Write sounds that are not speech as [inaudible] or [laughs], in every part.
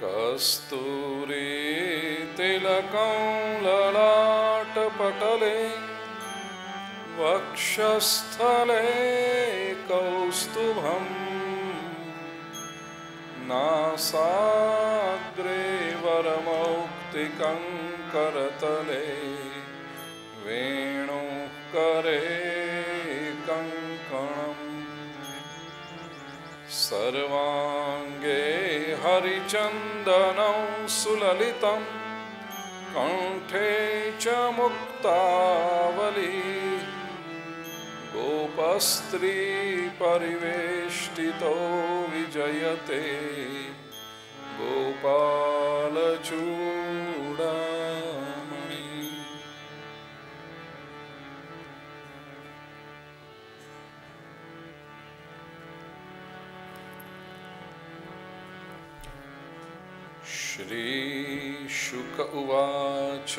कस्तूरीतिलकं ललाटपटले वक्षस्थले कौस्तुभम्। नासाग्रे वरमौक्तिकं करतले वेणुः करे कङ्कणम्। सर्वाङ्गे हरिचन्दनं सुललितं कण्ठे च मुक्तावली। गोपस्त्रीपरिवेष्टितो विजयते गोपालचूडामणि श्रीशुक उवाच।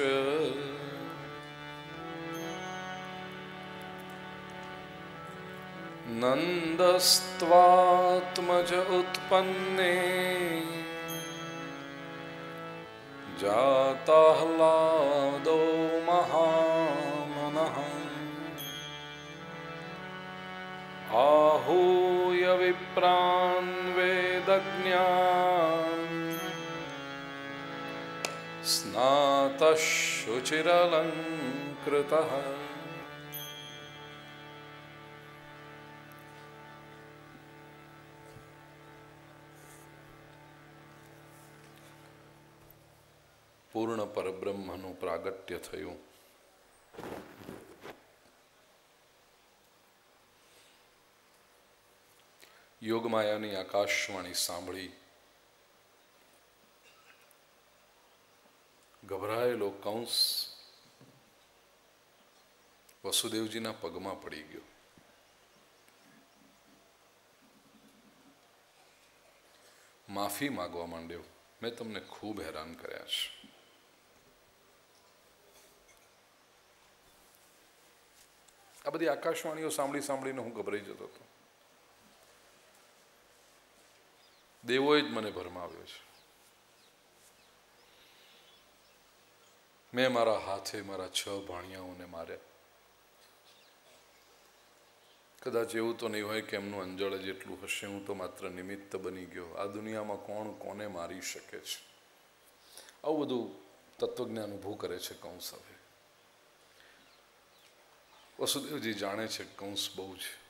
नन्दस्त्वात्मज उत्पन्ने जाताह्लादो महामनः। आहूय विप्रान् वेदज्ञान् स्नातः शुचिरलङ्कृतः પૂર્ણ પરબ્રહ્મનું પ્રાગટ્ય થયું યોગમાયાની આકાશવાણી સાંભળી ગભરાયેલો કંસ વસુદેવજીના પગમાં પડી ગયો. માફી માગવા માંડ્યો. મેં તમને ખૂબ હેરાન કર્યા છે. આ બધી આકાશવાણીઓ સાંભળી સાંભળીને હું ગભરાઈ જતો હતો. દેવોએ જ મને ભરમાવ્યો છે. મેં મારા હાથે મારા છ ભાણિયાઓને માર્યા. કદાચ એવું તો નહીં હોય કે એમનું અંજળ જેટલું હશે, હું તો માત્ર નિમિત્ત બની ગયો. આ દુનિયામાં કોણ કોને મારી શકે છે? આવું બધું તત્વજ્ઞાન ઊભું કરે છે કંસ હવે. વસુદેવજી જાણે છે કંસ બહુ છે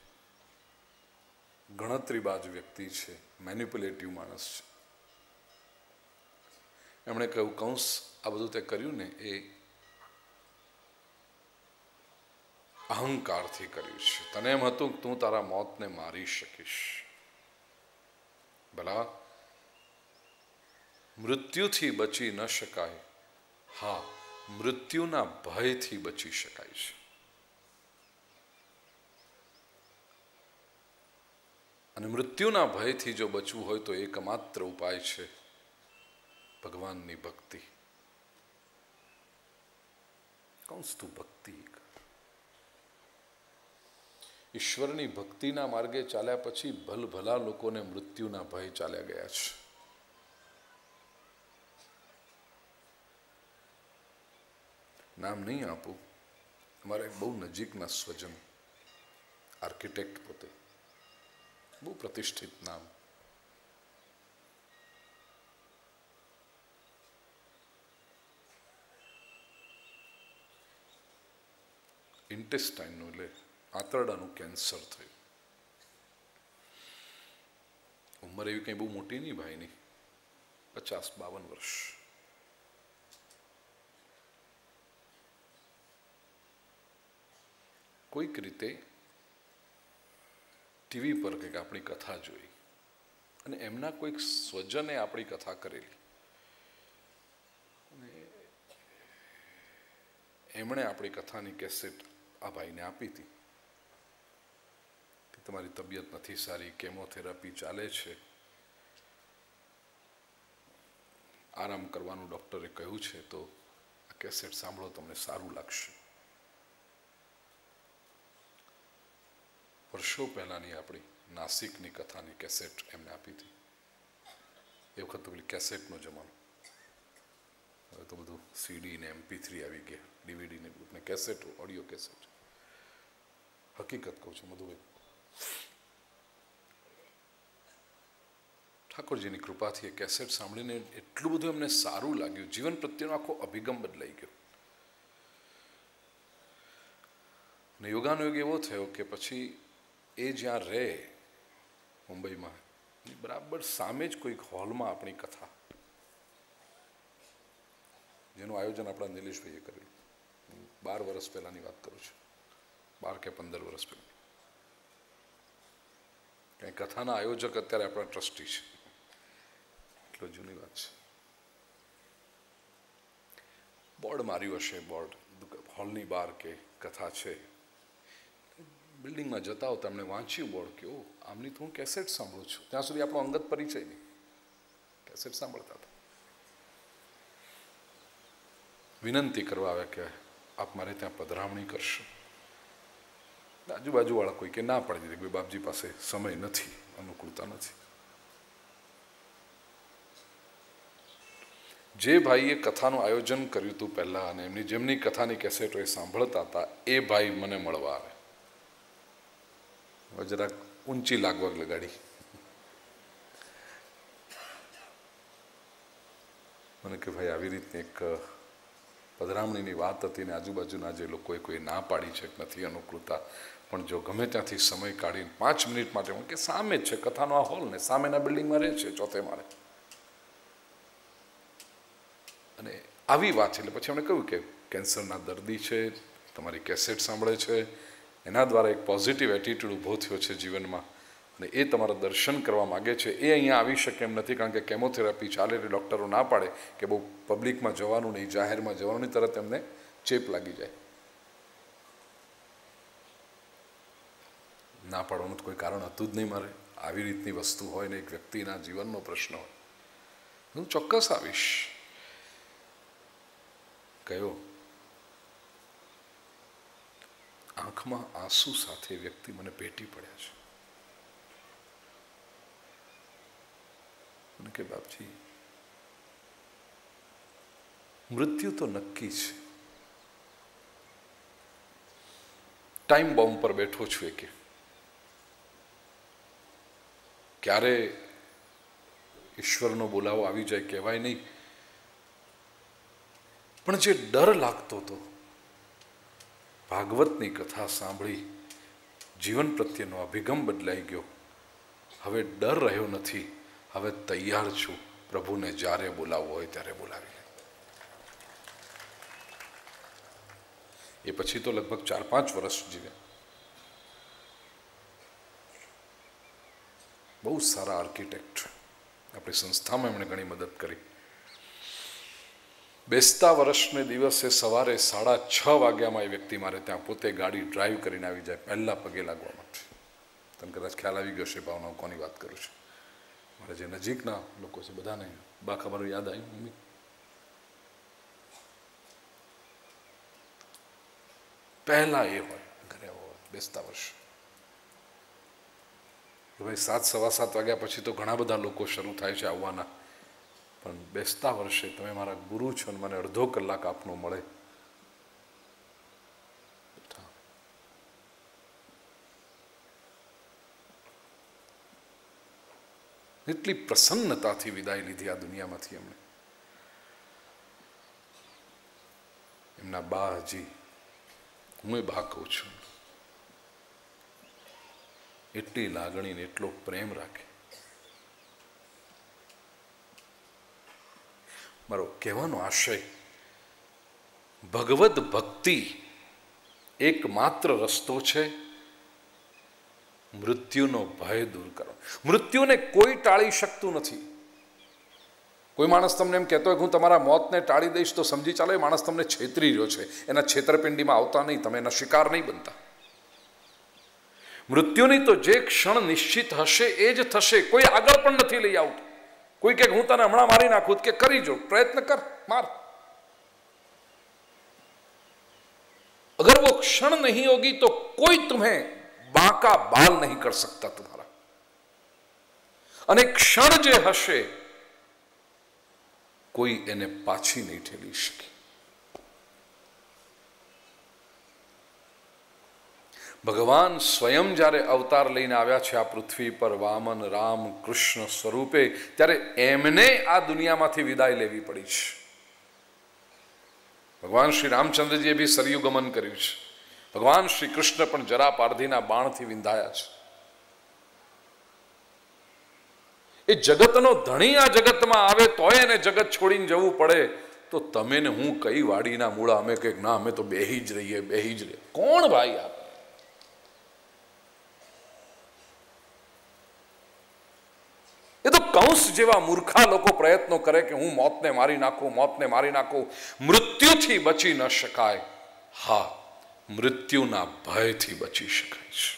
ગણતરીબાજ વ્યક્તિ છે મેન્યુપ્યુલેટિવ માણસ છે. એમણે કહ્યું, કંસ આ બધું તે કર્યું ને એ અહંકારથી કર્યું છે. તને એમ હતું કે તું તારા મોતને મારી શકીશ. ભલા, મૃત્યુથી બચી ન શકાય. હા, મૃત્યુના ભયથી બચી શકાય છે. અને મૃત્યુના ભયથી જો બચવું હોય તો એકમાત્ર ઉપાય છે. ભગવાનની ભક્તિ. કંસ તું ભક્તિ? ઈશ્વરની ભક્તિના માર્ગે ચાલ્યા પછી ભલભલા લોકોને મૃત્યુના ભય ચાલ્યા ગયા છે. નામ નહીં આપું. અમારા બહુ નજીકના સ્વજન. આર્કિટેક્ટ પોતે. બહુ પ્રતિષ્ઠિત નામ. ઇન્ટેસ્ટાઇનનું એટલે આંતરડાનું કેન્સર થયું ઉંમર એવી કંઈ બહુ મોટી નહીં ભાઈની પચાસ બાવન વર્ષ કોઈક રીતે ટીવી પર કંઈક આપણી કથા જોઈ અને એમના કોઈક સ્વજને આપણી કથા કરેલી અને એમણે આપણી કથાની કેસેટ આ ભાઈને આપી હતી. કે તમારી તબિયત નથી સારી, કેમોથેરાપી ચાલે છે? આરામ કરવાનું ડૉક્ટરે કહ્યું છે તો આ કેસેટ સાંભળો, તમને સારું લાગશે. વર્ષો પહેલાંની આપણી નાસિકની કથાની કેસેટ એમને આપી હતી. એ વખત પેલી કેસેટનો જમાનો. હવે તો બધું સીડી ને એમપી થ્રી આવી ગયા. ડીવીડી ને ને કેસેટો ઓડિયો કેસેટ હકીકત કહું છું, મધુભાઈ. ઠાકોરજીની કૃપાથી એ કેસેટ સાંભળીને એટલું બધું એમને સારું લાગ્યું. જીવન પ્રત્યેનો આખો અભિગમ બદલાઈ ગયો. અને યોગાનુયોગ એવો થયો કે પછી એ જ્યાં રહે મુંબઈમાં બરાબર સામે જ કોઈક હોલમાં આપણી કથા. જેનું આયોજન આપણા નિલેશભાઈએ કર્યું. બાર વર્ષ પહેલાંની વાત કરું છું. બાર કે પંદર વર્ષ પહેલાં. કંઈ કથાના આયોજક અત્યારે આપણા ટ્રસ્ટી છે. એટલો જૂની વાત છે. બોર્ડ માર્યું હશે, બોર્ડ. હોલની બહાર કે કથા છે. બિલ્ડિંગમાં જતા હો તમને વાંચ્યું બોર્ડ કે આમની તો હું કેસેટ સાંભળું છું. ત્યાં સુધી આપણો અંગત પરિચય નહીં. કેસેટ સાંભળતા હતા. વિનંતી કરવા આવ્યા કે આપ મારે ત્યાં પધરામણી કરશો. આજુબાજુવાળા કોઈ કે ના પાડી દીધી કે બાપજી પાસે સમય નથી, અનુકૂળતા નથી. જે ભાઈએ કથાનું આયોજન કર્યું હતું પહેલાં અને એમની જેમની કથાની કેસેટો એ સાંભળતા હતા, એ ભાઈ મને મળવા આવે. જરાક ઊંચી લાગવગ લગાડી. મને કે ભાઈ આવી રીતની એક પધરામણીની વાત હતી ને આજુબાજુના જે લોકોએ કોઈ ના પાડી છે નથી અનુકૂળતા, પણ જો ગમે ત્યાંથી સમય કાઢીને પાંચ મિનિટ માટે કે સામે જ છે, કથાનો આ હોલ ને સામેના બિલ્ડિંગમાં રહે છે ચોથે માળે. અને આવી વાત છે, એટલે પછી એમણે કહ્યું કે કેન્સરના દર્દી છે, તમારી કેસેટ સાંભળે છે, એના દ્વારા એક પોઝિટિવ એટીટ્યુડ ઊભો થયો છે જીવનમાં. અને એ તમારા દર્શન કરવા માગે છે. એ અહીંયા આવી શકે એમ નથી, કારણ કે કેમોથેરાપી ચાલે એટલે ડૉક્ટરો ના પાડે કે બહુ પબ્લિકમાં જવાનું નહીં જાહેરમાં જવાનું નહીં, તરત એમને ચેપ લાગી જાય. ના પાડવાનું કોઈ કારણ હતું જ નહીં મારે. આવી રીતની વસ્તુ હોય ને એક વ્યક્તિના જીવનનો પ્રશ્ન હોય. હું ચોક્કસ આવીશ. કયો? આંખમાં આંસુ સાથે વ્યક્તિ મને ભેટી પડ્યા છે. કે બાપજી, મૃત્યુ તો નક્કી છે. ટાઈમ બોમ્બ પર બેઠો છું કે ક્યારે ઈશ્વરનો બોલાવો આવી જાય કહેવાય નહીં. પણ જે ડર લાગતો હતો, ભાગવતની કથા સાંભળી જીવન પ્રત્યેનો અભિગમ બદલાઈ ગયો. હવે ડર રહ્યો નથી. હવે તૈયાર છું. પ્રભુને જ્યારે બોલાવવો હોય ત્યારે બોલાવી લે એ પછી તો લગભગ ચાર પાંચ વર્ષ જીવે. બહુ સારા આર્કિટેક્ટ. આપણી સંસ્થામાં એમણે ઘણી મદદ કરી. બેસતા વર્ષને દિવસે સવારે સાડા છ વાગ્યામાં એ વ્યક્તિ મારે ત્યાં પોતે ગાડી ડ્રાઈવ કરીને આવી જાય, પહેલાં પગે લાગવા માટે. તમને કદાચ ખ્યાલ આવી ગયો છે ભાવના કોની વાત કરું છું? મારે જે નજીકના લોકો છે બધાને બા ખબર યાદ આવી, મમ્મી. પહેલા એ હોય, ઘરે હોય બેસતા વર્ષ. ભાઈ સાત, સવા સાત વાગ્યા પછી તો ઘણા બધા લોકો શરૂ થાય છે આવવાના. પણ બેસતા વર્ષે તમે મારા ગુરુ છો અને મને અડધો કલાક આપનો મળે. એટલી પ્રસન્નતાથી વિદાય લીધી આ દુનિયામાંથી એમણે. એમના બા હજી હું બા કહું છું. એટલી લાગણીને એટલો પ્રેમ રાખે. મારો કહેવાનો આશય, ભગવદ ભક્તિ એકમાત્ર રસ્તો છે મૃત્યુનો ભય દૂર કરો. મૃત્યુને કોઈ ટાળી શકતું નથી. કોઈ માણસ તમને એમ કહેતો હોય કે હું તમારા મોતને ટાળી દઈશ તો સમજી ચાલો એ માણસ તમને છેતરી રહ્યો છે. એના છેતરપિંડીમાં આવતા નહીં, તમે એના શિકાર નહીં બનતા. મૃત્યુની તો જે ક્ષણ નિશ્ચિત હશે એ જ થશે. કોઈ આગળ પણ નથી લઈ આવતું. કોઈ કે હું તને હમણાં મારી નાખું કે કરી જો, પ્રયત્ન કર, માર. અગર વો ક્ષણ નહીં હોગી તો કોઈ તુમ્હે બાંકા બાલ નહીં કર શકતા તમારા. અને ક્ષણ જે હશે, કોઈ એને પાછી નહીં ઠેલી શકે. ભગવાન સ્વયં જ્યારે અવતાર લઈને આવ્યા છે આ પૃથ્વી પર, વામન, રામ, કૃષ્ણ સ્વરૂપે, ત્યારે એમને આ દુનિયામાંથી વિદાય લેવી પડી છે. ભગવાન શ્રી રામચંદ્રજીએ બી સરયુગમન કર્યું છે. ભગવાન શ્રી કૃષ્ણ પણ જરા પારધીના બાણથી વિંધાયા છે. એ જગતનો ધણી આ જગતમાં આવે તોય એને જગત છોડીને જવું પડે, તો તમે ને હું કઈ વાડીના મૂળા? અમે કંઈક ના, અમે તો બેહી જ રહીએ, બેહી જ રહીએ. કોણ ભાઈ આપ એ તો કંસ જેવા મૂર્ખા લોકો પ્રયત્નો કરે કે હું મોતને મારી નાખું, મોતને મારી નાખું. મૃત્યુથી બચી ન શકાય. હા. મૃત્યુના ભયથી બચી શકાય છે.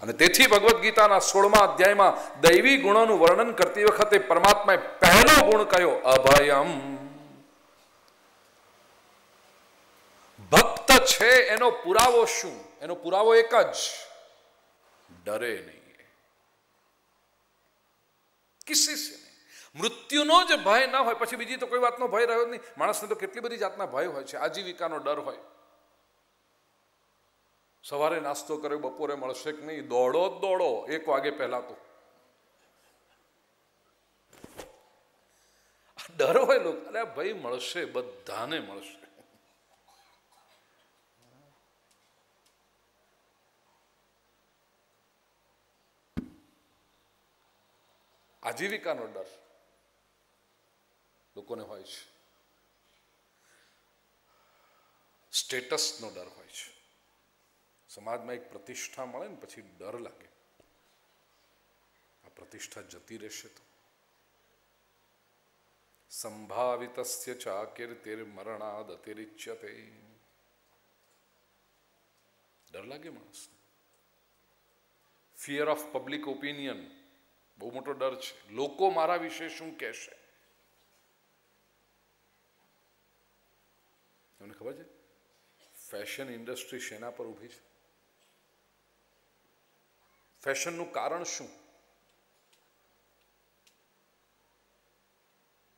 અને તેથી ભગવદ્ ગીતાના સોળમા અધ્યાયમાં દૈવી ગુણોનું વર્ણન કરતી વખતે પરમાત્માએ પહેલો ગુણ કયો? અભયમ. ભક્ત છે એનો પુરાવો શું? એનો પુરાવો એક જ. ડરે નહીં. કિસી સે મૃત્યુનો જ ભય ના હોય. પછી બીજી તો કોઈ વાતનો ભય રહ્યો નહીં. માણસને તો કેટલી બધી જાતના ભય હોય છે. આજીવિકાનો ડર હોય. સવારે નાસ્તો કર્યો, બપોરે મળશે કે નહીં? દોડો જ દોડો. એક વાગે પહેલા તો. ડર હોય લોકો. અરે ભાઈ, મળશે, બધાને મળશે. આજીવિકાનો ડર લોકોને હોય છે. સ્ટેટસનો ડર હોય છે. સમાજમાં એક પ્રતિષ્ઠા મળે ને પછી ડર લાગે. આ પ્રતિષ્ઠા જતી રહેશે તો. સંભાવિત ચાકીર્તિર મરણાદ અતિરિચ્યતે. ડર લાગે માણસ ફિયર ઓફ પબ્લિક ઓપિનિયન બહુ મોટો ડર છે. લોકો મારા વિશે શું કહેશે? તમને ખબર છે? ફેશન ઇન્ડસ્ટ્રી શેના પર ઊભી છે? ફેશનનું કારણ શું?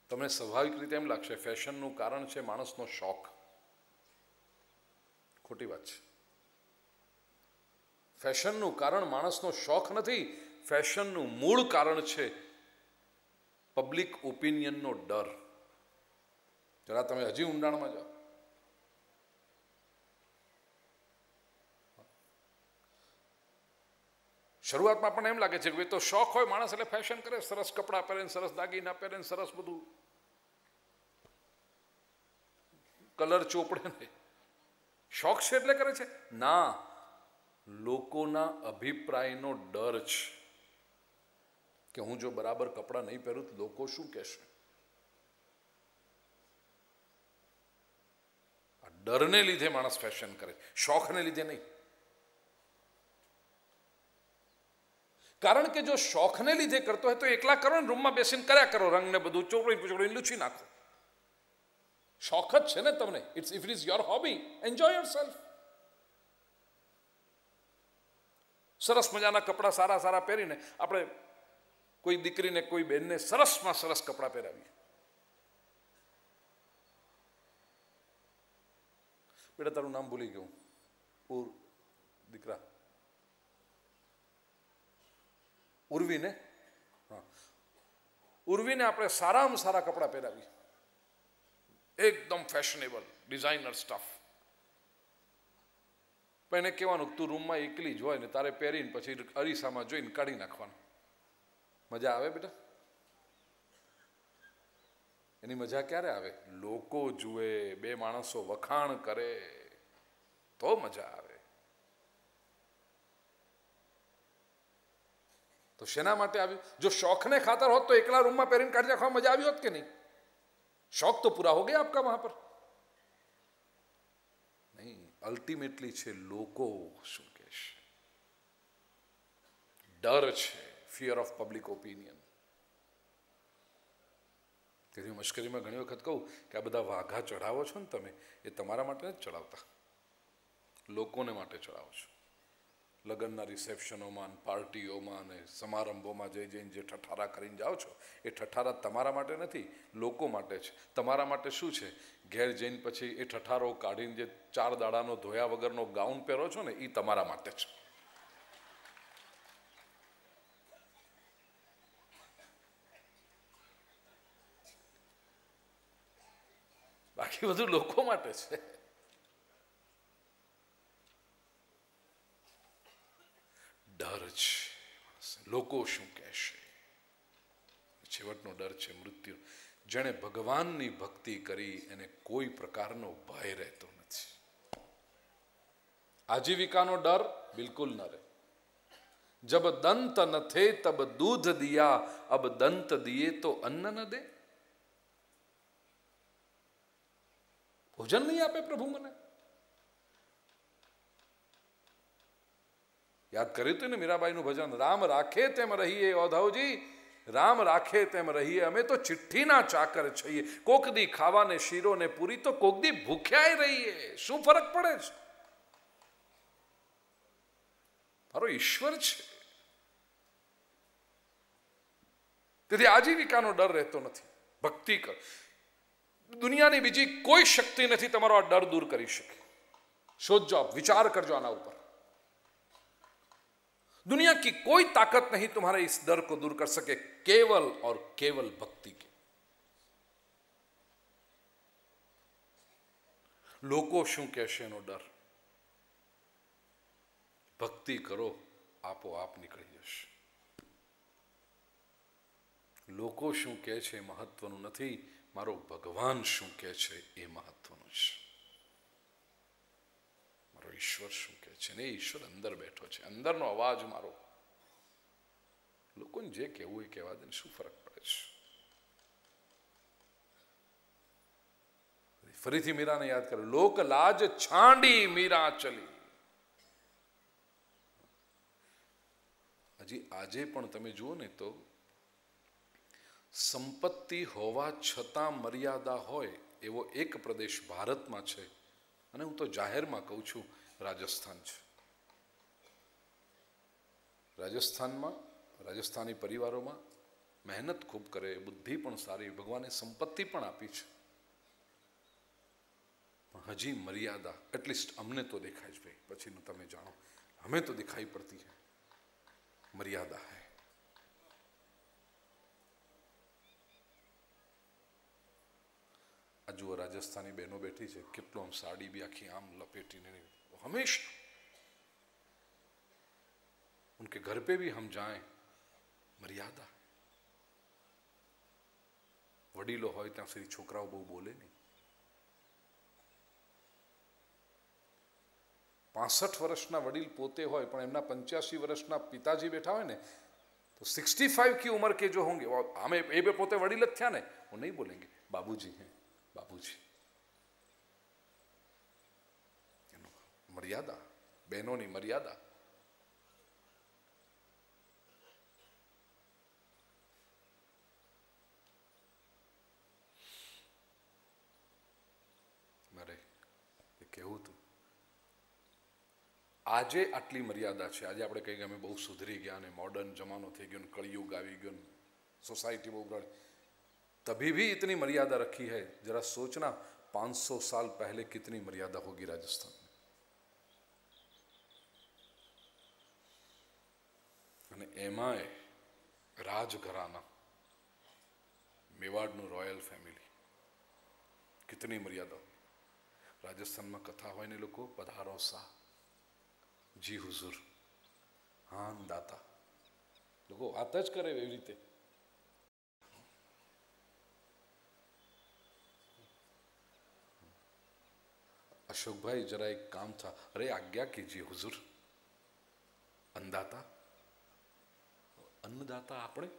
તમને સ્વાભાવિક રીતે એમ લાગશે, ફેશનનું કારણ છે માણસનો શોખ. ખોટી વાત છે. ફેશનનું કારણ માણસનો શોખ નથી, ફેશનનું મૂળ કારણ છે પબ્લિક ઓપિનિયનનો ડર. જરા તમે હજી ઊંડાણમાં જાઓ. શરૂઆતમાં પણ એમ લાગે છે કે તો શોખ હોય માણસ એટલે ફેશન કરે, સરસ કપડાં પહેરે સરસ દાગીના પહેરે સરસ બધું. કલર ચોપડે ને. શોખ છે એટલે કરે છે? ના, લોકોના અભિપ્રાયનો ડર છે કે હું જો બરાબર કપડાં નહીં પહેરું તો લોકો શું કહેશે? આ ડરને લીધે માણસ ફેશન કરે, શોખને લીધે નહીં. કારણ કે જો શોખને લીધે કરતો હોય તો એકલા કરો ને રૂમમાં બેસીને કર્યા કરો. રંગને બધું ચોપડી ચોપડી લૂછી નાખો. શોખ જ છે ને તમને. It's if it is your hobby enjoy yourself સરસ મજાના કપડાં સારા સારા પહેરીને આપણે કોઈ દીકરીને, કોઈ બેનને સરસમાં સરસ કપડાં પહેરાવીએ. બેટા, તારું નામ ભૂલી ગયું ઉર, દીકરા. ઉર્વીને? ઉર્વીને આપણે સારામાં સારા કપડાં પહેરાવી એકદમ ફેશનેબલ, ડિઝાઇનર સ્ટફ. પણ એને કહેવાનું તું રૂમમાં એકલી જ હોય ને તારે પહેરીને પછી અરીસામાં જોઈને કાઢી નાખવાનું. મજા આવે બેટા? એની મજા ક્યારે આવે? લોકો જુએ, બે માણસો વખાણ કરે, તો મજા આવે. तो शेना माटे जो शौक ने खातर हो तो एक रूम में पेरिन काट जाओ मज़ा आवी होत के नहीं शौक तो पूरा हो गया आपका वहाँ पर नहीं अल्टीमेटली छे लोको सुकेश डर छे फियर ऑफ़ पब्लिक ओपिनियन તેથી મશ્કરીમાં ઘણી વખત કહું કે આ બધા વાઘા ચઢાવો છો ને તમે, એ તમારા માટે લગ્નના રિસેપ્શનોમાં પાર્ટીઓમાં અને સમારંભોમાં જઈ જઈને જે ઠઠારા કરીને જાઓ છો, એ ઠઠારા તમારા માટે નથી, લોકો માટે છે. તમારા માટે શું છે? ઘેર જઈને પછી એ ઠઠારો કાઢીને જે ચાર દાડાનો ધોયા વગરનો ગાઉન પહેરો છો ને એ તમારા માટે છે. બાકી બધું લોકો માટે છે. ડર છે લોકો શું કહેશે? છેવટનો ડર છે મૃત્યુ. જેણે ભગવાનની ભક્તિ કરી, એને કોઈ પ્રકારનો ભય રહેતો નથી. આજીવિકાનો ડર બિલકુલ ન રહે. જબ દંત ન થે, તબ દૂધ દિયા. અબ દંત દિયે તો અન્ન ન દે. ભોજન નહીં આપે પ્રભુ મને? યાદ કર્યું હતું ને મીરાબાઈનું ભજન? રામ રાખે તેમ રહીએ ઓધવજી રામ રાખે તેમ રહીએ અમે તો ચિઠ્ઠીના ચાકર છીએ. કોક દી ખાવાને શીરો પૂરી તો કોક દી ભૂખ્યાય રહીએ. શું ફરક પડે છે? મારો ઈશ્વર છે. તેથી આજીવિકાનો ડર રહેતો નથી. ભક્તિ કર. દુનિયાની બીજી કોઈ શક્તિ નથી તમારો આ ડર દૂર કરી શકે. શોધજો વિચાર કરજો આના ઉપર. दुनिया की कोई ताकत नहीं तुम्हारे इस डर को दूर कर सके केवल और केवल भक्ति के લોકો શું કહેશે એનો ડર ભક્તિ કરો આપોઆપ નીકળી જશે લોકો શું કહે છે એ મહત્વનું નથી મારો ભગવાન શું કહે છે એ મહત્વનું છે મારો ઈશ્વર શું કહે છે ને ઈશ્વર અંદર બેઠો છે. અંદરનો અવાજ મારો. લોકોને જે કહેવું એ કહેવા દે શું ફરક પડે છે? ફરીથી મીરાને યાદ કરો. લોક લાજ છાંડી મીરા ચલી. હજી આજે પણ તમે જુઓ ને તો સંપત્તિ હોવા છતાં મર્યાદા હોય એવો એક પ્રદેશ ભારતમાં છે. અને હું તો જાહેરમાં કહું છું રાજસ્થાન છે. રાજસ્થાનમાં, રાજસ્થાની પરિવારોમાં મહેનત ખૂબ કરે, બુદ્ધિ પણ સારી, ભગવાને સંપત્તિ પણ આપી છે. પણ હજી મર્યાદા એટલીસ્ટ અમને તો દેખાય છે ભાઈ, પછીનું તમે જાણો. હમે તો દેખાઈ પડતી હૈ. મર્યાદા હે. આ જુઓ રાજસ્થાની બહેનો બેઠી છે, કેટલો આમ સાડી બી આખી આમ લપેટીને હંમેશા उनके घर पे भी हम जाएं મર્યાદા વડીલો હોય ત્યાં સુધી છોકરાઓ બહુ બોલે નહીં પાસઠ વર્ષના વડીલ પોતે હોય પણ એમના પંચ્યાસી વર્ષના પિતાજી બેઠા હોય ને तो सिक्सटी फाइव की उम्र के जो होंगे हमें ए पे पोते वडील જ થયા ને वो नहीं बोलेंगे बाबूजी हैं बाबूजी મર્યાદા બહેનોની મર્યાદા મારે એ કહેવું હતું આજે આટલી મર્યાદા છે આજે આપણે કહીએ કે અમે બહુ સુધરી ગયા અને મોડર્ન જમાનો થઈ ગયો ને કળિયુગ આવી ગયો ને सोसाइटी वो उगड़ तभी भी इतनी मर्यादा रखी है जरा सोचना 500 साल पहले कितनी मर्यादा होगी राजस्थान અને એમાંય રાજઘરાના મેવાડનું રોયલ ફેમિલી. કેટલી મર્યાદા રાજસ્થાનમાં કથા હોય ને લોકો? પધારો સા જી હુઝુર. હાન દાતા. લોકો વાત જ કરે એવી રીતે. અશોકભાઈ, જરા એક કામ થા. અરે, આજ્ઞા કીજીએ, હુઝુર. અન્નદાતા अन्नदाता આપણે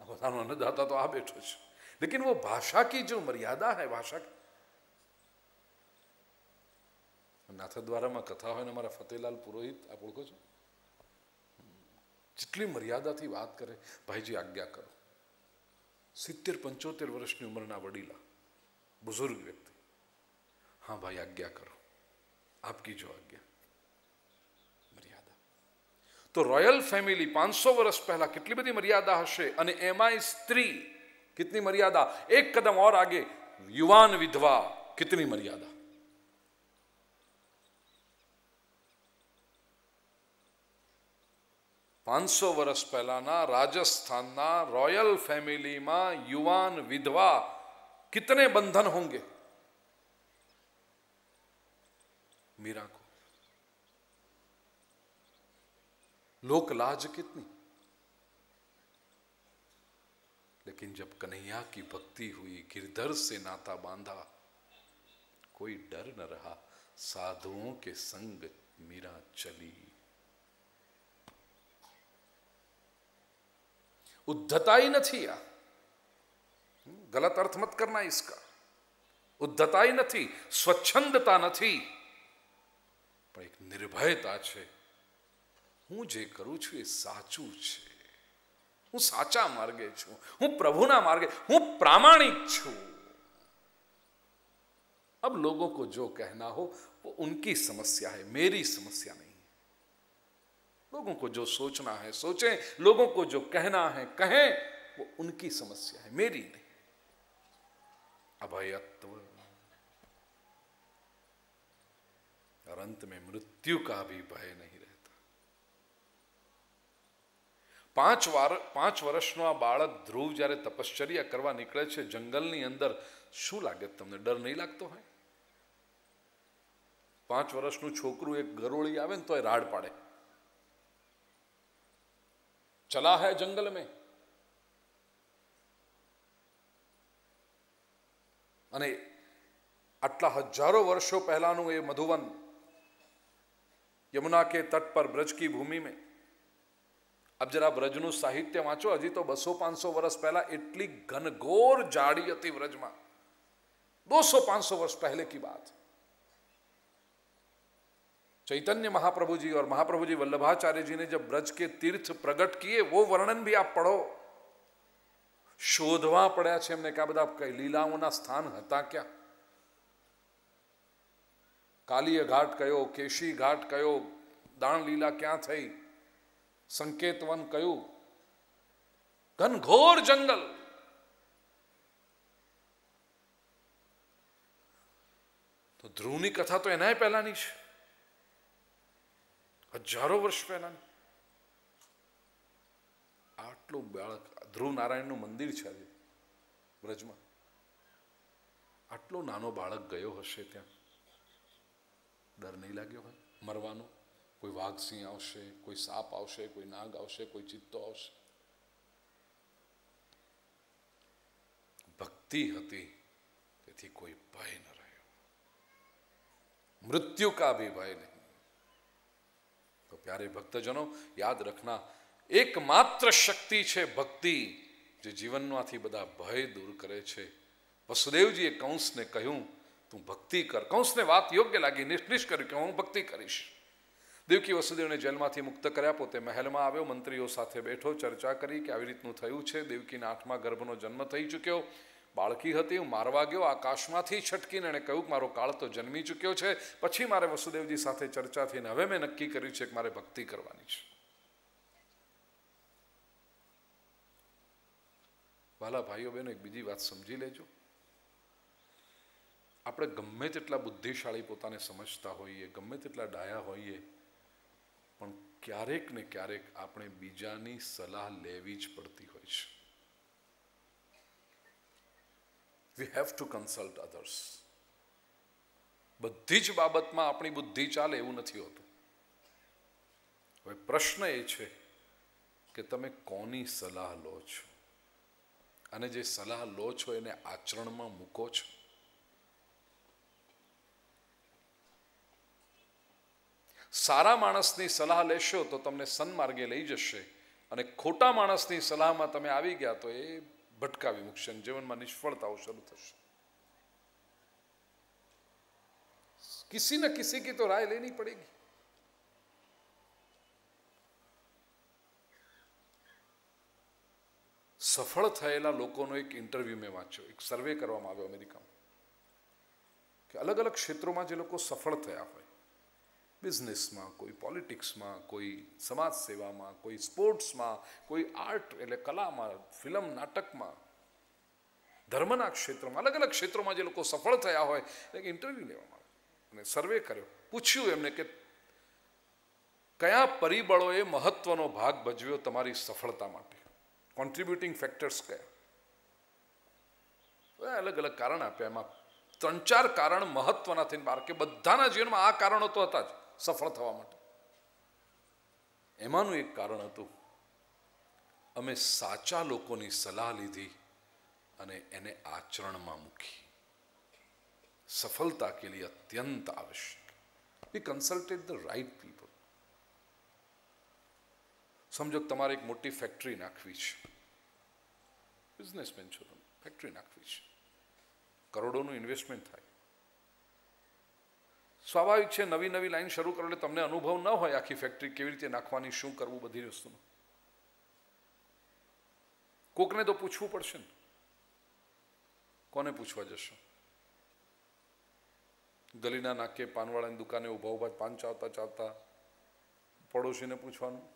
બધાનો अन्नदाता तो आ बैठो છે लेकिन वो भाषा की जो मर्यादा है भाषा નાથદ્વારામાં કથા હોય ને અમારા ફતેલાલ પુરોહિત આપ ઓળખો છો જેટલી મર્યાદાથી વાત કરે ભાઈજી આજ્ઞા કરો સિત્તેર પંચોતેર વર્ષની ઉંમરના વડીલા બુઝુર્ગ વ્યક્તિ हाँ भाई आज्ञा करो आपकी जो आज्ञा તો રોયલ ફેમિલી પાંચસો વર્ષ પહેલા કેટલી બધી મર્યાદા હશે અને એમાંય સ્ત્રી કેટલી મર્યાદા એક કદમ ઓર આગે યુવાન વિધવા કેટલી મર્યાદા પાંચસો વર્ષ પહેલાના રાજસ્થાનના રોયલ ફેમિલીમાં યુવાન વિધવા कितने बंधन होंगे मीरा को लोक लाज कितनी लेकिन जब कन्हैया की भक्ति हुई गिरधर से नाता बांधा कोई डर न रहा साधुओं के संग मीरा चली उद्धता ही નથી આ ગલત અર્થ મત કરના इसका ઉદ્ધતાઈ નથી સ્વચ્છંદતા નથી પણ એક નિર્ભયતા છે હું જે કરું છું એ સાચું છે હું સાચા માર્ગે છું હું પ્રભુના માર્ગે હું प्रामाणिक છું अब लोगों को जो कहना हो वो उनकी समस्या है मेरी समस्या नहीं लोगों को जो सोचना है सोचें लोगों को जो कहना है कहें वो उनकी समस्या है मेरी नहीं अभयत्व और अंत में मृत्यु का भी भय नहीं પાંચ વાર, પાંચ વર્ષનો આ બાળક ધ્રુવ જ્યારે તપશ્ચર્યા કરવા નીકળે છે જંગલની અંદર, શું લાગે તમને? ડર નહીં લાગતો હોય? પાંચ વર્ષનું છોકરું એક ગરોળી આવે ને તો એ રાડ પાડે. ચલા હે જંગલ મેં. અને આટલા હજારો વર્ષો પહેલાનું એ મધુવન યમુના કે તટ પર બ્રજ કી ભૂમિ મેં. अब जरा ब्रजन साहित्य वाँचो हजी तो बसो पाँच सौ वर्ष पहला एटली घनघोर जाड़ी थी व्रज में दो सौ पाँच सौ वर्ष पहले की बात चैतन्य महाप्रभु जी और महाप्रभु जी वल्लभाचार्य जी ने जब ब्रज के तीर्थ प्रगट किए वो वर्णन भी आप पढ़ो शोधवा पड़ा छे क्या बता कई लीलाओं स्थान था क्या कालिय घाट कयो केशी घाट कयो दान लीला क्या थी સંકેતવન કયું? ઘનઘોર જંગલ. તો ધ્રુવની કથા તો એનાય પહેલાની છે. હજારો વર્ષ પહેલાની. આટલું બાળક ધ્રુવ નારાયણનું મંદિર છે આજે, બ્રજમાં. આટલો નાનો બાળક ગયો હશે ત્યાં. ડર નહીં લાગ્યો હોય? મરવાનો? કોઈ વાઘસિંહ આવશે, કોઈ સાપ આવશે, કોઈ નાગ આવશે, કોઈ ચિત્તો આવશે. ભક્તિ હતી, તેથી કોઈ ભય ન રહ્યો. મૃત્યુ કા ભી ભય નહીં. તો પ્યારે ભક્તજનો, યાદ રખના, એકમાત્ર શક્તિ છે ભક્તિ, જે જીવનમાંથી બધા ભય દૂર કરે છે. વસુદેવજીએ કંસને કહ્યું, તું ભક્તિ કર. કંસને વાત યોગ્ય લાગી નિષ્ઠિશ કર્યું કે હું ભક્તિ કરીશ. દેવકી વસુદેવને જેલમાંથી મુક્ત કર્યા, પોતે મહેલમાં આવ્યો, મંત્રીઓ સાથે બેઠો, ચર્ચા કરી કે આવી રીતનું થયું છે. દેવકીના આઠમા ગર્ભનો જન્મ થઈ ચૂક્યો. બાળકી હતી, હું મારવા ગયો, આકાશમાંથી છટકીને એણે કહ્યું કે મારો કાળ તો જન્મી ચૂક્યો છે. પછી મારે વસુદેવજી સાથે ચર્ચા થઈને હવે મેં નક્કી કર્યું છે કે મારે ભક્તિ કરવાની છે. વાલા ભાઈઓ બહેનો, એક બીજી વાત સમજી લેજો. આપણે ગમે તેટલા બુદ્ધિશાળી પોતાને સમજતા હોઈએ, ગમે તેટલા ડાયા હોઈએ પણ ક્યારેક ને ક્યારેક આપણે બીજાની સલાહ લેવી જ પડતી હોય છે. We have to consult others બધી જ બાબતમાં આપણી બુદ્ધિ ચાલે એવું નથી હોતું. હવે પ્રશ્ન એ છે કે તમે કોની સલાહ લો છો? અને જે સલાહ લો છો એને આચરણમાં મૂકો છો? સારા માણસની સલાહ લેશો તો તમને સન્માર્ગે લઈ જશે અને ખોટા માણસની સલાહમાં તમે આવી ગયા તો એ ભટકાવી મૂકશે જીવનમાં નિષ્ફળતાઓ શરૂ થશે किसी न किसी की तो राय लेनी पड़ेगी સફળ થયેલા લોકોનો એક ઇન્ટરવ્યૂ મેં વાંચ્યો એક સર્વે કરવામાં આવ્યો અમેરિકામાં કે અલગ અલગ ક્ષેત્રોમાં જે લોકો સફળ થયા હોય બિઝનેસમાં કોઈ પોલિટિક્સમાં કોઈ સમાજ સેવામાં કોઈ સ્પોર્ટ્સમાં કોઈ આર્ટ એટલે કલામાં ફિલ્મ નાટકમાં, ધર્મના ક્ષેત્રમાં અલગ અલગ ક્ષેત્રોમાં જે લોકો સફળ થયા હોય એટલે ઇન્ટરવ્યૂ લેવામાં આવે. અને સર્વે કર્યો. પૂછ્યું એમને કે કયા પરિબળોએ મહત્વનો ભાગ ભજવ્યો તમારી સફળતા માટે? કોન્ટ્રીબ્યુટિંગ ફેક્ટર્સ કયા? અલગ અલગ કારણ આપ્યા. એમાં ત્રણ ચાર કારણ મહત્વના થઈને બહાર કે બધાના જીવનમાં આ કારણો તો હતા જ. સફળ થવા માટે. એમાંનું એક કારણ હતું, અમે સાચા લોકોની સલાહ લીધી અને એને આચરણમાં મૂકી. સફળતા કે લીએ અત્યંત આવશ્યક. We consulted the right people સમજો તમારે એક મોટી ફેક્ટરી નાખવી છે. બિઝનેસમેન છો તમે ફેક્ટરી નાખવી છે. કરોડોનું ઇન્વેસ્ટમેન્ટ થાય. સ્વાભાવિક છે, નવી નવી લાઈન શરૂ કરો એટલે તમને અનુભવ ન હોય આખી ફેક્ટરી કેવી રીતે નાખવાની, શું કરવું, બધી વસ્તુનું. કોકને તો પૂછવું પડશે ને. કોને પૂછવા જશો? ગલીના નાકે પાનવાળાની દુકાને ઊભા ઊભા પાન ચાવતા ચાવતા પડોશીને પૂછવાનું.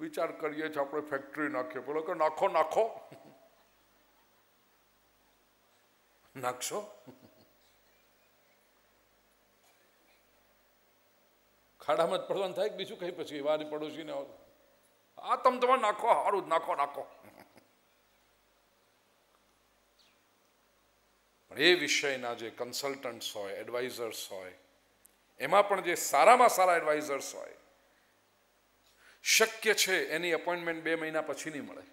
વિચાર કરીએ છીએ આપણે ફેક્ટરી નાખીએ. પેલો કે, નાખો નાખો. [laughs] નાખશો? ખાડામાં જ પડવાનું થાય બીજું કંઈ પછી વારી પડોશીને આ તમે તમારે નાખો સારું જ નાખો નાખો. પણ એ વિષયના જે કન્સલ્ટન્ટ્સ હોય એડવાઇઝર્સ હોય, એમાં પણ જે સારામાં સારા એડવાઇઝર્સ હોય, શક્ય છે એની અપોઇન્ટમેન્ટ બે મહિના પછી નહીં મળે.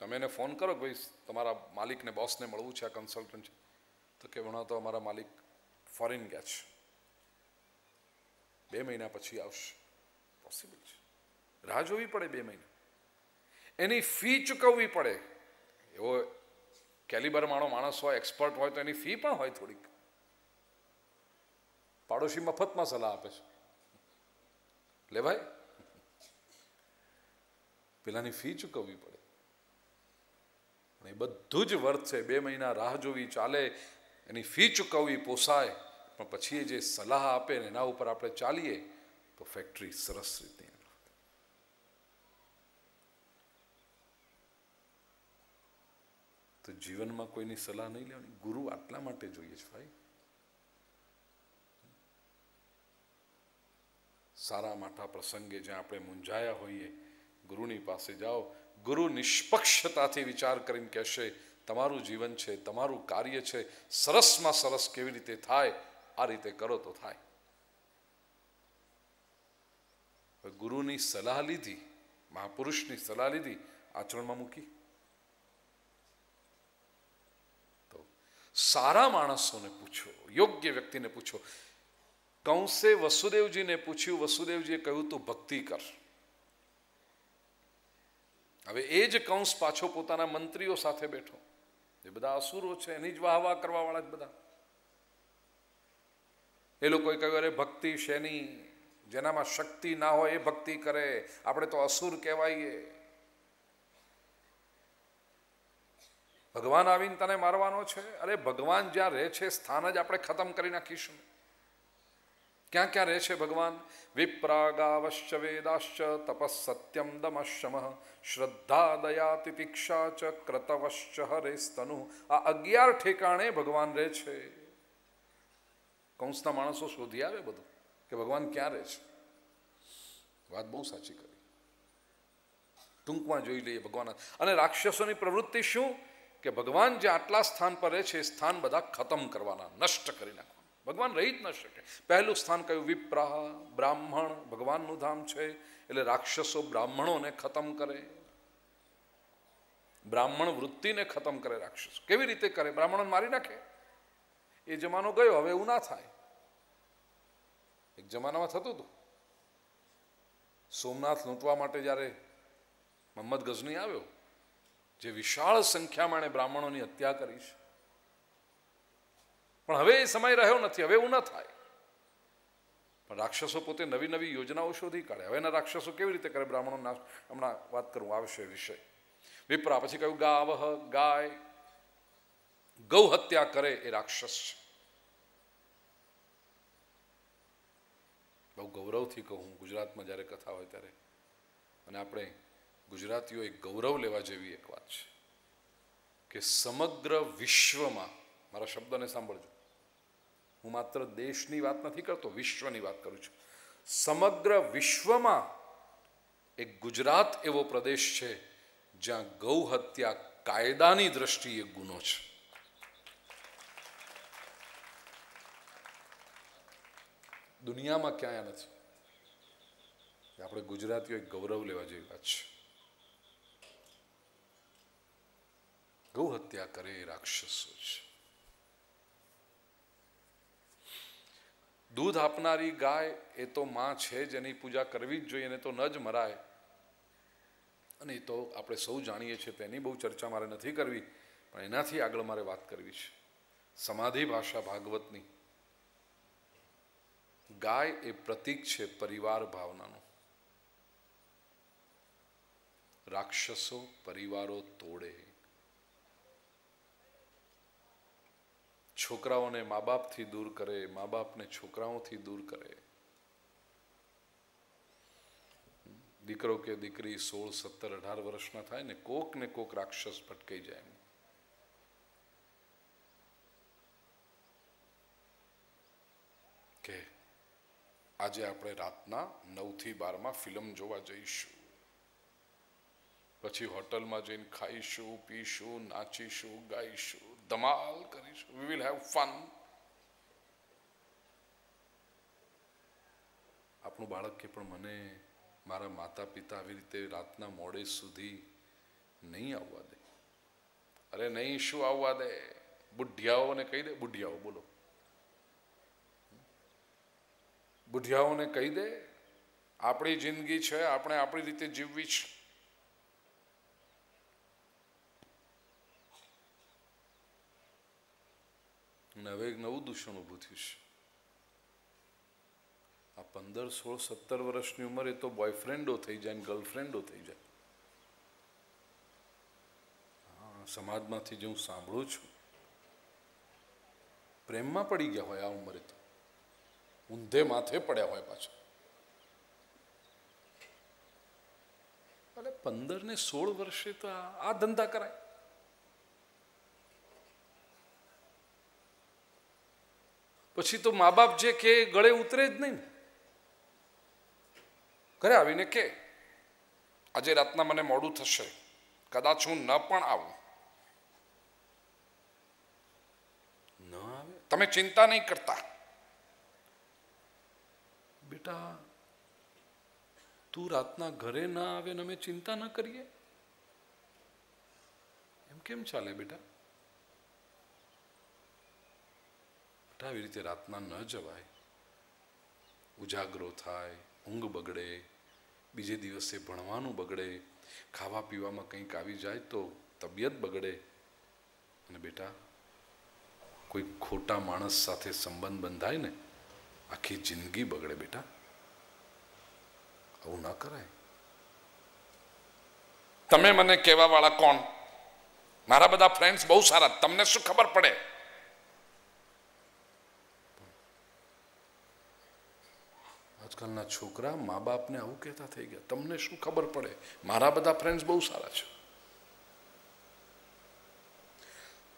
તમે એને ફોન કરો ભાઈ, તમારા માલિકને બોસને મળવું છે આ કન્સલ્ટન્ટ છે. તો કે ભણો તો અમારા માલિક ફોરેન ગયા છે. બે મહિના પછી આવશે. પોસિબલ છે. રાહ જોવી પડે બે મહિના. એની ફી ચૂકવવી પડે. એવો કેલિબર માણો માણસ હોય એક્સપર્ટ હોય, તો એની ફી પણ હોય થોડીક. પાડોશી મફતમાં સલાહ આપે છે. લે ભાઈ. પેલાની ફી ચૂકવવી પડે. પણ એ બધું જ વર્થ છે. બે મહિના રાહ જોવી ચાલે, એની ફી ચૂકવવી પોસાય. પણ પછી એ જે સલાહ આપે ને એના ઉપર આપણે ચાલીએ, તો ફેક્ટરી સરસ રીતે તો જીવનમાં કોઈની સલાહ નહીં લેવાની? ગુરુ આટલા માટે જોઈએ છે ભાઈ. સારા માઠા પ્રસંગે જ્યાં આપણે મૂંઝાયા હોઈએ, ગુરુની પાસે જાઓ, ગુરુ નિષ્પક્ષતાથી વિચાર કરીને કહેશે, તમારું જીવન છે, તમારું કાર્ય છે, સરસમાં સરસ કેવી રીતે થાય આ રીતે કરો તો થાય. ગુરુની સલાહ લીધી, મહાપુરુષની સલાહ લીધી, આચરણમાં મૂકી. તો સારા માણસોને પૂછો, યોગ્ય વ્યક્તિને પૂછો. કંસે વસુદેવજીને પૂછ્યું, વસુદેવજીએ કહ્યું, તું ભક્તિ કર. હવે એ જ કંસ પાછો પોતાના મંત્રીઓ સાથે બેઠો. એ બધા અસુરો છે, એની જ વાહ વાહ કરવા વાળા જ બધા. એ લોકોએ કહ્યું, અરે, ભક્તિ શેની જેનામાં શક્તિ ના હોય એ ભક્તિ કરે. આપણે તો અસુર કહેવાઈએ. ભગવાન આવીને તને મારવાનો છે? અરે, ભગવાન જ્યાં રહે છે, સ્થાન જ આપણે ખતમ કરી નાખીશું. ક્યાં ક્યાં રહે છે ભગવાન? વિપ્રાગાવશ્ચ વેદાશ્ચ તપસ સત્યમ દમશમ. શ્રદ્ધા દયા તિતિક્ષા ચ ક્રતવશ્ચ હરેસ્તનુ. આ અગિયાર ઠેકાણે ભગવાન રહે છે. કંસના માણસો શોધી આવે બધું, કે ભગવાન ક્યાં રહે છે? વાત બહુ સાચી કરી. ટૂંકમાં જોઈ લઈએ ભગવાન. અને રાક્ષસોની પ્રવૃત્તિ શું? કે ભગવાન જે આટલા સ્થાન પર રહે છે, એ સ્થાન બધા ખતમ કરવાના, નષ્ટ કરી નાખવાના. ભગવાન રહી જ ન શકે. પહેલું સ્થાન કયું? વિપ્રાહ બ્રાહ્મણ, ભગવાનનું ધામ છે. એટલે રાક્ષસો બ્રાહ્મણોને ખતમ કરે. બ્રાહ્મણ વૃત્તિને ખતમ કરે રાક્ષસો. કેવી રીતે કરે? બ્રાહ્મણોને મારી નાખે? એ જમાનો ગયો, હવે એવું ના થાય. એક જમાનામાં થતું હતું. સોમનાથ લૂંટવા માટે જ્યારે મોહમ્મદ ગઝની આવ્યો, જે વિશાળ સંખ્યામાં એણે બ્રાહ્મણોની હત્યા કરી છે. પણ હવે એ સમય રહ્યો નથી, હવે એવું ન થાય. પણ રાક્ષસો પોતે નવી નવી યોજનાઓ શોધી કાઢે. હવેના રાક્ષસો કેવી રીતે કરે? બ્રાહ્મણો નાશ હમણાં વાત કરું આવશે વિષય વિપ્રા, પછી કહ્યું ગાવહ ગાય ગૌ હત્યા કરે એ રાક્ષસ છે. બહુ ગૌરવથી કહું ગુજરાતમાં જ્યારે કથા હોય ત્યારે. અને આપણે ગુજરાતીઓ એક ગૌરવ લેવા જેવી એક વાત છે કે સમગ્ર વિશ્વમાં, મારા શબ્દને સાંભળજો. હું માત્ર દેશની વાત નથી કરતો, વિશ્વની વાત કરું છું. સમગ્ર વિશ્વમાં એક ગુજરાત એવો પ્રદેશ છે જ્યાં ગૌ હત્યા કાયદાની દ્રષ્ટિએ ગુનો છે. દુનિયામાં ક્યાંય નથી. આપણે ગુજરાતીઓ એક ગૌરવ લેવા જેવી વાત છે. ગૌ હત્યા કરે એ રાક્ષસો છે. દૂધ આપનારી ગાય એ તો માં છે જ, એની પૂજા કરવી જ જોઈએ, એને તો ન જ મરાય. અને એ તો આપણે સૌ જાણીએ છીએ તેની બહુ ચર્ચા મારે નથી કરવી, પણ એનાથી આગળ મારે વાત કરવી છે. સમાધિ ભાષા ભાગવતની ગાય એ પ્રતીક છે પરિવાર ભાવનાનો. રાક્ષસો પરિવારો તોડે. છોકરાઓને મા બાપથી દૂર કરે મા બાપને છોકરાઓથી દૂર કરે. દીકરો કે દીકરી સોળ, સત્તર, અઢાર વર્ષના થાય ને કોક ને કોક રાક્ષસ ભટકાઈ જાય એમ કે આજે આપણે રાતના નવથી બારમાં ફિલ્મ જોવા જઈશું. પછી હોટલમાં જઈને ખાઈશું, પીશું, નાચીશું, ગાઈશું, ધમાલ કરીશું. વી વિલ હેવ ફન આપણું બાળક કે પણ મને મારા માતા પિતા આવી રીતે રાતના મોડે સુધી નહીં આવવા દે. અરે નહીં, શું આવવા દે? બુઢિયાઓને કહી દે, બુઢિયાઓ, બોલો. બુઢિયાઓને કહી દે, આપણી જિંદગી છે, આપણે આપણી રીતે જીવવી છે. હવે એક નવું દૂષણ ઊભું થયું છે. આ પંદર, સોળ, સત્તર વર્ષની ઉંમરે તો બોયફ્રેન્ડો થઈ જાય ને ગર્લફ્રેન્ડો થઈ જાય. સમાજમાંથી જે હું સાંભળું છું, પ્રેમમાં પડી ગયા હોય આ ઉંમરે તો. ઊંધે માથે પડ્યા હોય પાછું. એટલે પંદર ને સોળ વર્ષે તો આ ધંધા કરાય. પછી તો મા બાપ જે કે, ગળે ઉતરે જ નહીં ઘરે આવીને કે, આજે રાતના મને મોડું થશે. કદાચ હું ન પણ આવું. ન આવે? તમે ચિંતા નહીં કરતા. બેટા, તું રાતના ઘરે ના આવે ને અમે ચિંતા ના કરીએ? એમ કેમ ચાલે બેટા? બેટા, આવી રીતે રાતના ન જવાય. ઉજાગરો થાય, ઊંઘ બગડે, બીજે દિવસે ભણવાનું બગડે, ખાવા પીવામાં કંઈક આવી જાય તો તબિયત બગડે. અને બેટા, કોઈ ખોટા માણસ સાથે સંબંધ બંધાય ને, આખી જિંદગી બગડે બેટા. આવું ના કરાય. તમે મને કહેવા વાળા કોણ? મારા બધા ફ્રેન્ડ્સ બહુ સારા. તમને શું ખબર પડે? આજકાલના છોકરા મા બાપને આવું કહેતા થઈ ગયા. તમને શું ખબર પડે? મારા બધા ફ્રેન્ડ્સ બહુ સારા છે.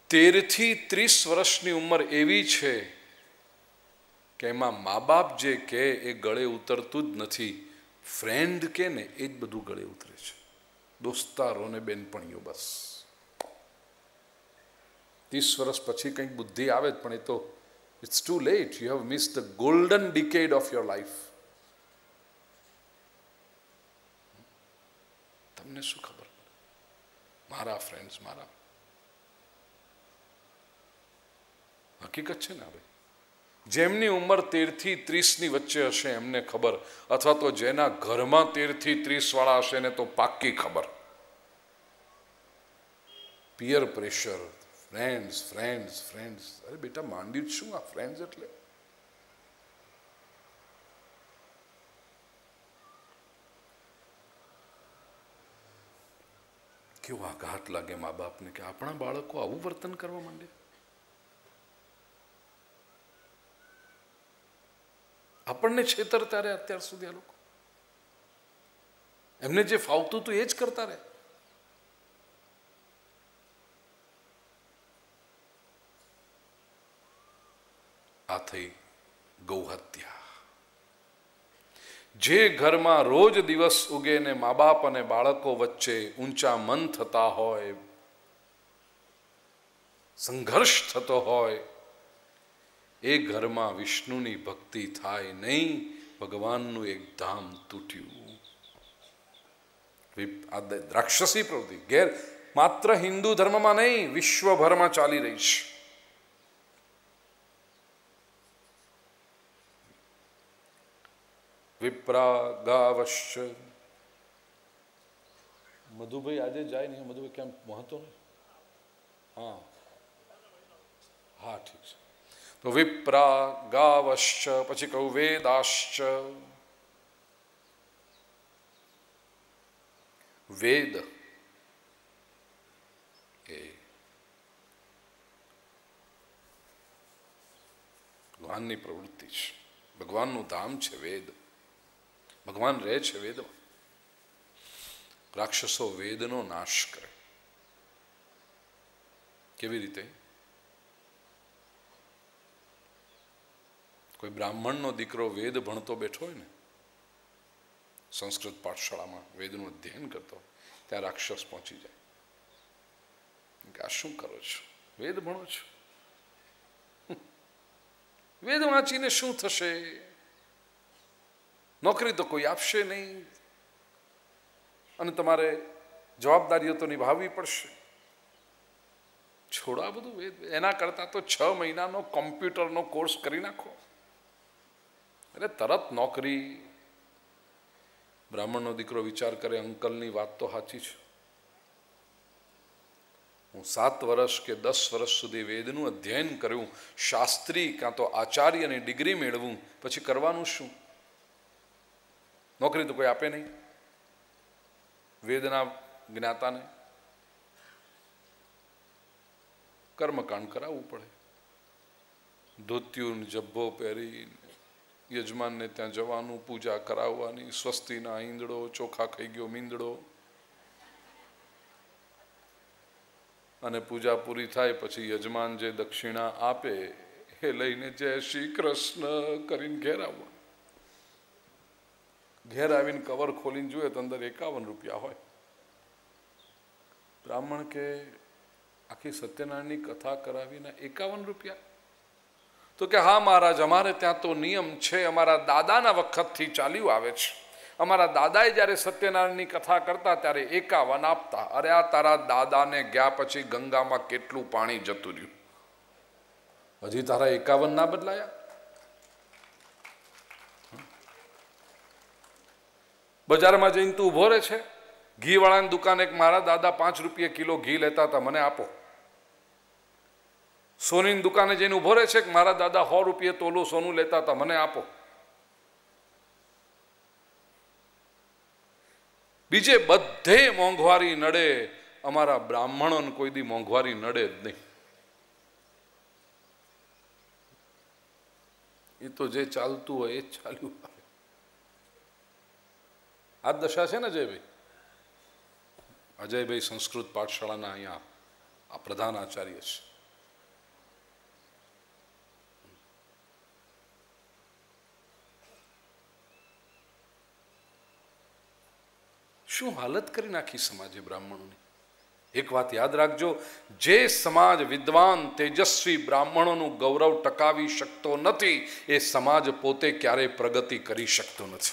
તેરથી ત્રીસ વર્ષની ઉંમર એવી છે કે એમાં મા બાપ જે કહે એ ગળે ઉતરતું જ નથી. ફ્રેન્ડ કે ને, એ જ બધું ગળે ઉતરે છે. દોસ્તારો ને બેનપણીઓ બસ. ત્રીસ વર્ષ પછી કંઈક બુદ્ધિ આવે જ, પણ એ તો it's too late you have miss the golden decade of your life તમને શું ખબર મારા ફ્રેન્ડ્સ મારા. હકીકત છે ને હવે જેમની ઉંમર તેરથી ત્રીસની વચ્ચે હશે એમને ખબર. અથવા તો જેના ઘરમાં તેરથી ત્રીસવાળા હશે ને તો પાક્કી ખબર. પિયર પ્રેશર ફ્રેન્ડ્સ ફ્રેન્ડ્સ ફ્રેન્ડ્સ અરે બેટા, માંડ્યું જ શું આ ફ્રેન્ડ્સ એટલે? કેવો આઘાત લાગે મા બાપને કે આપણા બાળકો આવું વર્તન કરવા માંડે? આપણને છેતર ત્યારે અત્યાર સુધી આ લોકો. એમને જે ફાવતું હતું એ જ કરતા રહે આ થઈ ગૌહત્યા. જે ઘરમાં રોજ દિવસ ઉગે ને મા બાપ અને બાળકો વચ્ચે ઊંચા મન થતા હોય, સંઘર્ષ થતો હોય એ ઘરમાં વિષ્ણુની ભક્તિ થાય નહીં, ભગવાનનું એક ધામ તૂટ્યું. રાક્ષસી પ્રવૃત્તિ ગેર માત્ર હિન્દુ ધર્મમાં નહીં, વિશ્વભરમાં ચાલી રહી છે. વિપ્રાગાવશ્ચ મધુભાઈ આજે જાય નહીં, મધુભાઈ કેમ મહત્વ નહીં? હા. હા, ઠીક છે. તો વિપ્રા ગાવશ્ચ પછી કહું વેદાશ્ચ વેદ એ ભગવાનની પ્રવૃત્તિ છે. ભગવાનનું ધામ છે વેદ. ભગવાન રહે છે વેદમાં. રાક્ષસો વેદનો નાશ કરે. કેવી રીતે? કોઈ બ્રાહ્મણનો દીકરો વેદ ભણતો બેઠો હોય ને, સંસ્કૃત પાઠશાળામાં વેદનું અધ્યયન કરતો ત્યાં રાક્ષસ પહોંચી જાય. આ શું કરો છો? વેદ ભણો છો? વેદ વાંચીને શું થશે? નોકરી તો કોઈ આપશે નહીં. અને તમારે જવાબદારીઓ તો નિભાવવી પડશે. છોડો બધું વેદ. એના કરતાં તો છ મહિનાનો કોમ્પ્યુટરનો કોર્સ કરી નાખો. એટલે તરત નોકરી. બ્રાહ્મણનો દીકરો વિચાર કરે, અંકલની વાત તો સાચી છે. હું સાત વર્ષ કે દસ વર્ષ સુધી વેદનું અધ્યયન કર્યું, શાસ્ત્રી, કાં તો આચાર્યની ડિગ્રી મેળવું, પછી કરવાનું શું? નોકરી તો કોઈ આપે નહીં. વેદના જ્ઞાતાને કર્મકાંડ કરાવવું પડે. ધોત્યુન જબ્બો પહેરી યજમાનને ત્યાં જવાનું, પૂજા કરાવવાની, સ્વસ્તિના ઈંદડો, ચોખા ખાઈ ગયો, મીંદડો. અને પૂજા પૂરી થાય પછી યજમાન જે દક્ષિણા આપે, એ લઈને જય શ્રી કૃષ્ણ કરીને ઘેર આવવા ઘેર આવીને કવર ખોલીને જોઈએ તો અંદર એકાવન રૂપિયા હોય. બ્રાહ્મણ કે આખી સત્યનારાયણની કથા કરાવીને એકાવન રૂપિયા? તો કે, હા મહારાજ, અમારે ત્યાં તો નિયમ છે, અમારા દાદાના વખતથી ચાલ્યું આવે છે. અમારા દાદાએ જ્યારે સત્યનારાયણની કથા કરતા ત્યારે એકાવન આપતા, અરે આ તારા દાદાને ગયા પછી ગંગામાં કેટલું પાણી જતું રહ્યું? હજી તારા એકાવન ના બદલાયા? બજારમાં જઈને તું ઊભો રહે છે? ઘીવાળાની દુકાન એક મારા દાદા પાંચ રૂપિયા કિલો ઘી લેતા હતા, મને આપો. સોનીની દુકાને જઈને ઊભો રહે છે કે મારા દાદા સો રૂપિયા તોલો, સોનું લેતા હતા, મને આપો. બીજે બધે મોંઘવારી નડે, અમારા બ્રાહ્મણોને કોઈ દી મોંઘવારી નડે જ નહીં. એ તો જે ચાલતું હોય એ જ ચાલ્યું આ દશા છે ને અજયભાઈ? અજયભાઈ સંસ્કૃત પાઠશાળાના અહીંયા આ પ્રધાન આચાર્ય છે. શું હાલત કરી નાખી સમાજે બ્રાહ્મણોની? એક વાત યાદ રાખજો, જે સમાજ વિદ્વાન, તેજસ્વી બ્રાહ્મણોનું ગૌરવ ટકાવી શકતો નથી, એ સમાજ પોતે ક્યારેય પ્રગતિ કરી શકતો નથી.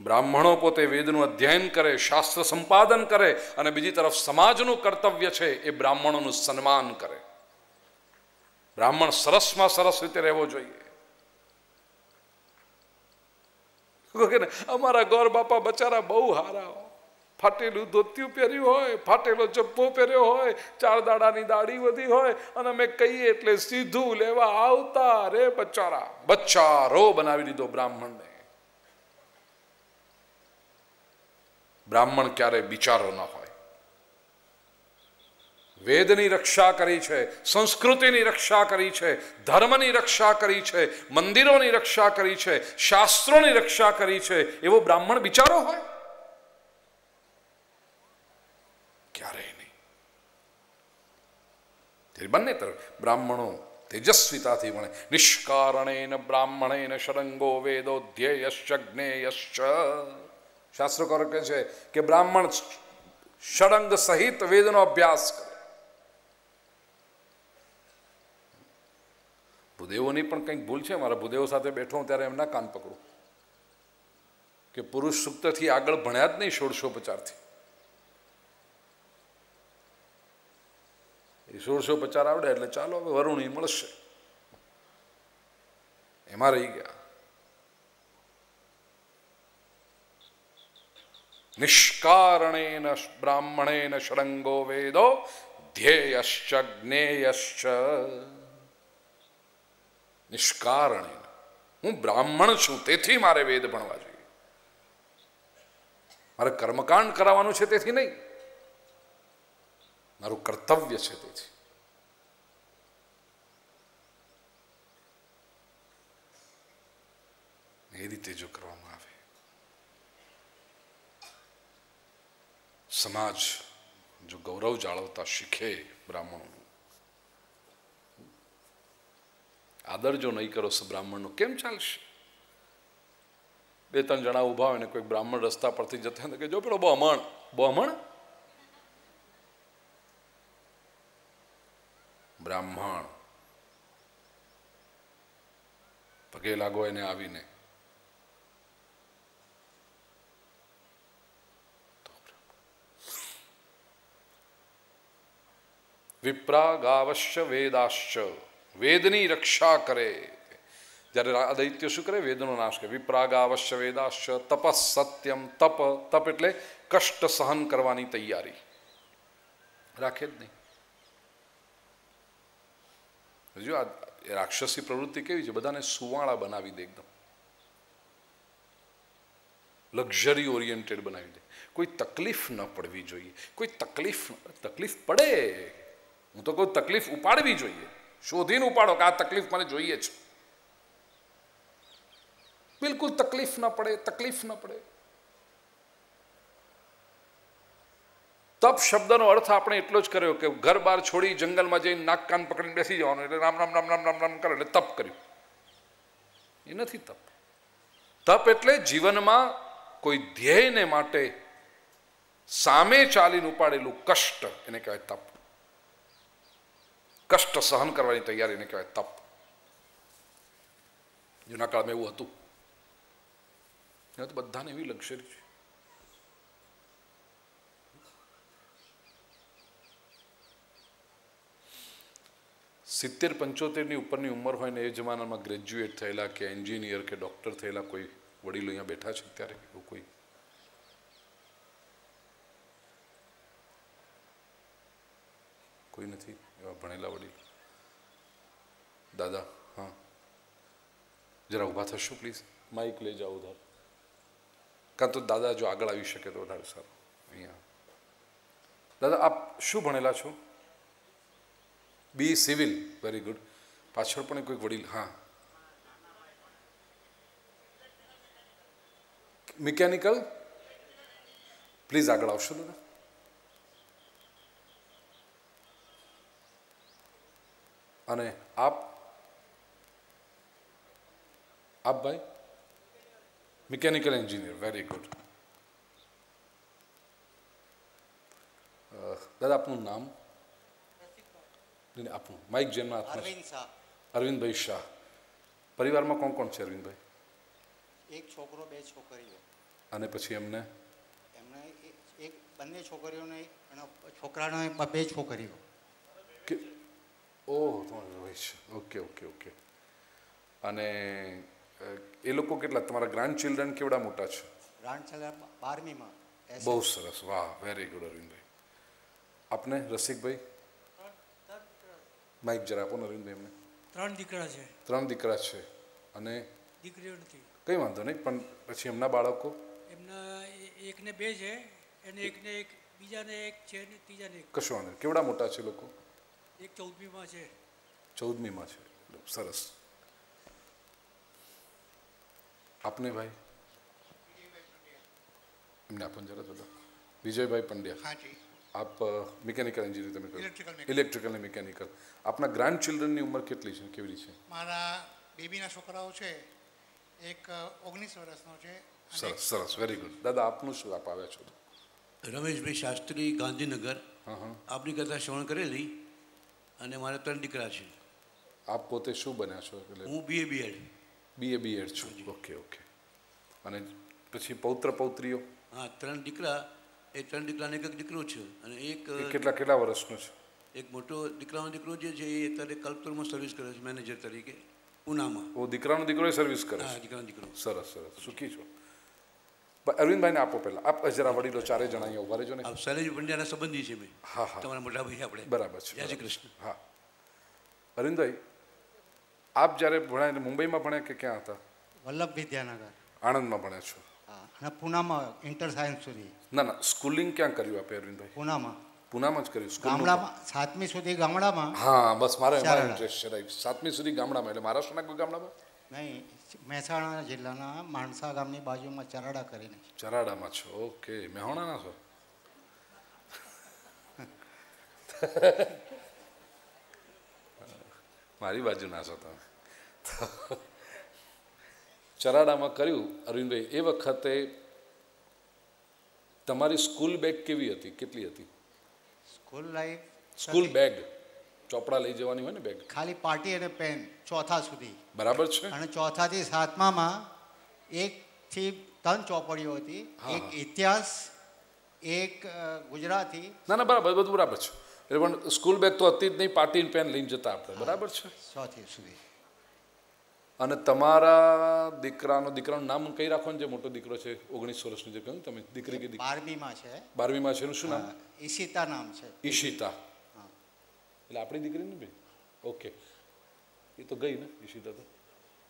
બ્રાહ્મણો પોતે વેદનું અધ્યયન કરે, શાસ્ત્ર સંપાદન કરે અને બીજી તરફ સમાજનું કર્તવ્ય છે એ બ્રાહ્મણોનું સન્માન કરે. બ્રાહ્મણ સરસમાં સરસ રીતે રહેવો જોઈએ. અમારા ગોર બાપા બચારા બહુ હારા ફાટેલું ધોતિયું પહેર્યું હોય, ફાટેલો ચપ્પો પહેર્યો હોય, ચાર દાડાની દાડી વધી હોય, અને અમે કહીએ એટલે સીધું લેવા આવતા રે બચારા. બચ્ચારો બનાવી દીધો બ્રાહ્મણને. બ્રાહ્મણ ક્યારે બિચારો ન હોય. વેદની રક્ષા કરી છે, સંસ્કૃતિની રક્ષા કરી છે, ધર્મની રક્ષા કરી છે, મંદિરોની રક્ષા કરી છે, શાસ્ત્રોની રક્ષા કરી છે, એવો બ્રાહ્મણ વિચારો હોય? ક્યારેય નહીં. બંને તરફ બ્રાહ્મણો તેજસ્વીતાથી વણે, નિષ્કારણેન બ્રાહ્મણેન શરંગો વેદો ધ્યેયશ્ચ જ્ઞેયશ્ચ. શાસ્ત્રકાર કહે છે કે બ્રાહ્મણ ષડંગ સહિત વેદનો અભ્યાસ કરે. ભૂદેવોની પણ કંઈક ભૂલ છે? મારા ભૂદેવો સાથે બેઠો હું ત્યારે એમના કાન પકડું. કે પુરુષ સુપ્તથી આગળ ભણ્યા જ નહીં ષોડશોપચારથી. એ ષોડશોપચાર આવડે એટલે ચાલો હવે વરુણી મળશે. એમાં રહી ગયા. નિષ્કારણેન બ્રાહ્મણેન ષડંગો વેદો ધ્યેયશ્ચ જ્ઞેયશ્ચ. નિષ્કારણે. હું બ્રાહ્મણ છું, તેથી મારે વેદ ભણવા જોઈએ. મારે કર્મકાંડ કરાવવાનું છે, તેથી નહીં. મારું કર્તવ્ય છે તેથી. એ રીતે જો કરવામાં આવે. સમાજ જો ગૌરવ જાળવતા શીખે બ્રાહ્મણોનું આદર જો નહીં કરો બ્રાહ્મણનો, કેમ ચાલશે? બે ત્રણ જણા ઊભા હોય ને કોઈ બ્રાહ્મણ રસ્તા પરથી જતા હોય કે જો પેલો બહમણ બહમણ બ્રાહ્મણ. પગે લાગો એને આવીને. વિપ્રાગાવશ્ય વેદાશ્ચ વેદની રક્ષા કરે. જ્યારે દૈત્ય શું કરે? વેદનો નાશ કરે. વિપ્રાગ અવશ્ય વેદાશ્ય તપસ સત્યમ તપ. તપ એટલે કષ્ટ સહન કરવાની તૈયારી. રાખે જ નહીં. જો આ રાક્ષસી પ્રવૃત્તિ કેવી છે? બધાને સુવાળા બનાવી દે એકદમ. લક્ઝરી ઓરિએન્ટેડ બનાવી દે. કોઈ તકલીફ ન પડવી જોઈએ. કોઈ તકલીફ તકલીફ પડે. હું તો કહું તકલીફ ઉપાડવી જોઈએ. શોધીને ઉપાડો કે આ તકલીફ મને જોઈએ છે. બિલકુલ તકલીફ ન પડે, તકલીફ ન પડે. તપ શબ્દનો અર્થ આપણે એટલો જ કર્યો કે ઘર બહાર છોડી જંગલમાં જઈને નાક કાન પકડીને બેસી જવાનું, એટલે રામ રામ રામ રામ રામ રામ કરે, એટલે તપ કર્યું. એ નથી તપ. તપ એટલે જીવનમાં કોઈ ધ્યેયને માટે સામે ચાલીને ઉપાડેલું કષ્ટ, એને કહેવાય તપ. કષ્ટ સહન કરવાની તૈયારીને કહેવાય તપ. જૂના કાળમાં એવું હતું. તો બધાને એવી લક્ઝરી છે. સિત્તેર પંચોતેરની ઉપરની ઉંમર હોય ને એ જમાનામાં ગ્રેજ્યુએટ થયેલા કે એન્જિનિયર કે ડૉક્ટર થયેલા કોઈ વડીલો અહીંયા બેઠા છે ત્યારે એવું કોઈ? કોઈ નથી? ભણેલા વડીલ. દાદા, હા. જરા ઊભા થશો પ્લીઝ માઇક લઈ જાઓ ઉધાર. કાં તો દાદા જો આગળ આવી શકે તો વધારે સારું. અહીંયા. દાદા, આપ શું ભણેલા છો? બી સિવિલ વેરી ગુડ પાછળ પણ કોઈક વડીલ, હા. મિકેનિકલ પ્લીઝ આગળ આવશો, દાદા. અને આપ આપ ભાઈ? મિકેનિકલ એન્જિનિયર વેરી ગુડ દાદા આપનું નામ? આપનું. માઇક જેમના હાથમાં અરવિંદભાઈ શાહ. પરિવારમાં કોણ કોણ છે અરવિંદભાઈ? એક છોકરો બે છોકરીઓ. અને પછી એમને? એમને એક બંને છોકરીઓને છોકરાને બે છોકરીઓ. ઓહ તમારે હોય ઓકે ઓકે ઓકે અને એ લોકો કેટલા? તમારા ગ્રાન્ડ ચિલ્ડ્રન કેવડા મોટા છે? ગ્રાન્ડ ચિલ્ડ્રન બારમીમાં બહુ સરસ. વાહ વેરી ગુડ અરવિંદભાઈ. આપને રસિકભાઈ? માઇક જરા આપો ને અરવિંદભાઈ એમને. ત્રણ દીકરા છે. ત્રણ દીકરા છે. અને દીકરીઓ નથી. કંઈ વાંધો નહીં પણ પછી એમના બાળકો? એમના એકને બે છે એને એકને એક બીજાને એક છે ને ત્રીજાને એક. કશું વાંધો કેવડા મોટા છે લોકો? એક ચૌદમીમાં છે. ચૌદમીમાં છે. સરસ. આપને ભાઈ? એમને આપો જરા થોડા. વિજયભાઈ પંડ્યા. હાજી. આપ મિકેનિકલ એન્જિનિયર તમે ઇલેક્ટ્રિકલ અને મિકેનિકલ આપના ગ્રાન્ડ ચિલ્ડ્રનની ઉંમર કેટલી છે? કેવી છે? મારા બેબીના છોકરાઓ છે એક ઓગણીસ વર્ષનો છે સરસ સરસ. વેરી ગુડ દાદા આપનું શું આપ આવ્યા છો? રમેશભાઈ શાસ્ત્રી ગાંધીનગર. હા હા. આપની કરતાં શ્રવણ કરેલી? અને મારા ત્રણ દીકરા છે. આપ પોતે શું બન્યા છો? એટલે હું બીએ બીએડ બીએ બીએડ છું. Okay okay. અને પછી પૌત્ર પૌત્રીઓ? હા ત્રણ દીકરા એ ત્રણ દીકરાને એક એક દીકરો છે અને એક કેટલા કેટલા વર્ષનો છે? એક મોટો દીકરાનો દીકરો જે છે એ અત્યારે કલ્પતરમાં સર્વિસ કરે છે મેનેજર તરીકે ઉનામાં. ઓ દીકરાનો દીકરો સર્વિસ કરે હા છે દીકરાનો દીકરો. સરસ સરસ. સુખી છો? અરવિંદભાઈને આપો પહેલા. આપ જરા વડીલો ચારે જણા અહીંયા ઊભા રહેજો ને. શૈલેષ પંડ્યાના સંબંધી છે મેં. હા હા. તમારા મોટા ભાઈ આપણે. બરાબર છે જય શ્રી કૃષ્ણ. હા. અરવિંદભાઈ આપ જ્યારે ભણ્યા એટલે મુંબઈમાં ભણ્યા કે ક્યાં હતા? વલ્લભ વિદ્યાનગર. આણંદમાં ભણ્યા છો. હા અને પૂનામાં ઇન્ટર સાયન્સ સુધી. ના ના સ્કૂલિંગ ક્યાં કર્યું આપે અરવિંદભાઈ? પૂનામાં. પૂનામાં જ કર્યું ગામડામાં સાતમી સુધી ગામડામાં હા બસ મારે ઇન્ટરેસ્ટ છે રાઈટ. સાતમી સુધી ગામડામાં એટલે મહારાષ્ટ્રના કોઈ ગામડામાં? નહીં મહેસાણા જિલ્લાના માણસા ગામની બાજુમાં ચરાડા કરીને ચરાડામાં છો? ઓકે. મહેસાણાના છો? મારી બાજુના છો તમે. ચરાડામાં કર્યું અરવિંદભાઈ એ વખતે તમારી સ્કૂલ બેગ કેવી હતી? કેટલી હતી? School life school bag. ચોપડા લઈ જવાની હોય ને બેગ? ખાલી પાટી અને પેન ચોથા સુધી. બરાબર છે. અને ચોથાથી સાતમામાં એકથી ત્રણ ચોપડીઓ હતી. એક ઇતિહાસ એક ગુજરાતી. ના ના બરાબર બધું બરાબર છે. એટલે પણ સ્કૂલ બેગ તો હતી જ નહીં પાટી પેન લઈને જતા આપણે. બરાબર છે? ચોથી સુધી. અને તમારા દીકરાનો દીકરાનું નામ કઈ રાખવાનું છે? મોટો દીકરો છે ઓગણીસ વર્ષનું જે કહ્યું તમે દીકરી કે બારમીમાં છે. બારમીમાં છે એનું શું નામ? ઈશિતા નામ છે. ઈશિતા. એટલે આપણી દીકરી ને ભાઈ ઓકે. એ તો ગઈ ને ઈશિતા તો.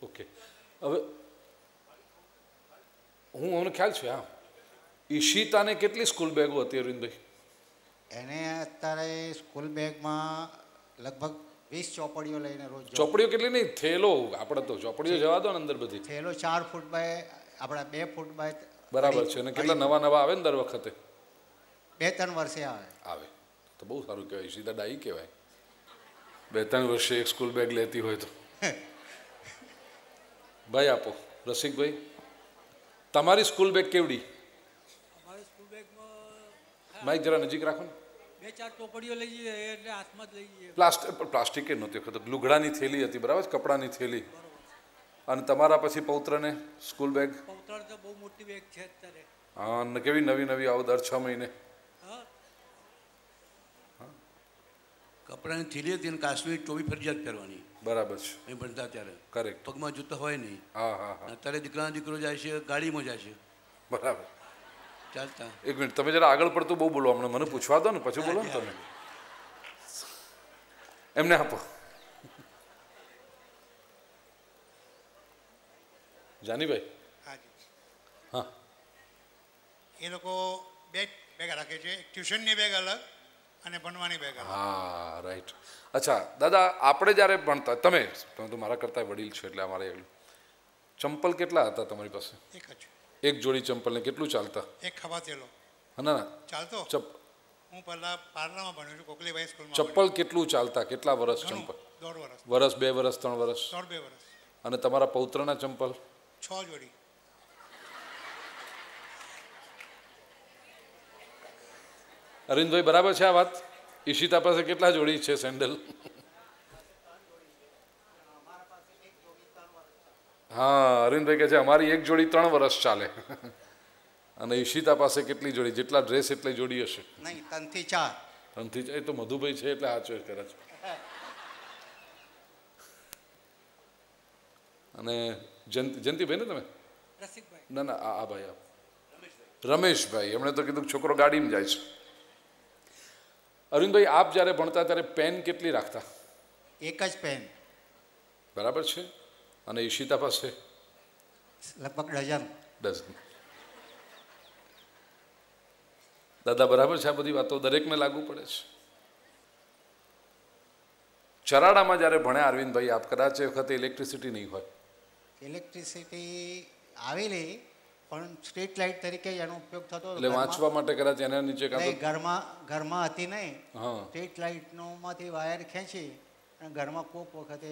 ઓકે. હવે હું મને ખ્યાલ છે હા. ઈશિતાને કેટલી સ્કૂલ બેગો હતી અરવિંદભાઈ? એને અત્યારે સ્કૂલ બેગમાં લગભગ વીસ ચોપડીઓ લઈને રોજ ચોપડીઓ કેટલી નહીં થેલો આપણે તો ચોપડીઓ જવા દો ને અંદર બધી. થેલો ચાર ફૂટ બાય આપણા બે ફૂટ બાય બરાબર છે અને કેટલા નવા નવા આવે ને દર વખતે? બે ત્રણ વર્ષે આવે. આવે. તો બહુ સારું કહેવાય સીધા ડાઈ કહેવાય. બે ત્રણ વર્ષે એક સ્કૂલ બેગ લેતી હોય તો. ભાઈ આપો રસિકભાઈ તમારી સ્કૂલ બેગ કેવડી? માઇક જરા નજીક રાખો ને. બે ચાર ચોપડીઓ લઈ જઈએ એટલે હાથમાં જ લઈ જઈએ. પ્લાસ્ટિક પ્લાસ્ટિક એ નહોતી વખત. લુગડાની થેલી હતી બરાબર? કપડાની થેલી. અને તમારા પછી પૌત્રને સ્કૂલ બેગ પૌત્ર તો બહુ મોટી બેગ છે અત્યારે. હા કેવી નવી નવી આવો દર છ મહિને હા કપડાની થીલી હતી અને કાશ્મીર ટોપી ફરજિયાત પહેરવાની. બરાબર છે. અહીં ભણતા ત્યારે. કરેક્ટ પગમાં જૂતા હોય નહીં. હા હા હા. અત્યારે દીકરાનો દીકરો જાય છે ગાડીમાં જાય છે. બરાબર. ચાલતા. એક મિનિટ તમે જરા આગળ પડતું બહુ બોલો હમણાં મને પૂછવા દો ને પછી બોલો ને તમે. એમને આપો. જાનીભાઈ. હાજી હા. એ લોકો બે બેગ રાખે છે ટ્યુશનની બેગ અલગ અને ભણવાની ભેગા હા રાઈટ અચ્છા દાદા આપણે જ્યારે ભણતા તમે તમે તો મારા કરતાં વડીલ છો એટલે અમારે ચંપલ કેટલા હતા તમારી પાસે? એક જ. એક જોડી ચંપલને કેટલું ચાલતા? એક ખવાતેલો ના ના. ચાલતો? ચપ હું પહેલા પાર્લામાં ભણ્યો છું કોકલીભાઈ સ્કૂલમાં ચપ્પલ કેટલું ચાલતા? કેટલા વર્ષ ચંપલ? દોઢ વર્ષ વર્ષ બે વર્ષ ત્રણ વર્ષ દોઢ બે વર્ષ અને તમારા પૌત્રના ચંપલ? છ જોડી. અરવિંદભાઈ બરાબર છે આ વાત? ઈશિતા પાસે કેટલા જોડી છે સેન્ડલ? હા અરવિંદભાઈ કહે છે અમારી એક જોડી ત્રણ વર્ષ ચાલે. અને ઈશિતા પાસે કેટલી જોડી? જેટલા ડ્રેસ એટલી જોડી હશે. નહીં ત્રણથી ચાર. ત્રણથી એ તો મધુભાઈ છે એટલે આ ચોઈસ કરે છે. અને જયંતિ જયંતિભાઈ ને તમે? ના ના આ આ ભાઈ આ રમેશભાઈ. એમણે તો કીધું કે છોકરો ગાડીમાં જાય છે. અરવિંદભાઈ આપ જ્યારે ભણતા ત્યારે પેન કેટલી રાખતા? એક જ પેન. બરાબર છે? અને ઈશિતા પાસે? લગભગ ડઝન. ડઝન. દાદા બરાબર છે આ બધી વાતો? દરેકને લાગુ પડે છે. ચરાડામાં જ્યારે ભણ્યા અરવિંદભાઈ આપ કદાચ એ વખતે ઇલેક્ટ્રિસિટી નહીં હોય. ઇલેક્ટ્રિસિટી આવેલી પણ સ્ટ્રીટ લાઇટ તરીકે એનો ઉપયોગ થતો એટલે વાંચવા માટે કદાચ એના નીચે કાં નહીં, તો ઘરમાં ઘરમાં હતી નહીં. સ્ટ્રીટ લાઇટનો માંથી વાયર ખેંચી અને ઘરમાં કોક વખતે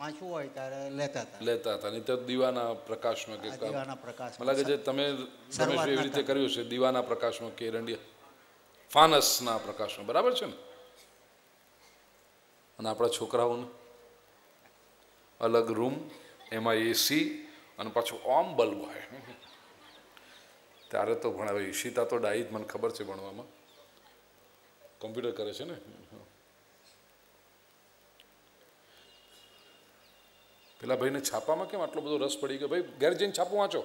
વાંચવું હોય ત્યારે લેતા હતા. લેતા હતા. નહીં તો દીવાના પ્રકાશમાં કે દીવાના પ્રકાશ મને લાગે છે તમે રમેશભાઈ એવી રીતે કર્યું છે. દીવાના પ્રકાશમાં કે રંડિયા ફાનસના પ્રકાશમાં. બરાબર છે ને? અને આપણા છોકરાઓને અલગ રૂમ એમાં એસી અને પાછું ઓમ બલ્બ હોય. ત્યારે તો ભણાવે ઈશિતા તો ડાઈ જ, મને ખબર છે ભણવામાં. કોમ્પ્યુટર કરે છે ને? પેલા ભાઈને છાપામાં કેમ આટલો બધો રસ પડી ગયો? ભાઈ, ઘેર જઈને છાપું વાંચો.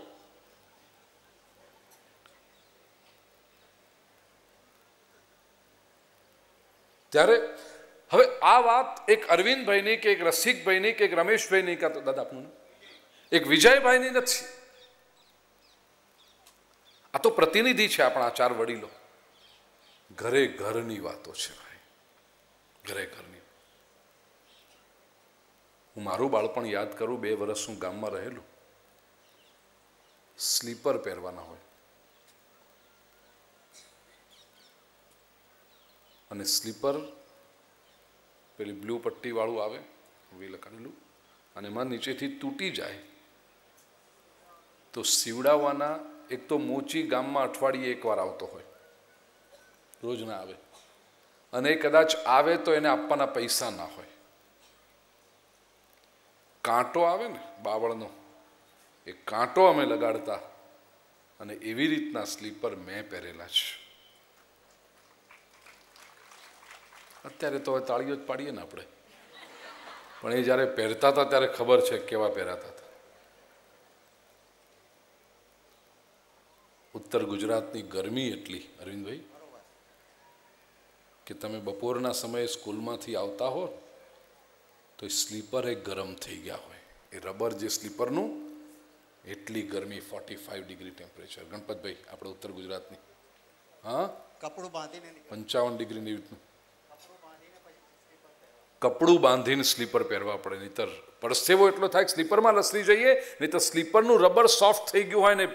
ત્યારે હવે આ વાત એક અરવિંદભાઈની કે એક રસિકભાઈની કે એક રમેશભાઈની કાં તો, દાદા આપનું એક વિજયભાઈની નથી. આ તો પ્રતિનિધિ છે આપણા ચાર વડીલો. ઘરે ઘરની વાતો છે ભાઈ. ઘરે ઘરની. હું મારું બાળપણ યાદ કરું, બે વર્ષ હું ગામમાં રહેલું. સ્લીપર પહેરવાના હોય. અને સ્લીપર પેલી બ્લુ પટ્ટીવાળું આવે વી લખાડેલું અને એમાં નીચેથી તૂટી જાય. તો સીવડાવવાના એક તો મોચી ગામમાં અઠવાડિયે એકવાર આવતો હોય. રોજ ના આવે. અને એ કદાચ આવે તો એને આપવાના પૈસા ના હોય. કાંટો આવે ને બાવળનો, એ કાંટો અમે લગાડતા અને એવી રીતના સ્લીપર મેં પહેરેલા છે. અત્યારે તો હવે તાળીઓ જ પાડીએ ને આપણે. પણ એ જ્યારે પહેરતા હતા ત્યારે ખબર છે કેવા પહેરાતા હતા ઉત્તર ગુજરાતની ગરમી એટલી અરવિંદભાઈ કે તમે બપોરના સમયે સ્કૂલમાંથી આવતા હો તો એ સ્લીપર એ ગરમ થઈ ગયા હોય. એ રબર જે સ્લીપરનું એટલી ગરમી forty five degree temperature Ganpatbhai આપણે ઉત્તર ગુજરાતની. હા? કપડું બાંધીને પંચાવન ડિગ્રીની રીતનું. કપડું બાંધીને સ્લીપર પહેરવા પડે નહીતર પરસેવો એટલો થાય સ્લીપરમાં લસરી જઈએ નહીં તો સ્લીપરનું રબર સોફ્ટ થઈ ગયું હોય ને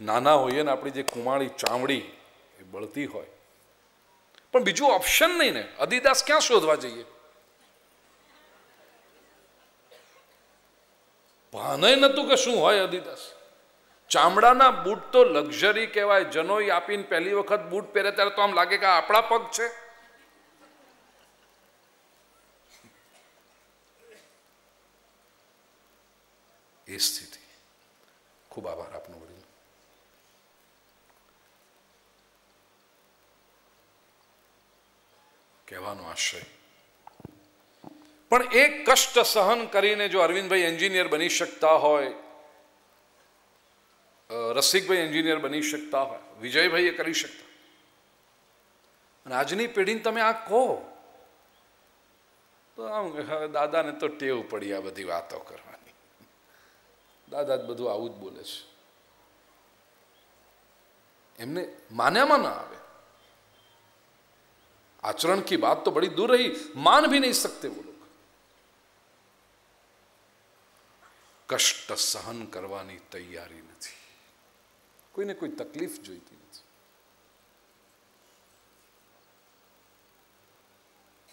નાના હોઈએ ને આપણી જે કુમાળી ચામડી એ બળતી હોય. પણ બીજું ઓપ્શન નહીં ને. અદિદાસ ક્યાં શોધવા જઈએ? ભાને નહોતું કે શું હોય અદિદાસ ચામડાના બૂટ તો લક્ઝરી કહેવાય. જનોઈ આપીને પહેલી વખત બૂટ પહેરે ત્યારે તો આમ લાગે કે આપણા પગ છે. એ સ્થિતિ. ખૂબ આભાર આપનો વડીલ કહેવાનો આશય. પણ એક કષ્ટ સહન કરીને જો અરવિંદભાઈ એન્જિનિયર બની શકતા હોય રસિકભાઈ એન્જિનિયર બની શકતા હોય વિજયભાઈ એ કરી શકતા. અને આજની પેઢીને તમે આ કહો, તો આમ દાદાને તો ટેવ પડી આ બધી વાતો કરવાની. દાદા બધું આવું જ બોલે છે. એમને માન્યામાં ના આવે. आचरण की बात तो बड़ी दूर रही मान भी नहीं सकते वो लोग કષ્ટ સહન કરવાની તૈયારી નથી કોઈને કોઈ તકલીફ જોઈતી નથી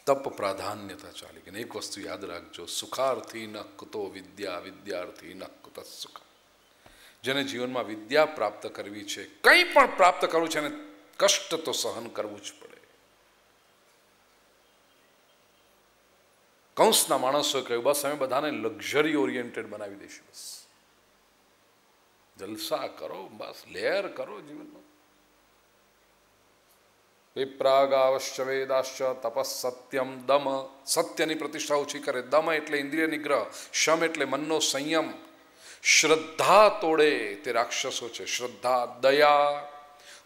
તપ પ્રાધાન્યતા ચાલી ગઈ એક વસ્તુ યાદ રાખજો સુખાર્થી ન કુતો વિદ્યા વિદ્યાર્થી ન કુત સુખ જેને જીવનમાં વિદ્યા પ્રાપ્ત કરવી છે કંઈ પણ પ્રાપ્ત કરવું છે એને કષ્ટ તો સહન કરવું જ પડે કંસના માણસોએ કહ્યું, બસ અમે બધાને લક્ઝરી ઓરિએન્ટેડ બનાવી દઈશું, બસ. જલસા કરો, બસ લેર કરો જીવનમાં. વિપ્રાગાવશ્ચ વેદાશ્ચ તપસ સત્યમ દમ. સત્યની પ્રતિષ્ઠા ઓછી કરે. દમ એટલે ઇન્દ્રિય નિગ્રહ, શમ એટલે મનનો સંયમ. શ્રદ્ધા તોડે તે રાક્ષસો છે. શ્રદ્ધા, દયા,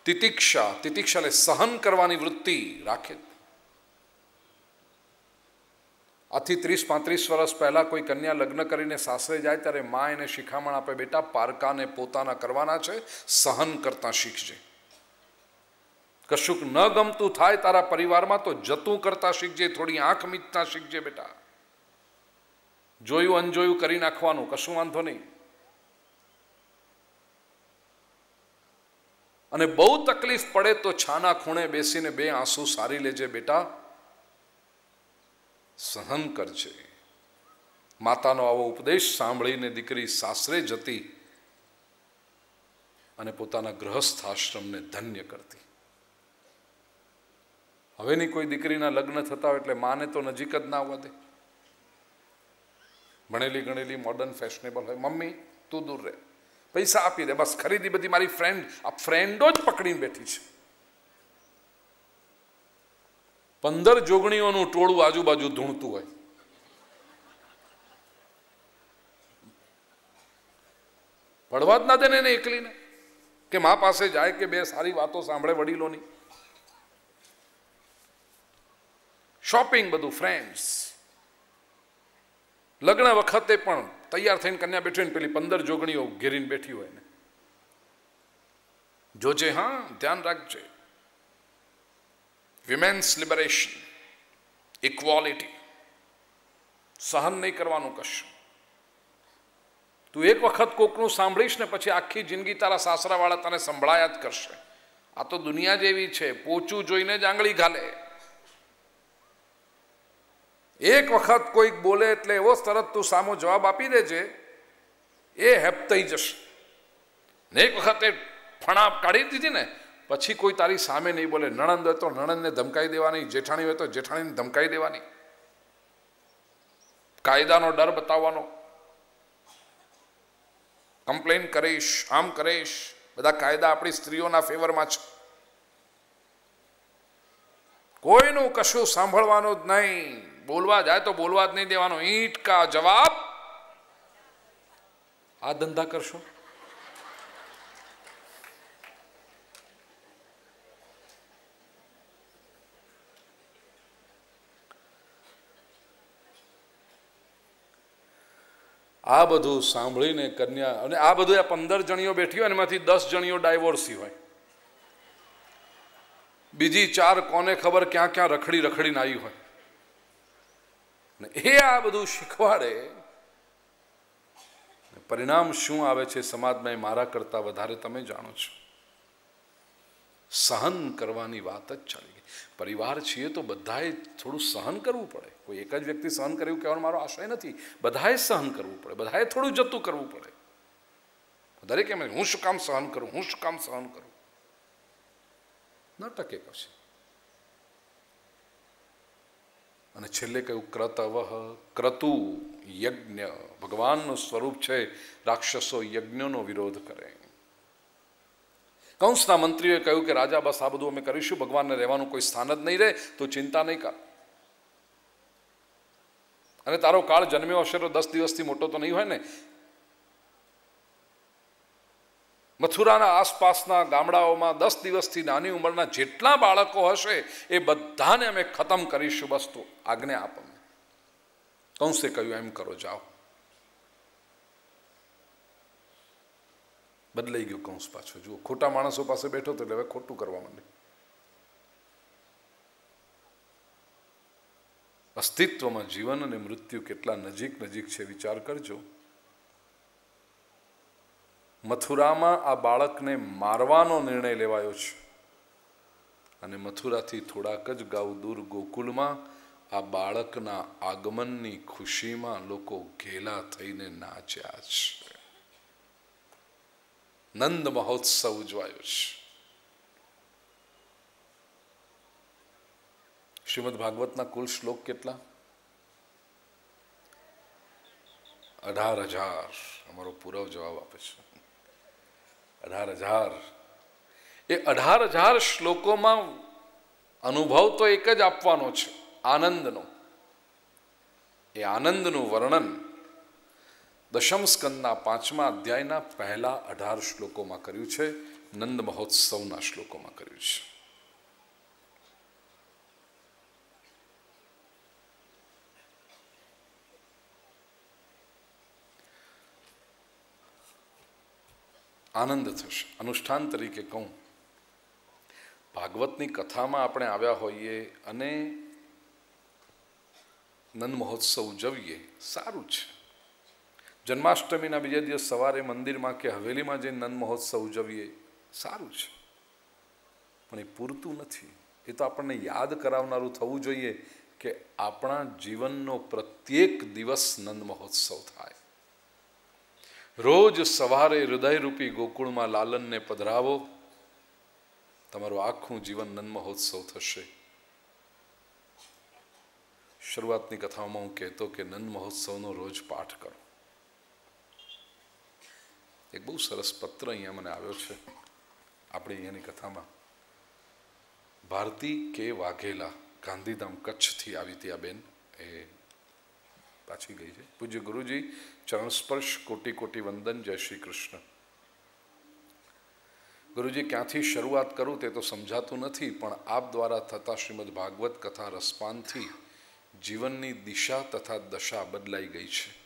તિતિક્ષા. તિતિક્ષાને સહન કરવાની વૃત્તિ રાખે આથી ત્રીસ, પાંત્રીસ વર્ષ પહેલાં કોઈ કન્યા લગ્ન કરીને સાસરે જાય, ત્યારે મા એને શિખામણ આપે, બેટા, પારકાને પોતાના કરવાના છે, સહન કરતા શીખજે. કશુંક ન ગમતું થાય તારા પરિવારમાં, તો જતું કરતા શીખજે, થોડી આંખ મીચતા શીખજે, બેટા. જોયું, અનજોયું કરી નાખવાનું, કશું વાંધો નહીં. અને બહુ તકલીફ પડે તો છાના ખૂણે બેસીને બે આંસુ સારી લેજે, બેટા સહન કરજે. માતાનો આવો ઉપદેશ સાંભળીને દીકરી સાસરે જતી અને પોતાના ગ્રહસ્થ આશ્રમને ધન્ય કરતી. હવેની કોઈ દીકરીના લગ્ન થતા હોય એટલે માને તો નજીક જ ના દે ભણેલી ગણેલી મોડર્ન ફેશનેબલ હોય. મમ્મી, તું દૂર રહે. પૈસા આપી દે. બસ, ખરીદી બધી મારી ફ્રેન્ડ આ ફ્રેન્ડો જ પકડીને બેઠી છે. પંદર જોગણીઓનું ટોળું આજુબાજુ ધૂણતું હોય. પડવા જ ના દે ને એને એકલીને કે મા પાસે જાય કે બે સારી વાતો સાંભળે વડીલોની. શોપિંગ બધું ફ્રેન્ડ્સ લગ્ન વખતે પણ તૈયાર થઈને કન્યા બેઠી ને પેલી પંદર જોગણીઓ ઘેરીને બેઠી હોય ને. જોજે, હા, ધ્યાન રાખજે. વિમેન્સ લિબરેશન ઇક્વોલિટી સહન નહીં કરવાનું કશું. તું એક વખત કોકનું સાંભળીશ ને પછી આખી જિંદગી તારા સાસરાવાળા તને સંભળાયા જ કરશે. આ તો દુનિયા જેવી છે, પોચું જોઈને જ આંગળી ઘાલે. એક વખત કોઈક બોલે એટલે એવો તરત તું સામો જવાબ આપી દેજે, એ હેપતાઈ જશે. ને એક વખતે ફણા કાઢી દીધી ને પછી કોઈ તારી સામે નહીં બોલે, નણંદ હોય તો નણંદને ધમકાઈ દેવાની, જેઠાણી હોય તો જેઠાણીને ધમકાઈ દેવાની. કાયદાનો ડર બતાવવાનો. કમ્પ્લેન કરીશ, આમ કરીશ. બધા કાયદા આપણી સ્ત્રીઓના ફેવરમાં છે. કોઈનું કશું સાંભળવાનું જ નહીં. બોલવા જાય તો બોલવા જ નહીં દેવાનો. ઈંટ કા જવાબ. આ ધંધા કરશો? આ બધું સાંભળીને કન્યા અને આ બધું આ પંદર જણીઓ બેઠી હોય એમાંથી દસ જણીઓ ડાયવોર્સી હોય. બીજી ચાર કોને ખબર ક્યાં ક્યાં રખડી રખડીને આવી હોય. ને એ આ બધું શીખવાડે. પરિણામ શું આવે છે સમાજમાં એ મારા કરતાં વધારે તમે જાણો છો. સહન કરવાની વાત જ ચાલી પરિવાર છીએ તો બધાએ થોડું સહન કરવું પડે. કોઈ એક જ વ્યક્તિ સહન કર્યું કહેવાનો મારો આશય નથી. બધાએ સહન કરવું પડે. બધાએ થોડું જતું કરવું પડે. દરેક એમ હું શું કામ સહન કરું? હું શું કામ સહન કરું? ન ટકે પછી અને છેલ્લે કહ્યું ક્રતવહ ક્રતુ યજ્ઞ. ભગવાનનું સ્વરૂપ છે, રાક્ષસો યજ્ઞનો વિરોધ કરે. કંસના મંત્રીએ કહ્યું કે, રાજા, બસ આ બધું અમે કરીશું, ભગવાનને રહેવાનું કોઈ સ્થાન જ નહીં રહે, તો ચિંતા નહીં કર. અને તારો કાળ જન્મ્યો હશે તો દસ દિવસથી મોટો તો નહીં હોય ને? મથુરાના આસપાસના ગામડાઓમાં દસ દિવસથી નાની ઉંમરના જેટલા બાળકો હશે, એ બધાને અમે ખતમ કરીશું. બસ તો આજ્ઞા આપ કંસે કહ્યું, એમ કરો, જાઓ. બદલાઈ ગયું કંસ પાછો. જુઓ, ખોટા માણસો પાસે બેઠો તો એટલે હવે ખોટું કરવા માંડ્યું અસ્તિત્વમાં જીવન અને મૃત્યુ કેટલા નજીક નજીક છે, વિચાર કરજો. મથુરામાં આ બાળકને મારવાનો નિર્ણય લેવાયો છે. અને મથુરાથી થોડાક જ ગાઉ દૂર ગોકુલમાં આ બાળકના આગમનની ખુશીમાં લોકો ઘેલા થઈને નાચ્યા છે. નંદ મહોત્સવ ઉજવાયો છે શ્રીમદ ભાગવતના કુલ શ્લોક કેટલા? અઢાર હજાર, અમારો પૂરવ જવાબ આપે છે. અઢાર હજાર. એ અઢાર હજાર શ્લોકોમાં અનુભવ તો એક જ આપવાનો છે, આનંદનો. એ આનંદનું વર્ણન દશમ સ્કંદના પાંચમા અધ્યાયના પહેલા અઢાર શ્લોકોમાં કર્યું છે, નંદ મહોત્સવના શ્લોકોમાં કર્યું છે. આનંદ થશે. અનુષ્ઠાન તરીકે કહું. ભાગવતની કથામાં આપણે આવ્યા હોઈએ અને નંદ મહોત્સવ ઉજવીએ, સારું છે. જન્માષ્ટમીના બીજા દિવસ સવારે મંદિરમાં કે હવેલીમાં જઈને નંદ મહોત્સવ ઉજવીએ, સારું છે. પણ એ પૂરતું નથી. એ તો આપણને યાદ કરાવનારું થવું જોઈએ કે આપણા જીવનનો પ્રત્યેક દિવસ નંદ મહોત્સવ થાય. રોજ સવારે હૃદયરૂપી ગોકુળમાં લાલનને પધરાવો. તમારું આખું જીવન નંદ મહોત્સવ થશે. શરૂઆતની કથામાં હું કહેતો કે નંદ મહોત્સવનો રોજ પાઠ કરો. એક બહુ સરસ પત્ર અહીંયા મને આવ્યો છે, આપણી અહીંયાની કથામાં. ભારતી કે વાઘેલા, ગાંધીધામ કચ્છથી આવી હતી આ બેન. એ પાછી ગઈ છે. પૂજ્ય ગુરુજી, ચરણ સ્પર્શ, કોટી કોટી વંદન, જય શ્રી કૃષ્ણ. ગુરુજી, ક્યાંથી શરૂઆત કરું તે તો સમજાતું નથી, પણ આપ દ્વારા થતા શ્રીમદ ભાગવત કથા રસપાનથી જીવનની દિશા તથા દશા બદલાઈ ગઈ છે.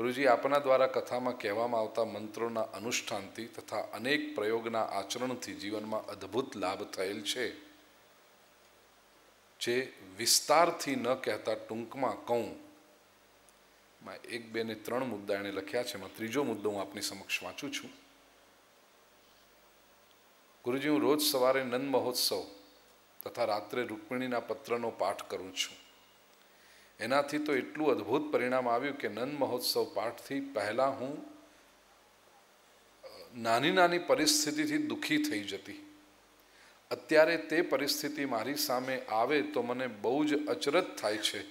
ગુરુજી, આપના દ્વારા કથામાં કહેવામાં આવતા મંત્રોના અનુષ્ઠાનથી તથા અનેક પ્રયોગના આચરણથી જીવનમાં અદ્ભુત લાભ થયેલ છે. જે વિસ્તારથી ન કહેતા ટૂંકમાં કહું. માં એક, બે ને ત્રણ મુદ્દા એણે લખ્યા છે. એમાં ત્રીજો મુદ્દો હું આપની સમક્ષ વાંચું છું. ગુરુજી, હું રોજ સવારે નંદ મહોત્સવ તથા રાત્રે રૂકમિણીના પત્રનો પાઠ કરું છું. એનાથી તો એટલું અદ્ભુત પરિણામ આવ્યું કે નંદ મહોત્સવ પાઠથી પહેલાં હું નાની નાની પરિસ્થિતિથી દુઃખી થઈ જતી. અત્યારે તે પરિસ્થિતિ મારી સામે આવે તો મને બહુ જ અચરજ થાય છે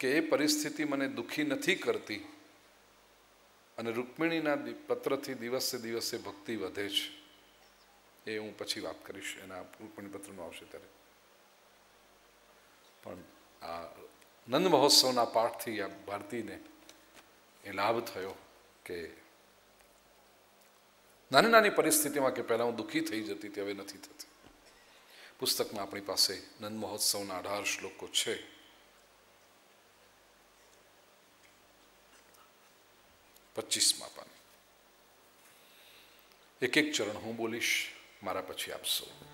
કે એ પરિસ્થિતિ મને દુઃખી નથી કરતી અને રૂકમિણીના પત્રથી દિવસે દિવસે ભક્તિ વધે છે. એ હું પછી વાત કરીશ એના રૂકમિણી પત્રનું આવશે ત્યારે. પણ આ નંદ મહોત્સવના પાઠથી આ ભારતીને એ લાભ થયો કે નાની નાની પરિસ્થિતિમાં કે પહેલાં હું દુઃખી થઈ જતી તે હવે નથી થતી. પુસ્તકમાં આપણી પાસે નંદ મહોત્સવના અઢાર શ્લોકો છે. પચીસમાં પાને એક એક ચરણ હું બોલીશ, મારા પછી આપશો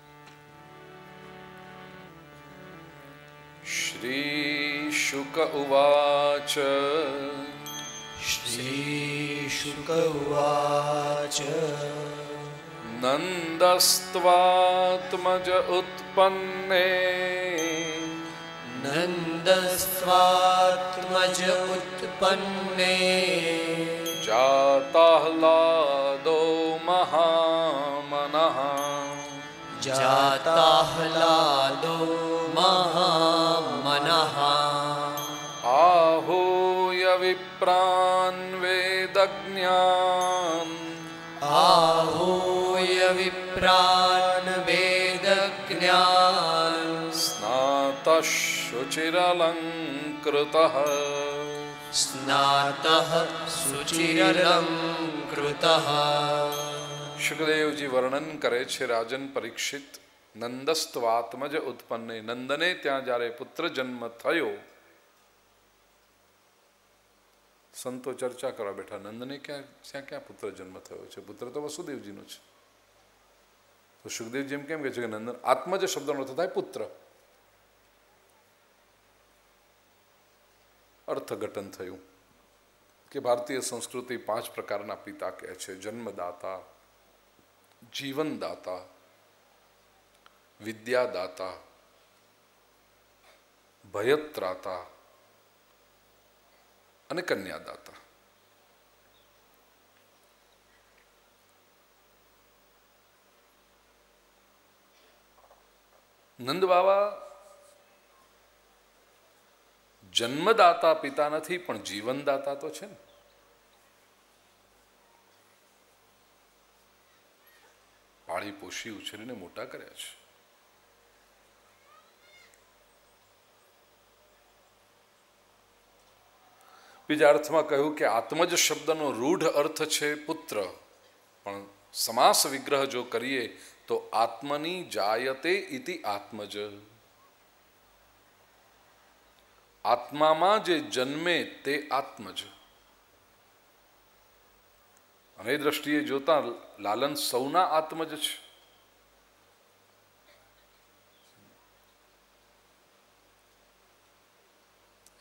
श्रीशुक उवाच श्रीशुक उवाच नन्दस्त्वात्मज उत्पन्ने नन्दस्त्वात्मज उत्पन्ने जाताह्लादो महामनः जाताह्लादो मन आहूय विप्रान् वेदज्ञान् आहूय विप्रान् वेदज्ञान् स्नातः शुचिरलङ्कृतः। स्नातः शुचिरलङ्कृतः सुखदेव जी वर्णन करे छे राजन परीक्षित। નંદસ્ત્વાત્મજ ઉત્પન્ને નંદને ત્યાં જ્યારે પુત્ર જન્મ થયો સંતો ચર્ચા કરવા બેઠા નંદને ક્યાં ત્યાં ક્યાં પુત્ર જન્મ થયો છે પુત્ર તો વસુદેવજીનો છે તો સુખદેવજી એમ કેમ કહે છે કે નંદન આત્મજ શબ્દનો અર્થ થાય પુત્ર। અર્થઘટન થયું કે ભારતીય સંસ્કૃતિ પાંચ પ્રકારના પિતા કહે છે. જન્મદાતા, જીવનદાતા વિદ્યાદાતા, ભયત્રાતા અને કન્યાદાતા. નંદ બાબા જન્મદાતા પિતા નથી, પણ જીવનદાતા તો છે ને. પાળી પોષી ઉછેરીને મોટા કર્યા છે. બીજા અર્થમાં કહ્યું કે આત્મજ શબ્દનો રૂઢ અર્થ છે પુત્ર. પણ સમાસ વિગ્રહ જો કરીએ તો આત્મની જાયતે ઇતિ આત્મજ. આત્મામાં જે જન્મે તે આત્મજ. અને દ્રષ્ટિએ જોતા લાલન સૌના આત્મજ છે.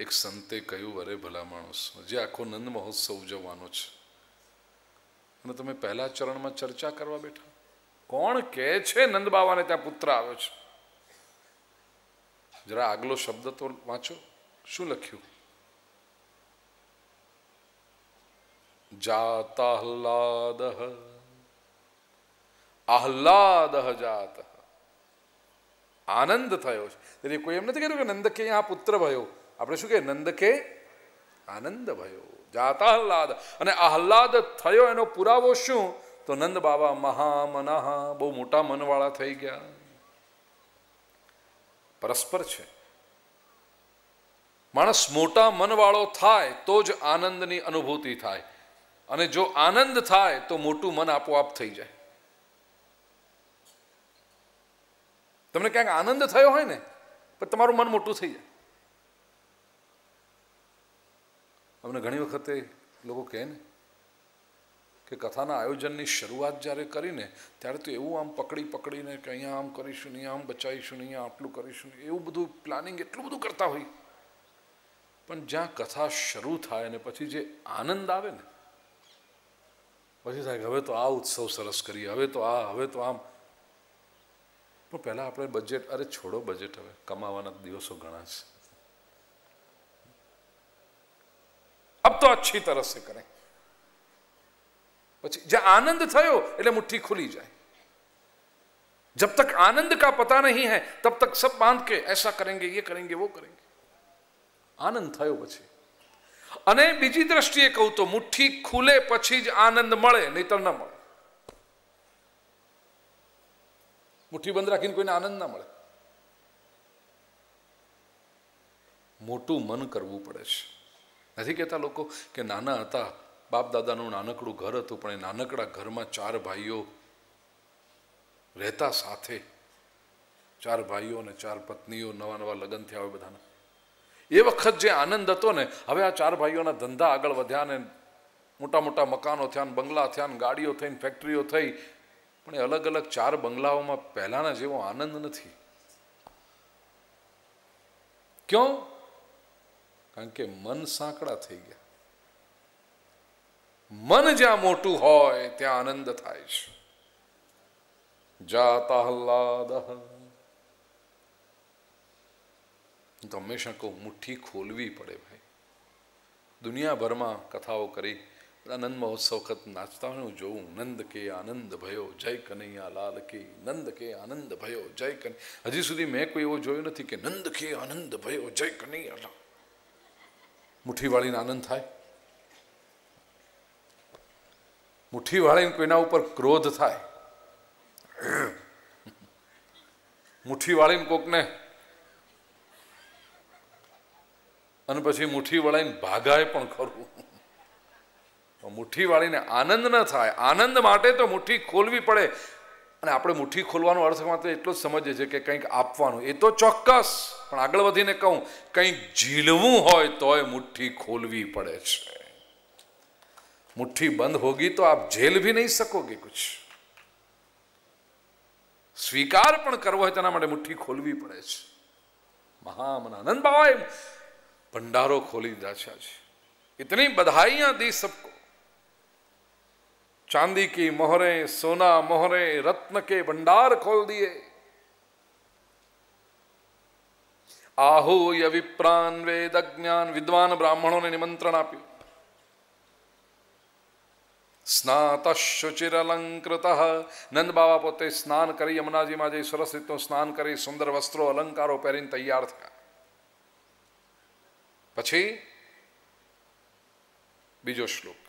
એક સંતે કહ્યું અરે ભલા માણસ જે આખો નંદ મહોત્સવ ઉજવવાનો છે. અને તમે પહેલા ચરણમાં ચર્ચા કરવા બેઠા. કોણ કહે છે નંદ બાવાને ત્યાં પુત્ર આવ્યો છે? જરા આગલો શબ્દ તો વાંચો. શું લખ્યું? જાતાહલાદ આહ્લાદ જાત આનંદ થયો છે. કોઈ એમ નથી કહેતું કે નંદ કે આ પુત્ર ભયો. આપણે શું કહે નંદ કે આનંદ ભયો જાતા આહ્લાદ અને આહ્લાદ થયો, એનો પુરાવો શું? તો નંદ બાબા મહામનઃ, બહુ મોટા મનવાળા થઈ ગયા. પરસ્પર છે. માણસ મોટા મનવાળો થાય, તો જ આનંદની અનુભૂતિ થાય. અને જો આનંદ થાય, તો મોટું મન આપોઆપ થઈ જાય. તમને ક્યાંક આનંદ થયો હોય ને, પણ તમારું મન મોટું થઈ જાય. અમને ઘણી વખતે લોકો કહે ને કે કથાના આયોજનની શરૂઆત જ્યારે કરીને, ત્યારે તો એવું આમ પકડી પકડીને કે અહીંયા આમ કરીશું નહીં આમ બચાવીશું નહીં આટલું કરીશું નહીં એવું બધું પ્લાનિંગ એટલું બધું કરતા હોય. પણ જ્યાં કથા શરૂ થાય અને પછી જે આનંદ આવે ને, પછી થાય કે હવે તો આ ઉત્સવ સરસ કરીએ, હવે તો આ, હવે તો આમ. પણ પહેલાં આપણે બજેટ અરે છોડો બજેટ હવે, કમાવાના દિવસો ઘણા છે. અબ તો અચ્છી તરહ સે કરેं પછી જ્યાં आनंद થયો એટલે મુઠ્ઠી ખુલી જાય जब तक आनंद का पता नहीं है तब तक सब बांध के ऐसा करेंगे ये करेंगे वो करेंगे આનંદ થયો પછી અને બીજી દ્રષ્ટિએ કહું તો મુઠ્ઠી ખુલે પછી જ આનંદ મળે નહીતર ન મળે મુઠ્ઠી બંધ રાખીને કોઈને આનંદ ના મળે મોટું મન કરવું પડે છે નથી કહેતા લોકો કે નાના હતા બાપ દાદાનું નાનકડું ઘર હતું, પણ એ નાનકડા ઘરમાં ચાર ભાઈઓ રહેતા સાથે. ચાર ભાઈઓ અને ચાર પત્નીઓ નવા નવા લગ્ન થયા હોય બધાના. એ વખત જે આનંદ હતો ને, હવે આ ચાર ભાઈઓના ધંધા આગળ વધ્યા ને, મોટા મોટા મકાનો થયા ને, બંગલા થયા ને, ગાડીઓ થઈને ફેક્ટરીઓ થઈ, પણ એ અલગ અલગ ચાર બંગલાઓમાં પહેલાના જેવો આનંદ નથી. ક્યો? કારણ કે મન સાંકડા થઈ ગયા. મન જ્યાં મોટું હોય, ત્યાં આનંદ થાય છે. જાતા હલ્લાદ હું તો હંમેશા કહું, મુઠ્ઠી ખોલવી પડે ભાઈ. દુનિયાભરમાં કથાઓ કરી, બધા નંદ મહોત્સવ વખત નાચતા હોય હું જોઉં, નંદ કે આનંદ ભયો, જય કનૈયા લાલ કે નંદ કે આનંદ ભયો, જય કન. હજી સુધી મેં કોઈ એવો જોયો નથી કે નંદ કે આનંદ ભયો, જય કનૈયા લાલ. મુઠ્ઠી વાળીને આનંદ થાય. મુઠ્ઠી વાળીને કોઈના ઉપર ક્રોધ થાય. મુઠ્ઠી વાળીને કોકને અને પછી મુઠ્ઠી વળાઈને ભાગાય પણ ખરું. મુઠ્ઠી વાળીને આનંદ ન થાય. આનંદ માટે તો મુઠ્ઠી ખોલવી પડે. અને આપણે મુઠ્ઠી ખોલવાનો અર્થ માત્ર એટલો જ સમજીએ છીએ કે કંઈક આપવાનું. એ તો ચોક્કસ. પણ આગળ વધીને કહું, કંઈક ઝીલવું હોય તોય મુઠ્ઠી ખોલવી પડે છે. મુઠ્ઠી બંધ હોગી તો આપ જેલ ભી નહીં શકોગે કુછ. સ્વીકાર પણ કરવો હોય તેના માટે મુઠ્ઠી ખોલવી પડે છે. મહામન આનંદ બાબાએ ભંડારો ખોલી દીધા છે. આજે ઇતની બધાઈયા દી સબકો चांदी की मोहरे सोना मोहरे रत्न के भंडार खोल दिए આહુય વિપ્રાન વેદ જ્ઞાન વિદ્વાન બ્રાહ્મણોને નિમંત્રણ આપ્યું સ્નાત શુચિરલંકૃત નંદ બાબા પોતે સ્નાન કરી યમુનાજીમાં જઈ સરસ રીતનું સ્નાન કરી સુંદર વસ્ત્રો અલંકારો પહેરીને તૈયાર થયા પછી બીજો શ્લોક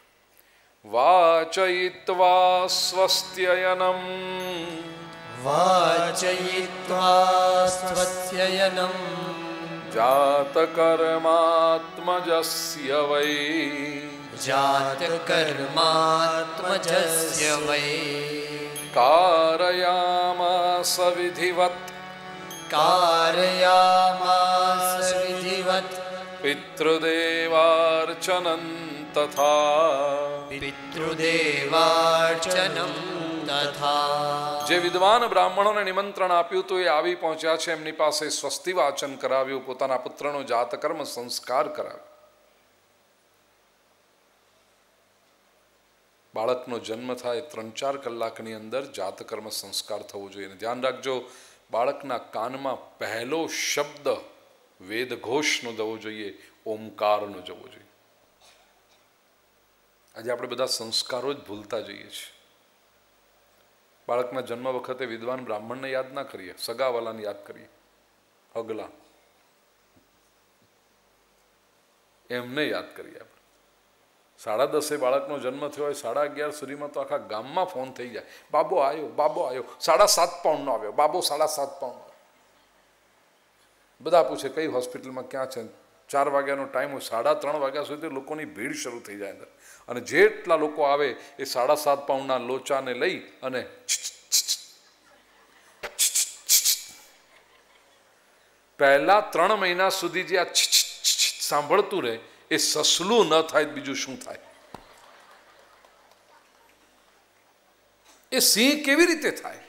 वाचयित्वा स्वस्त्ययनं वाचयित्वा स्वस्त्ययनं जातकर्मात्मजस्य वै जातकर्मात्मजस्य वै कारयामास विधिवत् कारयामास विधिवत् पितृदेवार्चनन् तथा। પિતૃદેવાર્ચનમ તથા જે વિદ્વાન બ્રાહ્મણોને નિમંત્રણ આપ્યું તો એ આવી પહોંચ્યા છે. એમની પાસે સ્વસ્તિ વાચન કરાવ્યું પોતાના પુત્રનો જાતકર્મ સંસ્કાર કરાવ્યો. બાળકનો જન્મ થાય ત્રણ ચાર કલાકની અંદર જાતકર્મ સંસ્કાર થવો જોઈએ. ધ્યાન રાખજો બાળકના કાનમાં પહેલો શબ્દ વેદઘોષનો દવો જોઈએ ઓમકારનો જવો જોઈએ. આજે આપણે બધા સંસ્કારો જ ભૂલતા જઈએ છીએ. બાળકના જન્મ વખતે વિદ્વાન બ્રાહ્મણને યાદ ના કરીએ, સગાવાલાને યાદ કરીએ. અગલા. એમને યાદ કરીએ આપણે. સાડા દસે બાળકનો જન્મ થયો હોય, સાડા અગિયાર સુધીમાં તો આખા ગામમાં ફોન થઈ જાય. બાબો આવ્યો બાબો આવ્યો સાડા સાત પાઉન્ડનો આવ્યો. બાબો, સાડા સાત પાઉન્ડ. બધા પૂછે, કઈ હોસ્પિટલમાં ક્યાં છે? ચાર વાગ્યાનો ટાઈમ હોય, સાડા ત્રણ વાગ્યા સુધી લોકોની ભીડ શરૂ થઈ જાય અંદર. અને જેટલા લોકો આવે એ સાડા સાત પાઉન્ડના લોચાને લઈ અને પહેલા ત્રણ મહિના સુધી જે આ સાંભળતું રહે, એ સસલું ન થાય, બીજું શું થાય? એ સિંહ કેવી રીતે થાય?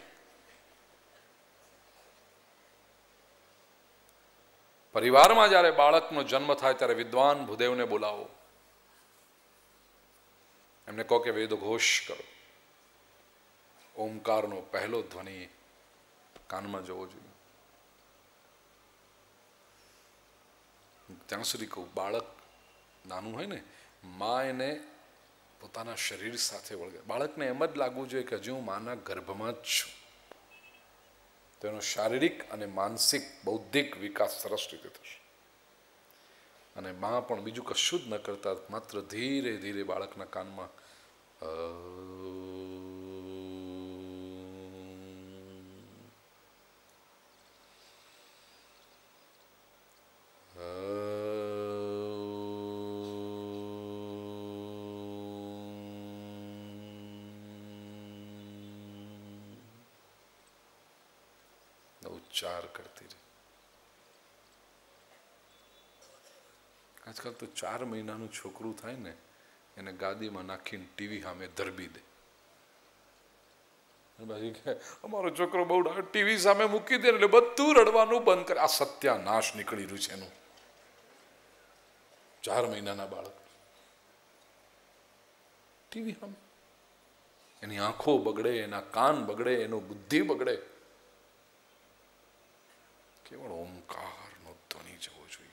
પરિવારમાં જ્યારે બાળકનો જન્મ થાય, ત્યારે વિદ્વાન ભૂદેવને બોલાવો. એમને કહો કે વેદ ઘોષ કરો. ઓમકારનો પહેલો ધ્વનિ કાનમાં જવો જોઈએ. ત્યાં સુધી કહું, બાળક નાનું હોય ને, મા એને પોતાના શરીર સાથે વળગે. બાળકને એમ જ લાગવું જોઈએ કે હજી હું માના ગર્ભમાં જ છું. તો એનો શારીરિક અને માનસિક બૌદ્ધિક વિકાસ સરસ રીતે થશે. અને મા પણ બીજું કશું જ ન કરતા માત્ર ધીરે ધીરે બાળકના કાનમાં અ, ઉચ્ચાર કરતી રહી. આજકાલ તો ચાર મહિનાનું છોકરું થાય ને, એને ગાદીમાં નાખીને ટીવી સામે ધરબી દે. અને કે અમારો છોકરો બહુ ટીવી સામે મૂકી દે એટલે બધું રડવાનું બંધ કરે. આ સત્યાનાશ નીકળી રહ્યું છે એનું. ચાર મહિનાના બાળક. ટીવી સામે. એની આંખો બગડે, એના કાન બગડે, એનો બુદ્ધિ બગડે. કેવળ ઓમકારનો ધ્વનિ જવો જોઈએ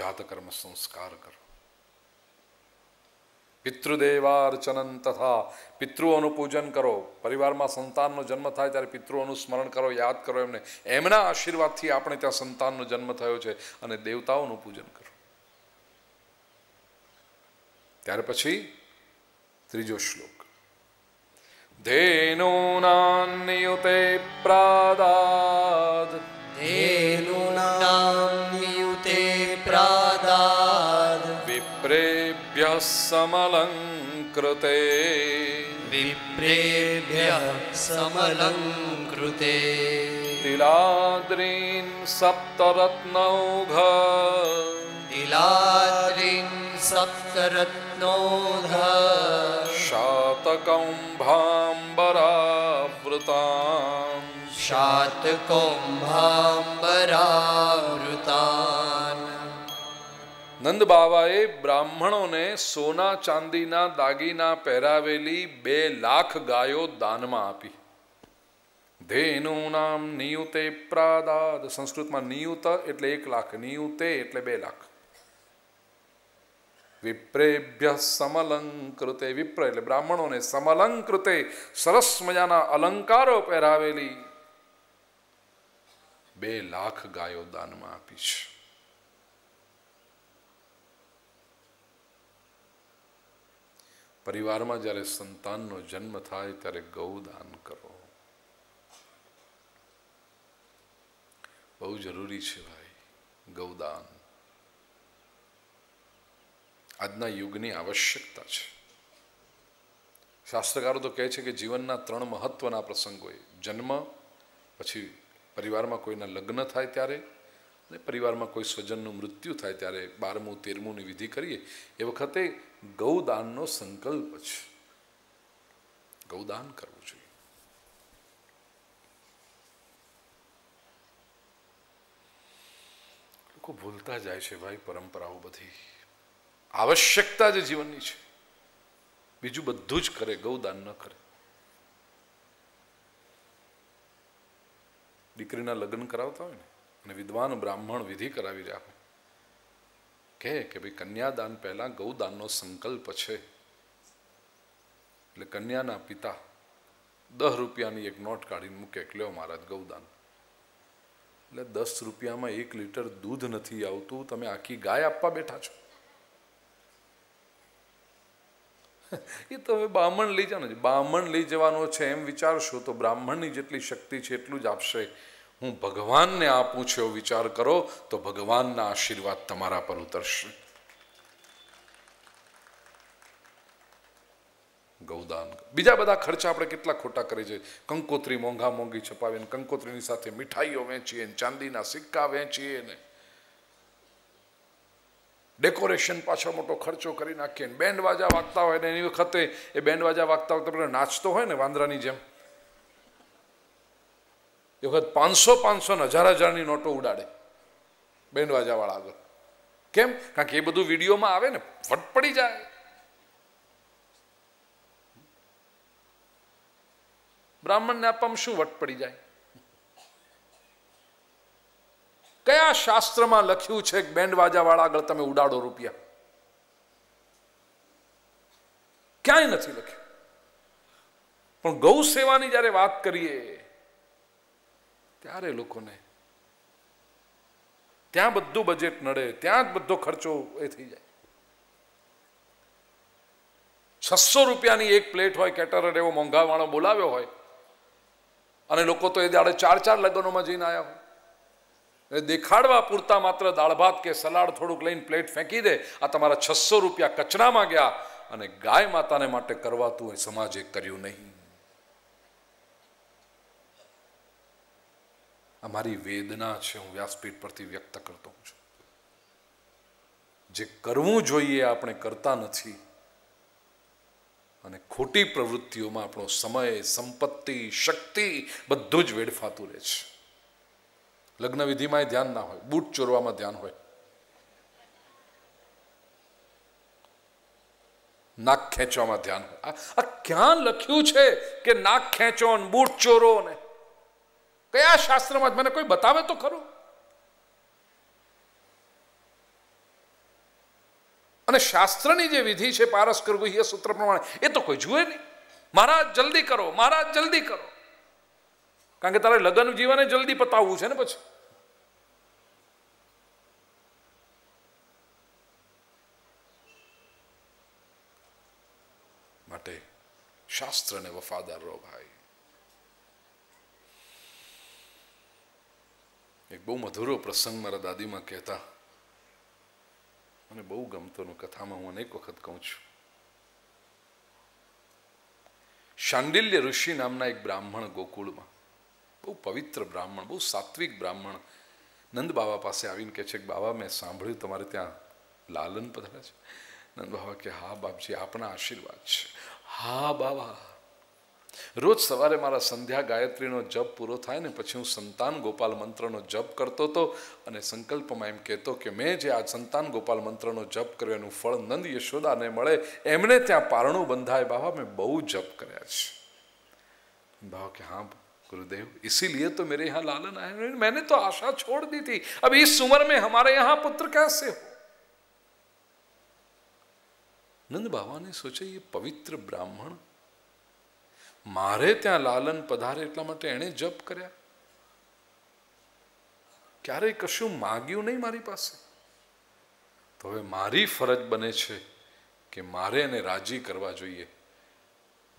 જાત સંસ્કાર કરો પિતૃદેવાર્ચનન તથા પિતૃઓનું પૂજન કરો પરિવારમાં સંતાનનો જન્મ થાય ત્યારે પિતૃઓનું સ્મરણ કરો, યાદ કરો એમને। એમના આશીર્વાદથી આપણે ત્યાં સંતાનનો જન્મ થયો છે અને દેવતાઓનું પૂજન કરો। ત્યાર પછી ત્રીજો શ્લોક. ધેનો નાન્યુતે પ્રાદાદ। ધેનો નાન્યુતે समलङ्कृते विप्रेभ्यः समलङ्कृते तिलाद्रीन् सप्तरत्नौघ तिलाद्रिन् सप्तरत्नोध शातकौम्भाम्बरावृताम् शातकौम्भाम्बरावृतान् નંદ બાવાએ બ્રાહ્મણોને સોના ચાંદીના દાગીના પહેરાવેલી બે લાખ ગાયો દાનમાં આપી. ધેનું નામ નિયુતે પ્રાદાદ. સંસ્કૃતમાં નિયુત એટલે એક લાખ, નિયુતે એટલે બે લાખ. વિપ્રેભ્ય સમલંકૃતે, વિપ્ર એટલે બ્રાહ્મણોને સમલંકૃતે સરસ મજાના અલંકારો પહેરાવેલી બે લાખ ગાયો દાનમાં આપી છે. પરિવારમાં જ્યારે સંતાનનો જન્મ થાય ત્યારે ગૌદાન કરો. બહુ જરૂરી છે ભાઈ ગૌદાન આજના યુગની આવશ્યકતા છે. શાસ્ત્રકારો તો કહે છે કે જીવનના ત્રણ મહત્વના પ્રસંગોએ જન્મ, પછી પરિવારમાં કોઈના લગ્ન થાય ત્યારે અને પરિવારમાં કોઈ સ્વજનનું મૃત્યુ થાય ત્યારે બારમું, તેરમુંની વિધિ કરીએ. એ વખતે ગૌદાનનો સંકલ્પ છે. ગૌદાન કરવું જોઈએ. લોકો ભૂલતા જાય છે ભાઈ પરંપરાઓ બધી. આવશ્યકતા જ જીવનની છે. બીજું બધું જ કરે, ગૌદાન ન કરે. દીકરીના લગ્ન કરાવતા હોય ને, અને વિદ્વાન બ્રાહ્મણ વિધિ કરાવી રહ્યા હોય. કહે કે ભાઈ કન્યાદાન પહેલાં ગૌદાનનો સંકલ્પ છે. એટલે કન્યાના પિતા દસ રૂપિયાની એક નોટ કાઢીને મૂકે કે લ્યો મહારાજ ગૌદાન. એટલે દસ રૂપિયામાં એક લીટર દૂધ નથી આવતું, તમે આખી ગાય આપવા બેઠા છો. [laughs] એ તો હવે બ્રાહ્મણ લઈ જાઓ ને. બ્રાહ્મણ લઈ જવાનો છે એમ વિચારશો તો બ્રાહ્મણની જેટલી શક્તિ છે એટલું જ આપશે. હું ભગવાનને આપું છું એવો વિચાર કરો, તો ભગવાનના આશીર્વાદ તમારા પર ઉતરશે. ગૌદાન બીજા બધા ખર્ચા આપણે કેટલા ખોટા કરીએ છીએ કંકોત્રી મોંઘા મોંઘી છપાવીને, કંકોત્રીની સાથે મીઠાઈઓ વેચીએ ચાંદીના સિક્કા વેચીએ ને. ડેકોરેશન પાછળ મોટો ખર્ચો કરી નાખીએ બેન્ડ વાજા વાગતા હોય ને, એની વખતે એ બેન્ડ વાજા વાગતા વખતે પેલો નાચતો હોય ને, વાંદરાની જેમ. એ વખત પાંચસો પાંચસો ને હજાર હજારની નોટો ઉડાડે. બેન્ડવાજાવાળા આગળ. કેમ? કારણ કે એ બધું વિડીયોમાં આવે ને, ફટ પડી જાય. બ્રાહ્મણને આપવામાં શું વટ પડી જાય? કયા શાસ્ત્રમાં લખ્યું છે કે બેન્ડ વાળા આગળ તમે ઉડાડો રૂપિયા? ક્યાંય નથી લખ્યું. પણ ગૌ સેવાની જ્યારે વાત કરીએ ત્યારે લોકોને ત્યાં બધું બજેટ નડે, ત્યાં જ બધો ખર્ચો એ થઈ જાય. છસો રૂપિયાની એક પ્લેટ હોય કેટરર એવો મોંઘાવાળો બોલાવ્યો હોય, અને લોકો તો એ દાડે ચાર ચાર લગ્નોમાં જઈને આવ્યા હોય. દેખાડવા પૂરતા માત્ર દાળ ભાત કે સલાડ થોડુંક લઈને પ્લેટ ફેંકી દે, આ તમારા છસો રૂપિયા કચરામાં ગયા, અને ગાય માતાને માટે કરવાતું એ સમાજે કર્યું નહીં. આ મારી વેદના છે, હું વ્યાસપીઠ પરથી વ્યક્ત કરતો છું. જે કરવું જોઈએ આપણે કરતા નથી. અને ખોટી પ્રવૃત્તિઓમાં આપણો સમય, સંપત્તિ, શક્તિ બધું જ વેડફાતું રહે છે. લગ્ન વિધિમાં ધ્યાન ના હોય, બૂટ ચોરવામાં ધ્યાન હોય. નાક ખેંચવામાં ધ્યાન હોય. આ ક્યાં લખ્યું છે કે નાક ખેંચો બૂટ ચોરો ને? કયા શાસ્ત્રમાં? મને કોઈ બતાવે તો ખરું. અને શાસ્ત્રની જે વિધિ છે પારસ કરવું સૂત્ર પ્રમાણે, એ તો કોઈ જુએ નહીં. મહારાજ, જલ્દી કરો, મહારાજ, જલ્દી કરો. કારણ કે તારે લગ્ન જીવને જલ્દી પતાવવું છે ને પછી. માટે શાસ્ત્રને વફાદાર રહો ભાઈ. એક બહુ મધુરો પ્રસંગ મારા દાદીમાં કહેતા. મને બહુ ગમતો કથામાં હું અનેક વખત કહું છું. શાંડિલ્ય ઋષિ નામના એક બ્રાહ્મણ ગોકુળમાં, બહુ પવિત્ર બ્રાહ્મણ, બહુ સાત્વિક બ્રાહ્મણ, નંદ બાબા પાસે આવીને કહે છે કે બાબા મેં સાંભળ્યું તમારે ત્યાં લાલન પધરા છે. નંદ બાબા કે હા બાપજી, આપના આશીર્વાદ છે. હા બાબા રોજ સવારે મારા સંધ્યા ગાયત્રીનો જપ પૂરો થાય ને પછી હું સંતાન ગોપાલ મંત્રનો જપ કરતો હતો અને સંકલ્પમાં એમ કહેતો કે મેં જે આ સંતાન ગોપાલ મંત્રનો જપ કર્યો એનું ફળ નંદ યશોદાને મળે એમને ત્યાં પારણું બંધાય બાબા મેં બહુ જપ કર્યા છે બાબા કે હા गुरुदेव इसीलिए तो मेरे यहाँ लालन आए मैंने तो आशा छोड़ दी थी अब इस उम्र में हमारे यहाँ पुत्र कैसे हो नंद बाबा ने सोचा ये पवित्र ब्राह्मण મારે ત્યાં લાલન પધારે એટલા માટે એણે જપ કર્યા. ક્યારેય કશું માગ્યું નહીં મારી પાસે. તો હવે મારી ફરજ બને છે કે મારે એને રાજી કરવા જોઈએ.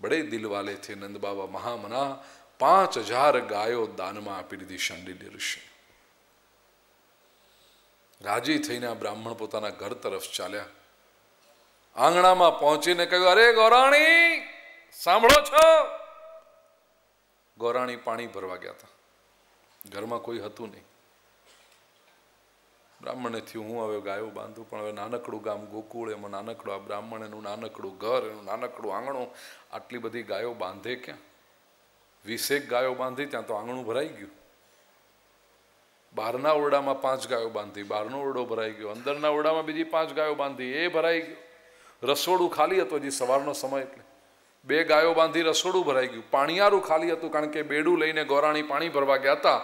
બડે દિલવાલે થે મહામના પાંચ હજાર ગાયો દાનમાં આપી દીધી શંડી ઋષિ. રાજી થઈને આ બ્રાહ્મણ પોતાના ઘર તરફ ચાલ્યા. આંગણામાં પહોંચીને કહ્યું, અરે ગોરાણી, સાંભળો છો? ગોરાણી પાણી ભરવા ગયા હતા. ઘરમાં કોઈ હતું નહીં. બ્રાહ્મણે થયું, હું હવે ગાયો બાંધું, પણ હવે નાનકડું ગામ ગોકુળ, એમાં નાનકડું આ બ્રાહ્મણ એનું નાનકડું ઘર, એનું નાનકડું આંગણું, આટલી બધી ગાયો બાંધે ક્યાં? વીસેક ગાયો બાંધી, ત્યાં તો આંગણું ભરાઈ ગયું. બહારના ઓરડામાં પાંચ ગાયો બાંધી, બહારનો ઓરડો ભરાઈ ગયો, અંદરના ઓરડામાં બીજી પાંચ ગાયો બાંધી, એ ભરાઈ ગયો. રસોડું ખાલી હતું, હજી સવારનો સમય એટલે. બે ગાયો બાંધી રસોડું ભરાઈ ગયું. પાણીયારું ખાલી હતું કારણ કે બેડું લઈને ગોરાણી પાણી ભરવા ગયા હતા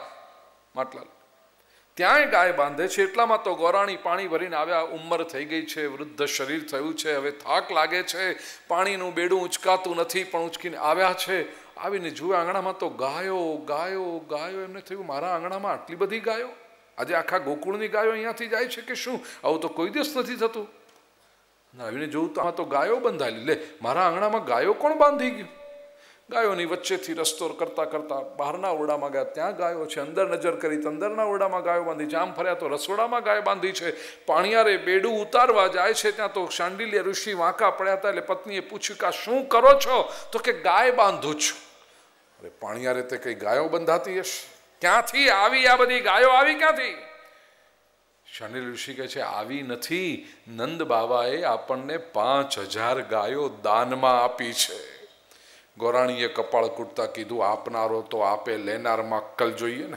માટલાલ. ત્યાંય ગાય બાંધે છે, એટલામાં તો ગોરાણી પાણી ભરીને આવ્યા, ઉંમર થઈ ગઈ છે, વૃદ્ધ શરીર થયું છે, હવે થાક લાગે છે, પાણીનું બેડું ઉંચકાતું નથી, પણ ઉંચકીને આવ્યા છે. આવીને જુએ આંગણામાં તો ગાયો ગાયો ગાયો, એમને થયું મારા આંગણામાં આટલી બધી ગાયો? આજે આખા ગોકુળની ગાયો અહીંયાથી જાય છે કે શું? આવું તો કોઈ દિવસ નથી થતું. આવીને જોઉં તો આમાં તો ગાયો બંધાયેલી. લે, મારા આંગણામાં ગાયો કોણ બાંધી ગયું? ગાયોની વચ્ચેથી રસ્તો કરતા કરતા બહારના ઓરડામાં ગયા. ત્યાં ગાયો છે. અંદર નજર કરી તો અંદરના ઓરડામાં ગાયો બાંધી જામ ફર્યા તો રસોડામાં ગાય બાંધી છે. પાણીયારે બેડું ઉતારવા જાય છે. ત્યાં તો શાંડિલ્ય ઋષિ વાંકા પડ્યા હતા એટલે પત્નીએ પૂછ્યું કે શું કરો છો? તો કે ગાય બાંધું છું. અરે, પાણીયારે તે કંઈ ગાયો બંધાતી હશે? ક્યાંથી આવી આ બધી ગાયો? આવી ક્યાંથી? શાંડિલ ઋષિ કહે છે, આવી નથી. નંદ બાબાએ આપણને પાંચ હજાર ગાયો દાનમાં આપી છે. ગોરાણીએ કપાળ કૂટતા કીધું, આપનારો તો આપે, લેનારમાં અક્કલ જોઈએ ને.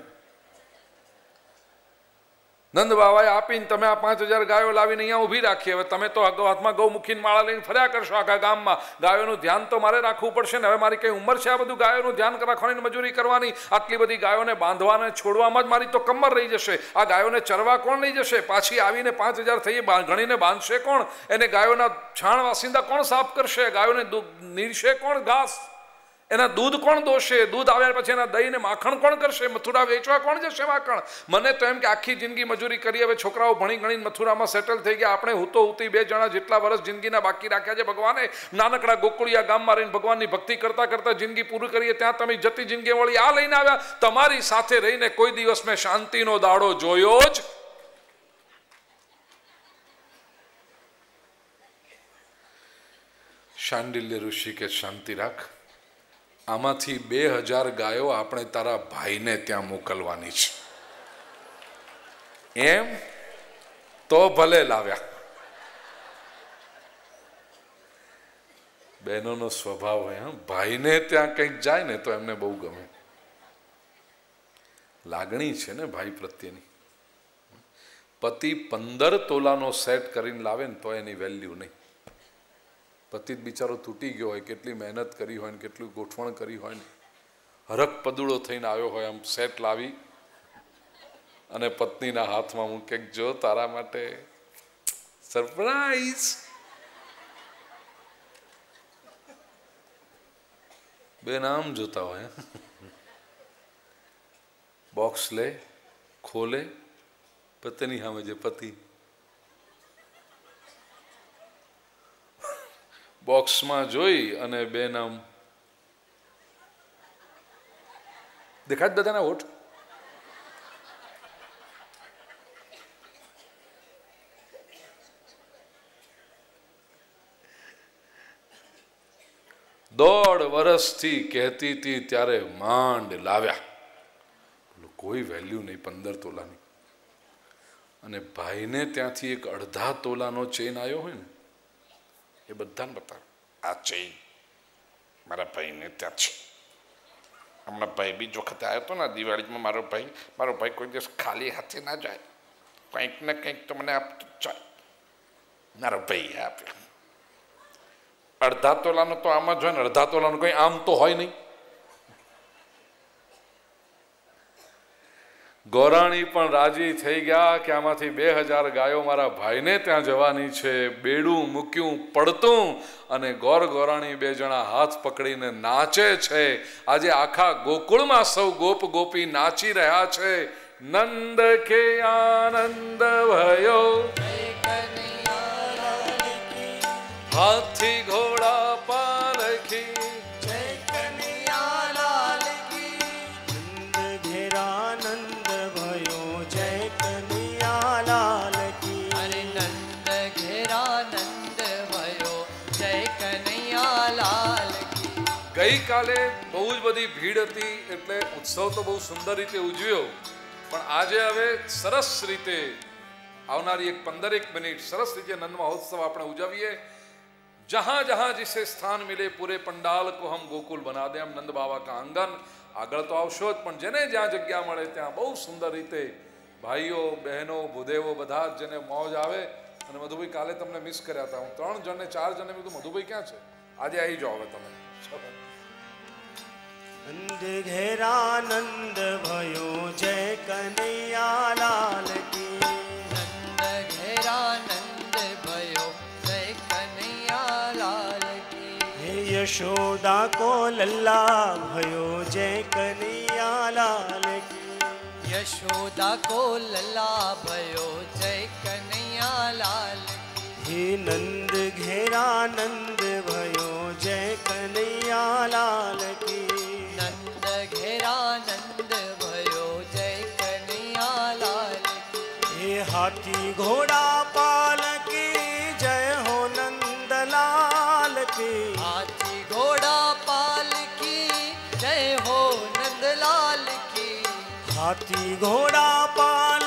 નંદ બાબાએ આપીને તમે આ પાંચ હજાર ગાયો લાવીને અહીંયા ઊભી રાખી. હવે તમે તો હાથમાં ગૌમુખીની માળા લઈને ફર્યા કરશો આખા ગામમાં. ગાયોનું ધ્યાન તો મારે રાખવું પડશે ને. હવે મારી કંઈ ઉંમર છે આ બધું? ગાયોનું ધ્યાન રાખવાની મજૂરી કરવાની. આટલી બધી ગાયોને બાંધવાને છોડવામાં જ મારી તો કમર રહી જશે. આ ગાયોને ચરવા કોણ લઈ જશે? પાછી આવીને પાંચ હજાર થઈ ગણીને બાંધશે કોણ? એને ગાયોના છાણ વાસિંદા કોણ સાફ કરશે? ગાયોને નીરશે કોણ ઘાસ? એના દૂધ કોણ દોશે? દૂધ આવ્યા પછી એના દહીં માખણ કોણ કરશે? મથુરા વેચવા કોણ જશે માખણ? મને તો એમ કે આખી જિંદગી મજૂરી કરી હવે છોકરાઓ ભણી ગણીને મથુરામાં સેટલ થઈ ગયા. આપણે હું તો ઉતી બે જણા જેટલા વર્ષ જિંદગીના બાકી રાખ્યા છે ભગવાને. નાનકડા ગોકુળિયા ગામમાં રહીને ભગવાનની ભક્તિ કરતા કરતા જિંદગી પૂરી કરીએ, ત્યાં તમે જતી જિંદગી વળી આ લઈને આવ્યા. તમારી સાથે રહીને કોઈ દિવસ મેં શાંતિનો દાડો જોયો જ. શાંડિલ્ય ઋષિ કે શાંતિ રાખ. આમાંથી બે હજાર ગાયો આપણે તારા ભાઈને ત્યાં મોકલવાની છે. એમ? તો ભલે લાવ્યા. બહેનોનો સ્વભાવ હોય ભાઈને ત્યાં કંઈક જાય ને તો એમને બહુ ગમે. લાગણી છે ને ભાઈ પ્રત્યેની. પતિ પંદર તોલાનો સેટ કરીને લાવે ને તો એની વેલ્યુ નહીં. પતિ બિચારો તૂટી ગયો હોય, કેટલી મહેનત કરી હોય ને કેટલું ગોઠવણ કરી હોય ને. હરક પદુડો થઈને આવ્યો હોય, આમ સેટ લાવી અને પત્નીના હાથમાં મૂકે જો તારા માટે સરપ્રાઈઝ બેન આમ જોતા હોય બોક્સ લે, ખોલે, પતિની સામે જે પતિ બોક્સમાં જોઈ અને બે નામ. દેખાય દાદાના હોઠ દોઢ વર્ષથી કહેતી હતી ત્યારે માંડ લાવ્યા. કોઈ વેલ્યુ નહીં, પંદર તોલાની. અને ભાઈને ત્યાંથી એક અડધા તોલાનો ચેન આવ્યો હોય ને એ બધાને બતાવે આ છે મારા ભાઈને ત્યાં છે. હમણાં ભાઈ બીજ વખતે આવ્યો હતો ને દિવાળીમાં મારો ભાઈ મારો ભાઈ કોઈ દિવસ ખાલી હાથે ના જાય. કંઈક ને કંઈક તો મને આપતો જાય. મારો ભાઈ આપે અડધા તોલાનો તો આમ જ હોય ને, અડધા તોલાનો કંઈ આમ તો હોય નહીં. ગોરાણી પણ રાજી થઈ ગયા કે આમાંથી બે હજાર ગાયો મારા ભાઈને ત્યાં જવાની છે. બેડું મૂક્યું પડતું અને ગોર ગોરાણી બે જણા હાથ પકડીને નાચે છે. આજે આખા ગોકુળમાં સૌ ગોપ ગોપી નાચી રહ્યા છે. નંદ કે આનંદ ભયો. હાથી ઘોડા ગઈકાલે બહુ જ બધી ભીડ હતી એટલે ઉત્સવ તો બહુ સુંદર રીતે ઉજવ્યો. પણ આજે હવે સરસ રીતે આવનારી એક પંદર એક મિનિટ સરસ રીતે નંદ મહોત્સવ આપણે ઉજવીએ. જહાં જહાં जिसे સ્થાન મિલે પૂરે પંડાલ કો હમ ગોકુલ બના દે હમ નંદ બાબા કા આંગન. આગળ તો આવશો જ, પણ જેને જ્યાં જગ્યા મળે ત્યાં બહુ સુંદર રીતે ભાઈઓ, બહેનો, ભૂદેવો બધા જ જેને મોજ આવે. અને મધુભાઈ કાલે તમને મિસ કર્યા હતા. હું ત્રણ જણને, ચાર જણને કીધું, મધુભાઈ ક્યાં છે? આજે આવી જાઓ હવે તમે. नंद घेरा नंद भयो जय कन्हैया लाल की। नंद घेरा नंद भयो जय कन्हैया लाल की। हे यशोदा को लल्ला भयो जय कन्हैया लाल की। यशोदा को लल्ला भयो जय कन्हैया लाल हे नंद घेरा नंद भयो जय कन्हैया लाल की। કી નંદ ઘેરા નંદ भयो જય કનૈયા લાલ કી હે હાથી ઘોડા પાલકી જય હો નંદલાલ કી હાથી ઘોડા પાલકી જય હો નંદલાલ કી હાથી ઘોડા પાલકી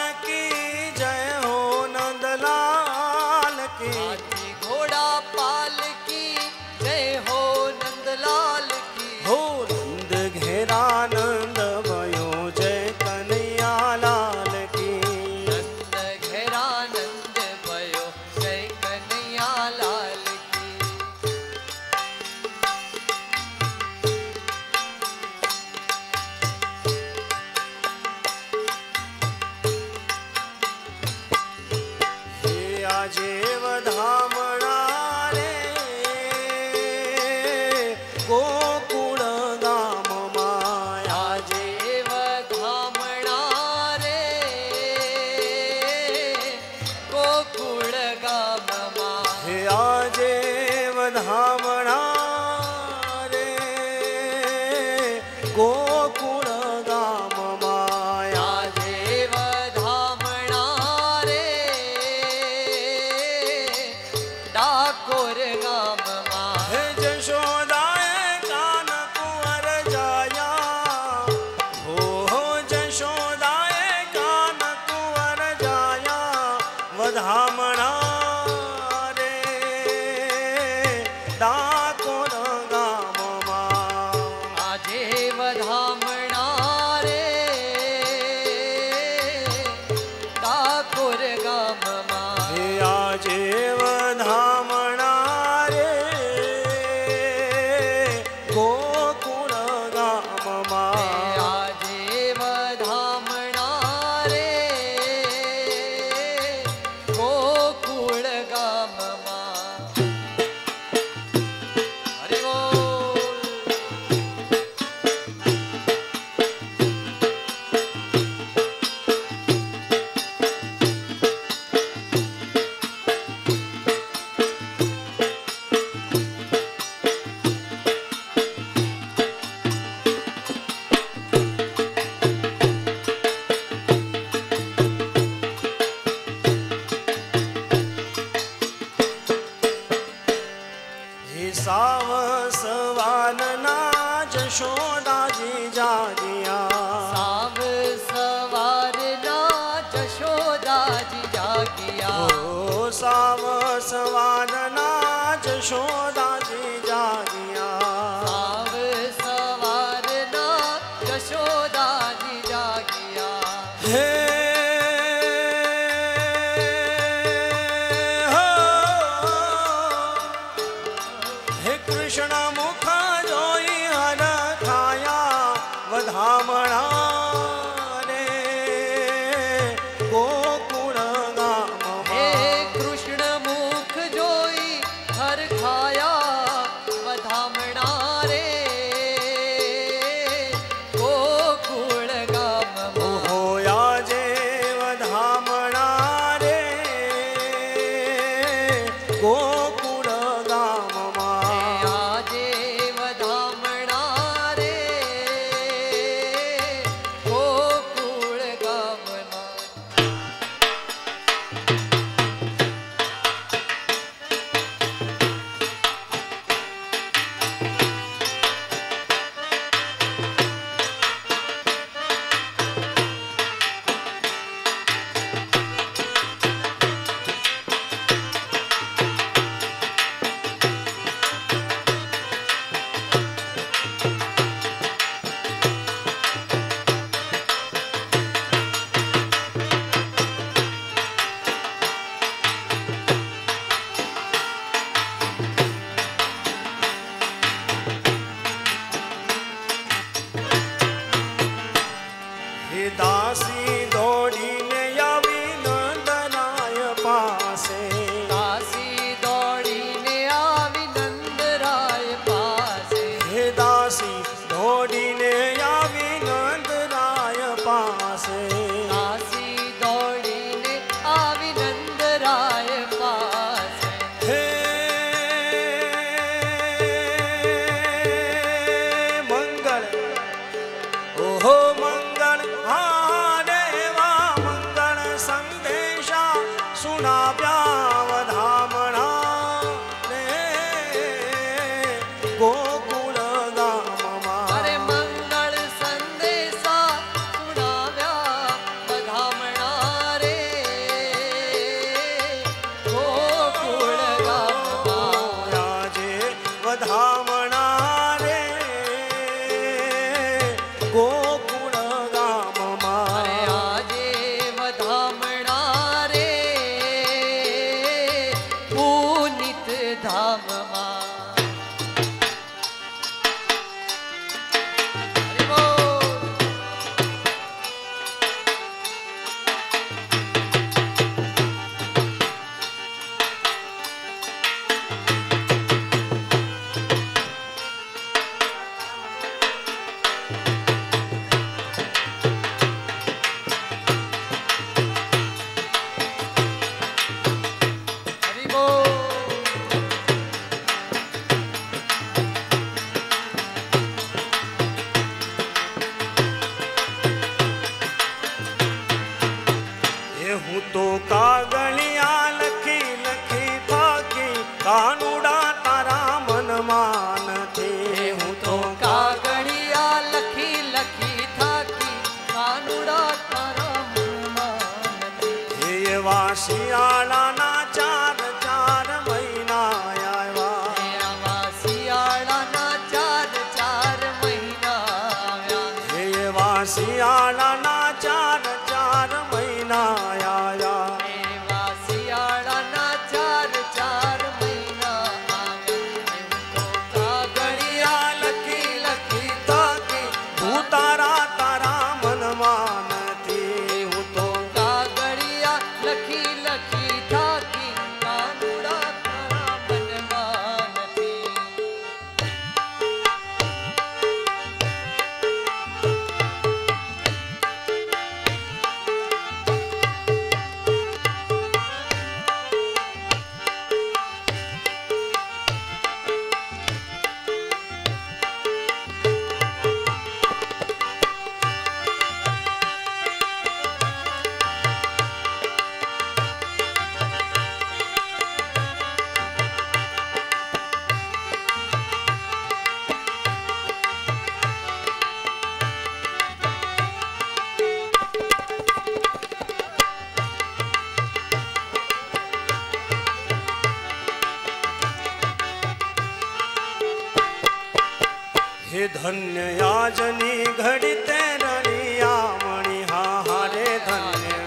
હે ધન્ય આજની ઘડી તે રણિયામણી હા હારે ધન્ય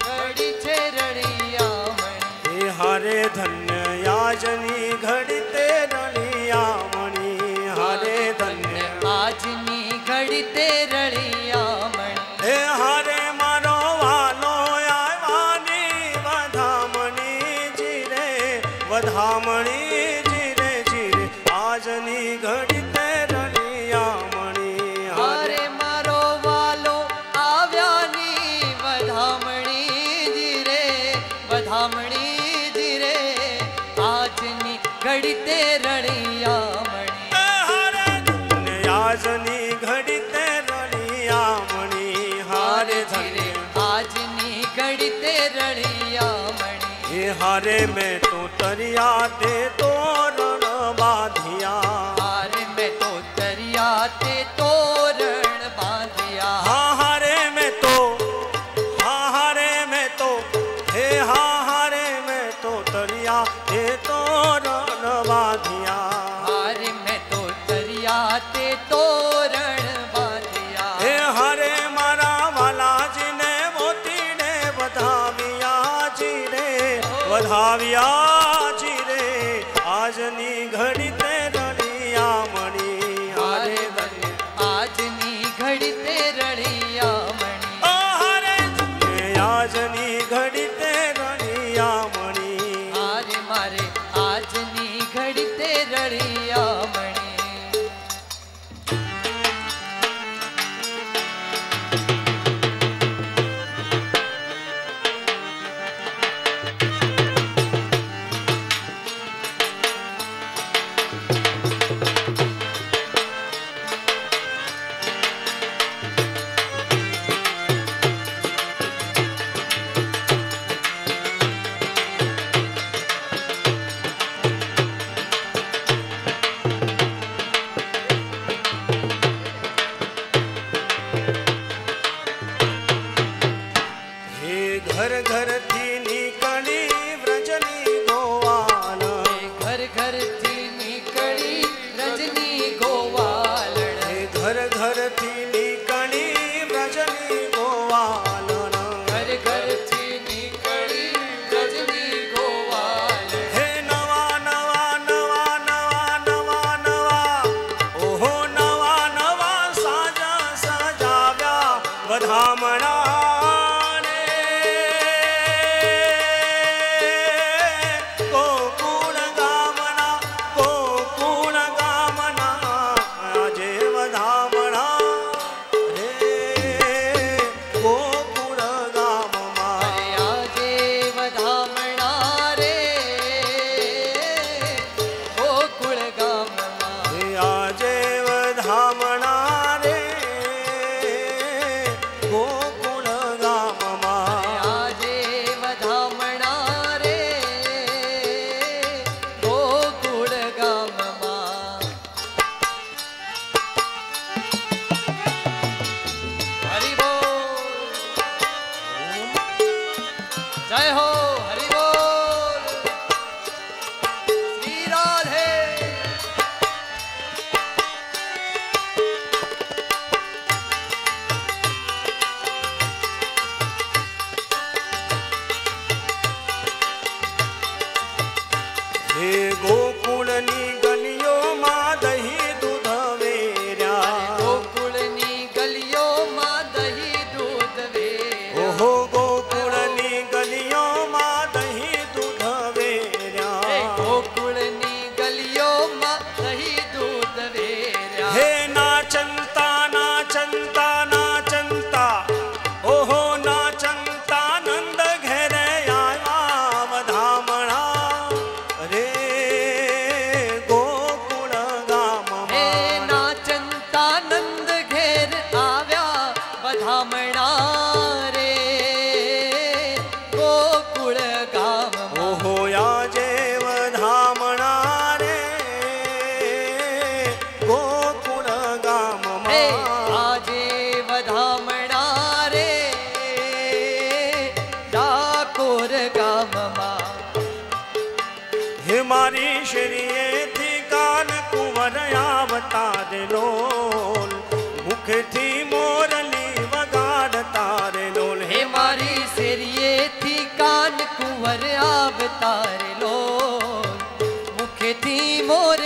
ઘડી છે રણિયામણી હે હારે ધન્ય આજની ઘડી તે રણિયામણી હારે ધન્ય આજની ઘડી તે રણિયા મેં તું તરિયા દે તો amor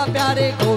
प्यारे गोविंदा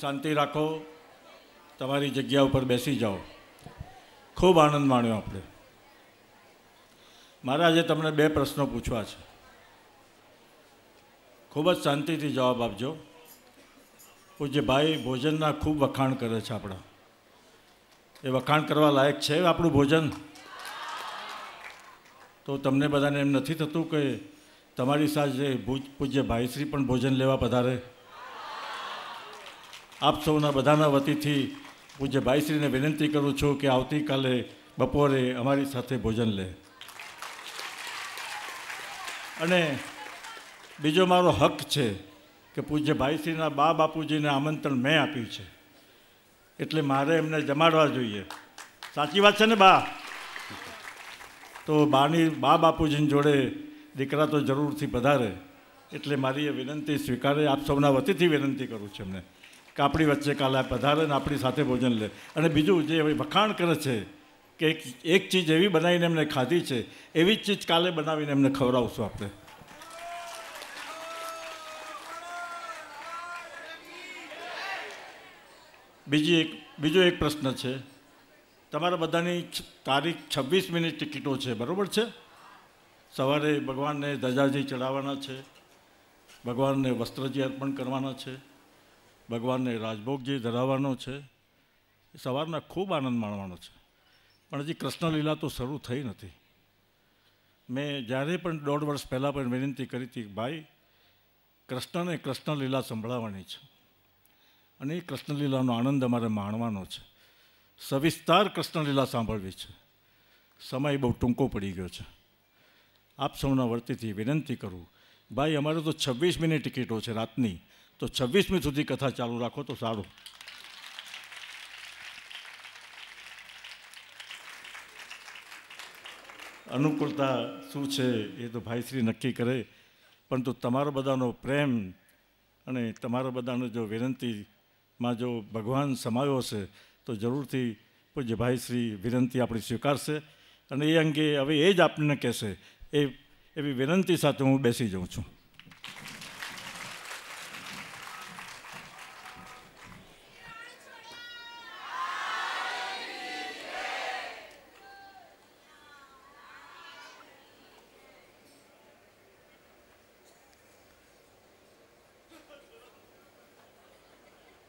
શાંતિ રાખો. તમારી જગ્યા ઉપર બેસી જાઓ. ખૂબ આનંદ માણ્યો આપણે. મારે આજે તમને બે પ્રશ્નો પૂછવા છે. ખૂબ જ શાંતિથી જવાબ આપજો. પૂજ્ય ભાઈ ભોજનના ખૂબ વખાણ કરે છે આપણા. એ વખાણ કરવા લાયક છે આપણું ભોજન? તો તમને બધાને એમ નથી થતું કે તમારી સાથે પૂજ્ય ભાઈશ્રી પણ ભોજન લેવા પધારે? આપ સૌના બધાના વતીથી પૂજ્ય ભાઈશ્રીને વિનંતી કરું છું કે આવતીકાલે બપોરે અમારી સાથે ભોજન લે. અને બીજો મારો હક છે કે પૂજ્ય ભાઈશ્રીના બા બાપુજીને આમંત્રણ મેં આપ્યું છે. એટલે મારે એમને જમાડવા જોઈએ. સાચી વાત છે ને બા? તો બાની, બા બાપુજીની જોડે દીકરા તો જરૂરથી વધારે એટલે મારી એ વિનંતી સ્વીકારે. આપ સૌના વતીથી વિનંતી કરું છું એમને. કે આપણી વચ્ચે કાલે પધારે ને આપણી સાથે ભોજન લે. અને બીજું જે વખાણ કરે છે કે એક એક ચીજ એવી બનાવીને એમને ખાધી છે, એવી જ ચીજ કાલે બનાવીને એમને ખવડાવશું આપણે. બીજી એક, બીજો એક પ્રશ્ન છે. તમારા બધાની તારીખ છવ્વીસ મિનિટ ટિકિટો છે, બરાબર છે? સવારે ભગવાનને ધજાજી ચડાવવાના છે, ભગવાનને વસ્ત્રજી અર્પણ કરવાના છે ભગવાનને રાજભોગ જે ધરાવવાનો છે, એ સવારના ખૂબ આનંદ માણવાનો છે. પણ હજી કૃષ્ણલીલા તો શરૂ થઈ નથી. મેં જ્યારે પણ દોઢ વર્ષ પહેલાં પણ વિનંતી કરી હતી ભાઈ, કૃષ્ણને કૃષ્ણલીલા સંભળાવવાની છે. અને એ કૃષ્ણલીલાનો આનંદ અમારે માણવાનો છે. સવિસ્તાર કૃષ્ણલીલા સાંભળવી છે. સમય બહુ ટૂંકો પડી ગયો છે. આપ સૌના વર્તીથી વિનંતી કરું, ભાઈ, અમારે તો છવ્વીસ મિનિટ ટિકિટો છે રાતની. તો છવ્વીસમી સુધી કથા ચાલુ રાખો તો સારું. અનુકૂળતા શું છે એ તો ભાઈશ્રી નક્કી કરે પરંતુ તમારો બધાનો પ્રેમ અને તમારા બધાનો જો વિનંતીમાં જો ભગવાન સમાયો હશે, તો જરૂરથી પૂજ્ય ભાઈશ્રી વિનંતી આપણી સ્વીકારશે અને એ અંગે હવે એ જ આપણને કહેશે, એ, એવી વિનંતી સાથે હું બેસી જાઉં છું.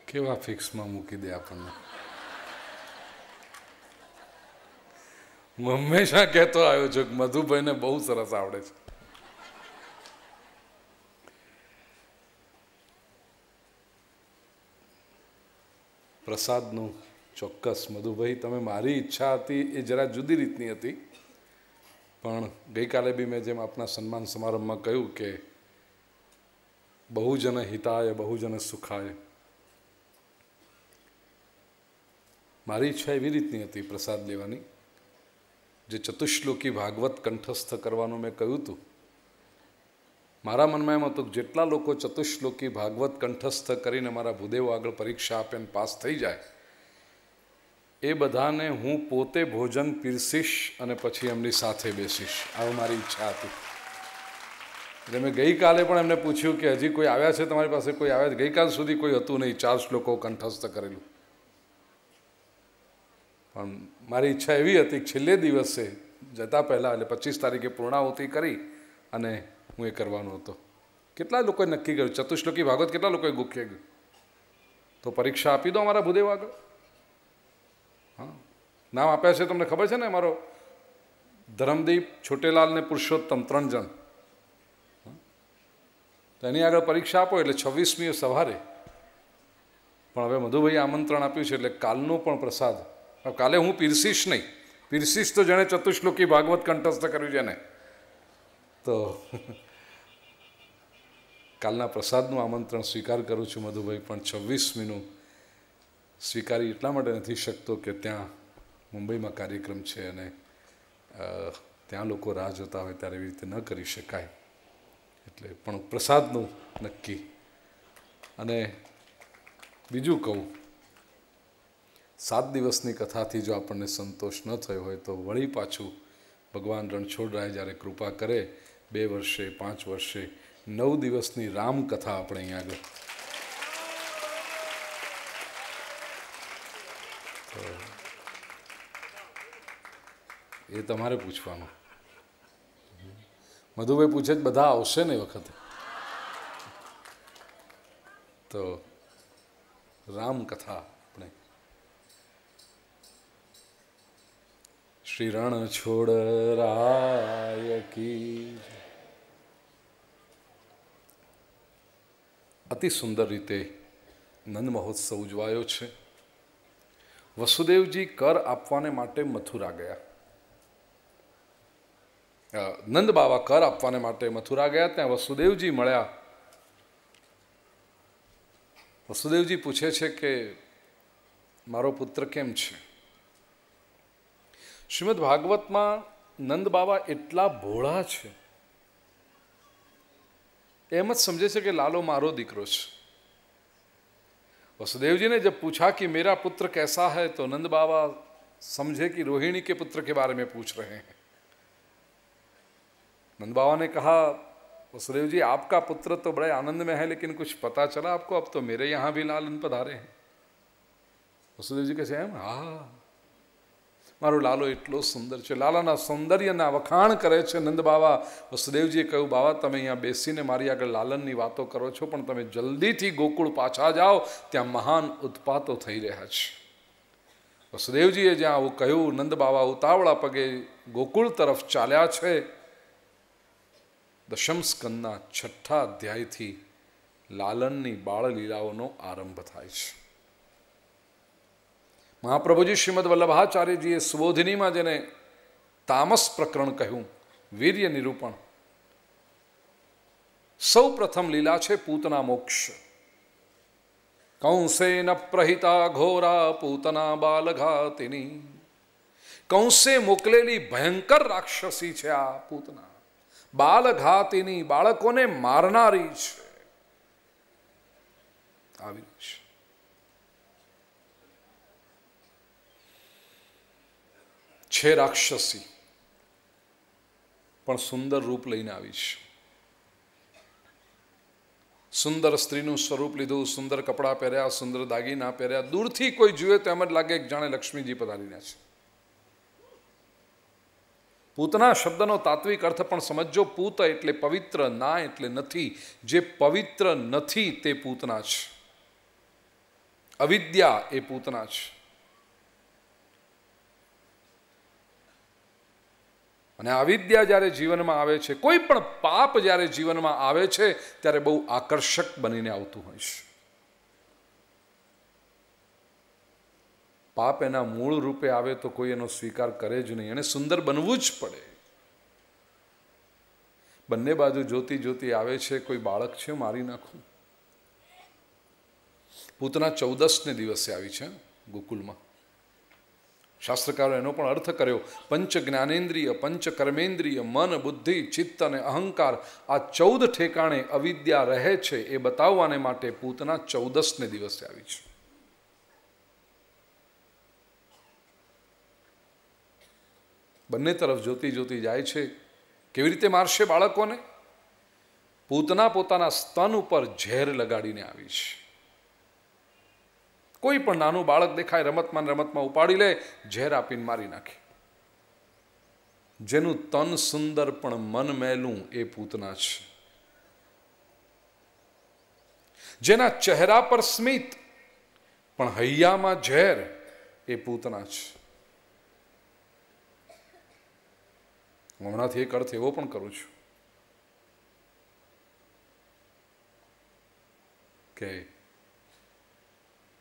કેવા ફિક્સમાં મૂકી દે આપણને? હું હંમેશા કહેતો આવ્યો છું કે મધુભાઈને બહુ સરસ આવડે છે. પ્રસાદનું ચોક્કસ. મધુભાઈ, તમે મારી ઈચ્છા હતી, એ જરા જુદી રીતની હતી. પણ ગઈકાલે બી મેં જેમ આપના સન્માન સમારંભમાં કહ્યું કે બહુજન હિતાય, બહુજન સુખાય. મારી ઈચ્છા એવી રીતની હતી પ્રસાદ લેવાની, જે ચતુશ્લોકી ભાગવત કંઠસ્થ કરવાનું મેં કહ્યું હતું. મારા મનમાં એમ હતું કે જેટલા લોકો ચતુશ્લોકી ભાગવત કંઠસ્થ કરીને મારા ભૂદેવો આગળ પરીક્ષા આપે અને પાસ થઈ જાય, એ બધાને હું પોતે ભોજન પીરસીશ અને પછી એમની સાથે બેસીશ. આવું મારી ઈચ્છા હતી. એટલે મેં ગઈકાલે પણ એમને પૂછ્યું કે હજી કોઈ આવ્યા છે તમારી પાસે? કોઈ આવ્યા છે? ગઈકાલ સુધી કોઈ હતું નહીં. ચાર શ્લોકો કંઠસ્થ કરેલું. પણ મારી ઈચ્છા એવી હતી કે છેલ્લે દિવસે, જતા પહેલાં એટલે પચીસ તારીખે પૂર્ણાહુતિ કરી અને હું એ કરવાનો હતો. કેટલા લોકોએ નક્કી કર્યું? ચતુશ્લોકી ભાગવત કેટલા લોકોએ ગુખ્ય ગયું? તો પરીક્ષા આપી દો અમારા ભૂદેવ આગળ. હા. નામ આપ્યા છે તમને ખબર છે ને અમારો? ધરમદીપ છોટેલાલ ને પુરુષોત્તમ ત્રણ જણ. તો એની આગળ પરીક્ષા આપો એટલે છવ્વીસમી સવારે. પણ હવે મધુભાઈ આમંત્રણ આપ્યું છે એટલે કાલનો પણ પ્રસાદ કાલે હું પીરસીશ નહીં. પીરસીશ તો જેણે ચતુશ્લોકી ભાગવત કંઠસ્થ કર્યું છે ને તો [laughs] કાલના પ્રસાદનું આમંત્રણ સ્વીકાર કરું છું મધુભાઈ, પણ છવ્વીસમીનું સ્વીકારી એટલા માટે નથી શકતો કે ત્યાં મુંબઈમાં કાર્યક્રમ છે અને ત્યાં લોકો રાહ જોતા હોય ત્યારે એવી રીતે ન કરી શકાય. એટલે પણ પ્રસાદનું નક્કી. અને બીજું કહું સાત દિવસની કથાથી જો આપણને સંતોષ ન થયો હોય તો વળી પાછું ભગવાન રણછોડરાય જ્યારે કૃપા કરે, બે વર્ષે, પાંચ વર્ષે, નવ દિવસની રામકથા આપણે અહીંયા આગળ. એ તમારે પૂછવાનું. મધુભાઈ પૂછે જ બધા આવશે ને એ વખતે? તો રામકથા આપણે શ્રી છોડ રાય કી અતિ સુંદર રીતે નંદ મહોત્સવ ઉજવાયો છે. વસુદેવજી કર આપવાને માટે મથુરા ગયા. નંદ બાવા કર આપવાને માટે મથુરા ગયા, ત્યાં વસુદેવજી મળ્યા. વસુદેવજી પૂછે છે કે, મારો પુત્ર કેમ છે? श्रीमद भागवत નંદ नंद बाबा ભોળા છે. એમ જ સમજે છે કે લાલો वसुदेव जी ने जब पूछा कि मेरा पुत्र कैसा है तो नंद बाबा समझे कि रोहिणी के पुत्र के बारे में पूछ रहे हैं नंद बाबा ने कहा वसुदेव जी आपका पुत्र तो बड़े आनंद में है लेकिन कुछ पता चला आपको अब तो मेरे यहाँ भी लालन पधारे हैं वसुदेव जी कैसे हैं हाँ મારો લાલો એટલો સુંદર છે. લાલાના સૌંદર્યના વખાણ કરે છે. નંદ બાવા વસુદેવજીએ કહ્યું, બાવા, તમે અહીંયા બેસીને મારી આગળ લાલનની વાતો કરો છો, પણ તમે જલ્દીથી ગોકુળ પાછા જાઓ. ત્યાં મહાન ઉત્પાતો થઈ રહ્યા છે. વસુદેવજીએ જ્યાં આવું કહ્યું, નંદ બાવા ઉતાવળા પગે ગોકુળ તરફ ચાલ્યા છે. દશમ સ્કંદના છઠ્ઠા અધ્યાયથી લાલનની બાળલીલાઓનો આરંભ થાય છે. મહાપ્રભુજી શ્રીમદ વલ્લભાચાર્યજીએ સુબોધિનીમાં જેને તામસ પ્રકરણ કહ્યું, વીર્ય નિરૂપણ. સૌ પ્રથમ લીલા છે પૂતના મોક્ષ. કંસેન પ્રહિતા ઘોરા પૂતના બાલઘાતિની. કંસે મોકલેલી ભયંકર રાક્ષસી છે આ પૂતના. બાલઘાતિની બાળકોને મારનારી છે. આવી છે. છે રાક્ષસી. પણ સુંદર રૂપ લઈને આવી છે. સુંદર સ્ત્રીનું સ્વરૂપ લીધું, સુંદર કપડાં પહેર્યા, સુંદર દાગીના પહેર્યા, દૂરથી કોઈ જુએ તો એમ જ લાગે કે જાણે લક્ષ્મીજી પધારીને છે. પૂતના શબ્દનો તાત્વિક અર્થ પણ સમજો પૂત એટલે પવિત્ર, ના એટલે નથી. જે પવિત્ર નથી તે પૂતના છે. અવિદ્યા એ પૂતના છે. અને અવિદ્યા જ્યારે જીવનમાં આવે છે, કોઈ પણ પાપ જ્યારે જીવનમાં આવે છે, ત્યારે બહુ આકર્ષક બનીને આવતું હોય છે. પાપ એના મૂળ રૂપે આવે તો કોઈ એનો સ્વીકાર કરે જ નહીં, એને સુંદર બનવું જ પડે. બંને બાજુ જોતી જોતી આવે છે, કોઈ બાળક છે, મારી નાખું. પૂતના ચૌદસને દિવસે આવી છે, ગોકુલમાં. શાસ્ત્રકારો એનો પણ અર્થ કર્યો. પંચ જ્ઞાનેન્દ્રિય, પંચ કર્મેન્દ્રિય, મન, બુદ્ધિ, ચિત્ત અને અહંકાર આ ચૌદ ઠેકાણે અવિદ્યા રહે છે એ બતાવવાને માટે પૂતના ચૌદસને દિવસે આવી છે. બંને તરફ જોતી જોતી જાય છે, કેવી રીતે મારશે બાળકોને? પૂતના પોતાના સ્તન ઉપર ઝેર લગાડીને આવી છે. કોઈ પણ નાનું બાળક દેખાય રમતમાં રમતમાં ઉપાડી લે, ઝેર આપીને મારી નાખે. જેનું તન સુંદર પણ મન મેલું એ પૂતના છે. જેના ચહેરા પર સ્મિત, પણ હૈયામાં ઝેર એ પૂતના છે. હમણાંથી એક અર્થ એવો પણ કરું છું કે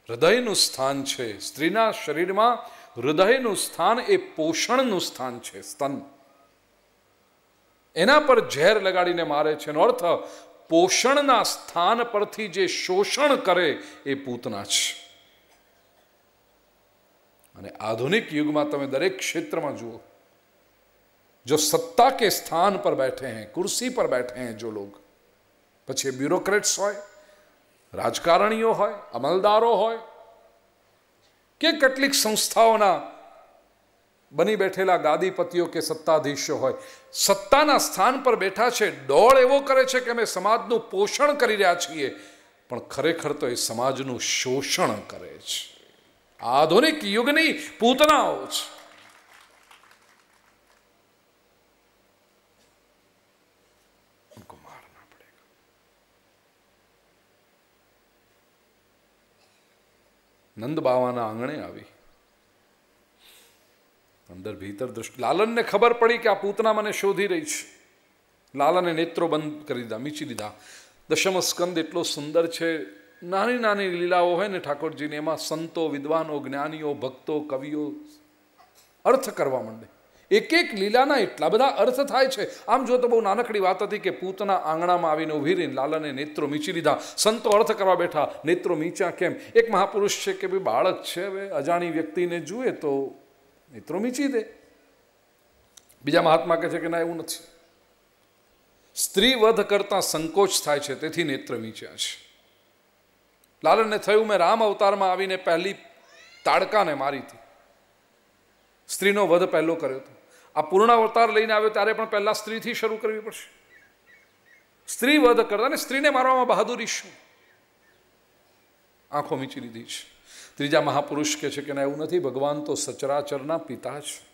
હૃદયનું સ્થાન છે સ્ત્રીના શરીરમાં હૃદયનું સ્થાન એ પોષણનું સ્થાન છે સ્તન એના પર ઝેર લગાડીને મારે છે એનો અર્થ પોષણના સ્થાન પરથી જે શોષણ કરે એ પૂતના છે અને આધુનિક યુગમાં તમે દરેક ક્ષેત્રમાં જુઓ जो सत्ता के स्थान पर बैठे हैं कुर्सी पर बैठे हैं जो लोग પછી બ્યુરોક્રેટ્સ હોય રાજકારણીઓ હોય, અમલદારો હોય કે કેટલીક સંસ્થાઓના બની બેઠેલા ગાદીપતિઓ કે સત્તાધીશો હોય, સત્તાના સ્થાન પર બેઠા છે ડોળ એવો કરે છે કે અમે સમાજનું પોષણ કરી રહ્યા છીએ, પણ ખરેખર તો એ સમાજનું શોષણ કરે છે. આધુનિક યુગની પૂતનાઓ છે. નંદ બાવાના આંગણે આવી. અંદર ભીતર દ્રષ્ટિ લાલનને ખબર પડી કે આ પૂતના મને શોધી રહી છે. લાલને નેત્રો બંધ કરી દીધા, મીચી દીધા. દશમ સ્કંદ એટલો સુંદર છે. નાની નાની લીલાઓ હોય ને ઠાકોરજીને, એમાં સંતો, વિદ્વાનો, જ્ઞાનીઓ, ભક્તો, કવિઓ અર્થ કરવા માંડે. એક એક લીલાના એટલા બધા અર્થ થાય છે. આમ જો તો બહુ નાનકડી વાત હતી કે પૂતના આંગણામાં આવીને ઊભી રહીને લાલાને નેત્રો મીચી લીધા. સંતો અર્થ કરવા બેઠા, નેત્રો મીચ્યા કેમ? એક મહાપુરુષ છે કે ભાઈ બાળક છે હવે, અજાણી વ્યક્તિને જુએ તો નેત્રો મીચી દે. બીજા મહાત્મા કહે છે કે ના, એવું નથી. સ્ત્રી વધ કરતા સંકોચ થાય છે, તેથી નેત્ર મીચ્યા છે. લાલનને થયું, મેં રામ અવતારમાં આવીને પહેલી તાડકાને મારી હતી. સ્ત્રીનો વધ પહેલો કર્યો હતો. આ પૂર્ણ અવતાર લઈને આવ્યો ત્યારે પણ પહેલા સ્ત્રીથી શરૂ કરવી પડશે. સ્ત્રી વધ કરતા ને સ્ત્રીને મારવામાં બહાદુરી શું? આંખો મીચી લીધી છે. ત્રીજા મહાપુરુષ કે છે કે ના એવું નથી, ભગવાન તો સચરાચરના પિતા છે.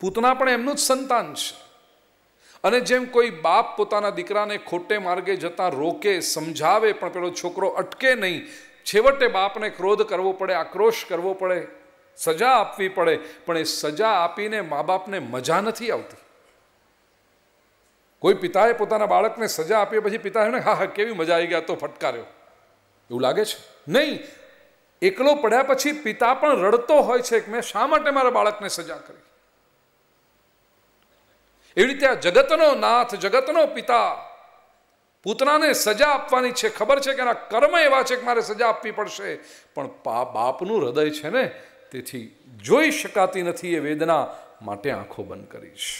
પૂતના પણ એમનું જ સંતાન છે. અને જેમ કોઈ બાપ પોતાના દીકરાને ખોટે માર્ગે જતા રોકે, સમજાવે, પણ પેલો છોકરો અટકે નહીં, છેવટે બાપને ક્રોધ કરવો પડે, આક્રોશ કરવો પડે સજા આપવી પડે, પણ એ સજા આપીને મા બાપને મજા નથી આવતી. કોઈ પિતાએ પોતાના બાળકને સજા આપી, પછી પિતા ને હા હા, કેવી મજા આવી ગયા તો ફટકાર્યો. એવું લાગે છે? નહીં. એકલો પડ્યા પછી પિતા પણ રડતો હોય છે કે, મેં શા માટે મારા બાળકને સજા કરી? એવી રીતે આ જગતનો નાથ, જગતનો પિતા પૂતનાને સજા આપવાની છે. ખબર છે કે એના કર્મ એવા છે કે મારે સજા આપવી પડશે. પણ બાપનું હૃદય છે ને તેથી જોઈ શકાતી નથી એ વેદના માટે આંખો બંધ કરીશ.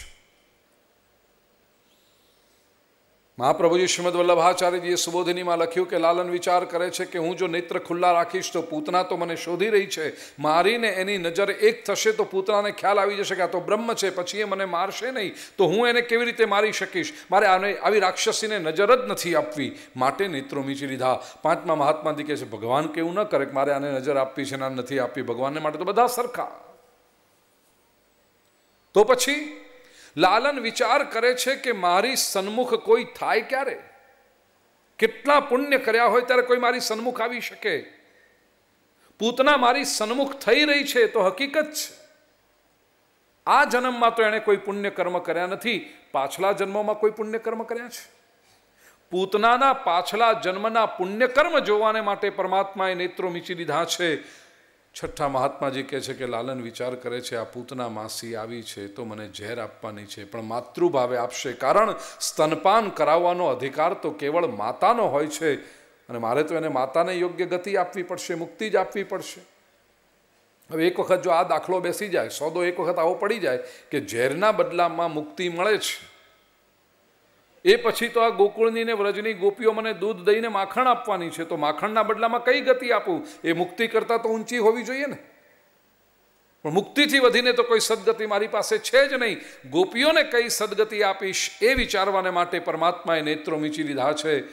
મહાપ્રભુજી શ્રીમદ વલ્લભાચાર્યજીએ સુબોધિનીમાં લખ્યું કે લાલન વિચાર કરે છે કે હું જો નેત્ર ખુલ્લા રાખીશ તો પૂતના તો મને શોધી રહી છે. મારીને એની નજર એક થશે તો પૂતનાને ખ્યાલ આવી જશે કે આ તો બ્રહ્મ છે, પછી એ મને મારશે નહીં. તો હું એને કેવી રીતે મારી શકીશ? મારે આને આવી રાક્ષસીને નજર જ નથી આપવી. માટે નેત્રો મીચી લીધા. પાંચમા મહાત્માજી કહે છે, ભગવાન કેવું ન કરે મારે આને નજર આપવી છે ના નથી આપવી. ભગવાનને માટે તો બધા સરખા. તો પછી લાલન વિચાર કરે છે કે મારી સન્મુખ કોઈ થાય ક્યારે? કેટલા પુણ્ય કર્યા હોય ત્યારે કોઈ મારી સન્મુખ આવી શકે? પૂતના મારી સન્મુખ થઈ રહી છે તો હકીકત છે. આ જન્મમાં તો એણે કોઈ પુણ્ય કર્મ કર્યા નથી. પાછલા જન્મમાં કોઈ પુણ્ય કર્મ કર્યા છે? પૂતનાના પાછલા જન્મના પુણ્ય કર્મ જોવાને માટે પરમાત્માએ નેત્રો મીચી દીધા છે. છઠ્ઠા મહાત્માજી કહે છે કે લાલન વિચાર કરે છે, આ પૂતના માસી આવી છે તો મને ઝેર આપવાની છે. પણ માતૃભાવે આપશે કારણ, સ્તનપાન કરાવવાનો અધિકાર તો કેવળ માતાનો હોય છે. અને મારે તો એને માતાને યોગ્ય ગતિ આપવી પડશે, મુક્તિ જ આપવી પડશે. હવે એક વખત જો આ દાખલો બેસી જાય, સોદો એક વખત આવો પડી જાય કે ઝેરના બદલામાં મુક્તિ મળે છે. એ પછી તો આ ગોકુળની ને વ્રજની ગોપીઓ મને દૂધ દઈને માખણ આપવાની છે, તો માખણના બદલામાં કઈ ગતિ આપું? એ મુક્તિ કરતાં તો ઊંચી હોવી જોઈએ ને. પણ મુક્તિથી વધીને તો કોઈ સદગતિ મારી પાસે છે જ નહીં. ગોપીઓને કઈ સદગતિ આપીશ એ વિચારવાને માટે પરમાત્માએ નેત્રો મીચી લીધા છે.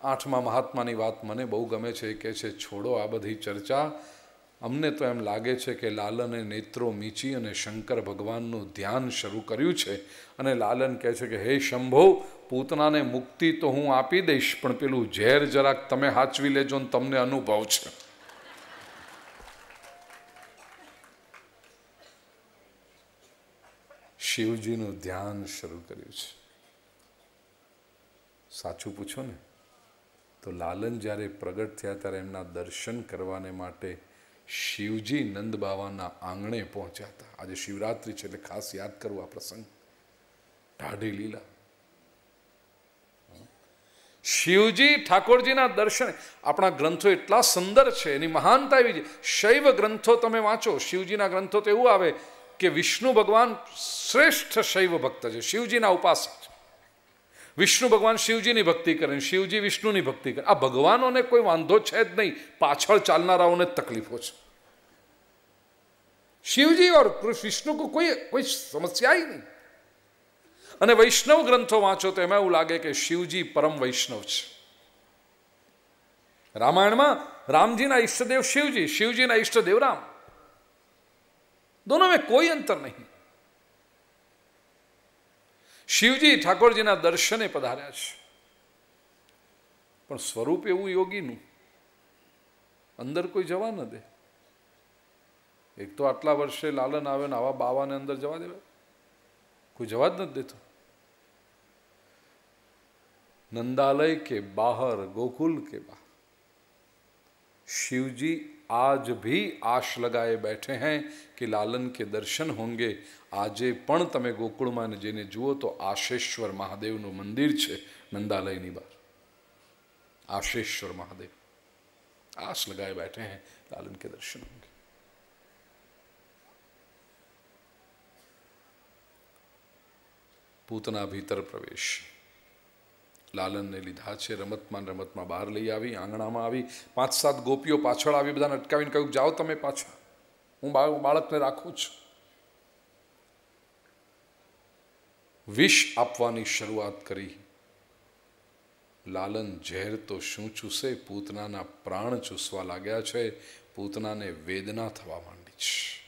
આઠમા મહાત્માની વાત મને બહુ ગમે છે કે છે, છોડો આ બધી ચર્ચા અમને તો એમ લાગે છે કે લાલને નેત્રો મીચી અને શંકર ભગવાનનું ધ્યાન શરૂ કર્યું છે. અને લાલન કહે છે કે, હે શંભો, પૂતનાને મુક્તિ તો હું આપી દઈશ, પણ પેલું ઝેર જરાક તમે હાચવી લેજો ને તમને અનુભવ છે. શિવજીનું ધ્યાન શરૂ કર્યું છે. સાચું પૂછો ને, તો લાલન જ્યારે પ્રગટ થયા ત્યારે એમના દર્શન કરવાને માટે શિવજી નંદ બાવાના આંગણે પહોંચ્યા હતા. આજે શિવરાત્રિ છે એટલે ખાસ યાદ કરવું આ પ્રસંગ. ટાઢી લીલા. શિવજી ઠાકોરજીના દર્શન, આપણા ગ્રંથો એટલા સુંદર છે, એની મહાનતા એવી છે. શૈવ ગ્રંથો તમે વાંચો, શિવજીના ગ્રંથો તો એવું આવે કે વિષ્ણુ ભગવાન શ્રેષ્ઠ શૈવ ભક્ત છે. શિવજીના ઉપાસક. વિષ્ણુ ભગવાન શિવજીની ભક્તિ કરે શિવજી વિષ્ણુની ભક્તિ કરે. આ ભગવાનોને કોઈ વાંધો છે જ નહીં. પાછળ ચાલનારાઓને તકલીફો છે. શિવજી ઓર વિષ્ણુ કોઈ કોઈ સમસ્યા ही નહીં. અને વૈષ્ણવ ગ્રંથો વાંચો તો એમાં એવું લાગે કે શિવજી પરમ વૈષ્ણવ છે. રામાયણમાં રામજીના ઈષ્ટદેવ શિવજી, શિવજીના ઈષ્ટદેવ રામ. દોનો મેં કોઈ અંતર નહીં. શિવજી ઠાકોરજીના દર્શને પધાર્યા છે. પણ સ્વરૂપ એવું યોગીનું અંદર કોઈ જવા ન દે. એક તો આટલા વર્ષે લાલન આવે ને આવા બાવાને અંદર જવા દેવા. કોઈ જવા જ નથી દેતો. નંદાલય કે બહાર, ગોકુલ કે બહાર. શિવજી आज भी आश लगाए बैठे हैं कि लालन के दर्शन होंगे આજે પણ તમે ગોકુળમાં જઈને જુઓ તો આશેશ્વર મહાદેવનું મંદિર છે નંદાલયની બહાર आशेश्वर महादेव आस लगाए बैठे हैं लालन के दर्शन होंगे પૂતના ભીતર પ્રવેશ લાલનને લીધા છે. રમતમાં રમતમાં બહાર લઈ આવી, આંગણામાં આવી. પાંચ સાત ગોપીઓ પાછળ આવી બધાને અટકાવીને કહ્યું, જાઓ તમે પાછા. હું બાળકને રાખું છું. વિષ આપવાની શરૂઆત કરી. લાલન ઝેર તો શું ચૂસે? પૂતનાના પ્રાણ ચૂસવા લાગ્યા છે. પૂતનાને વેદના થવા માંડી છે.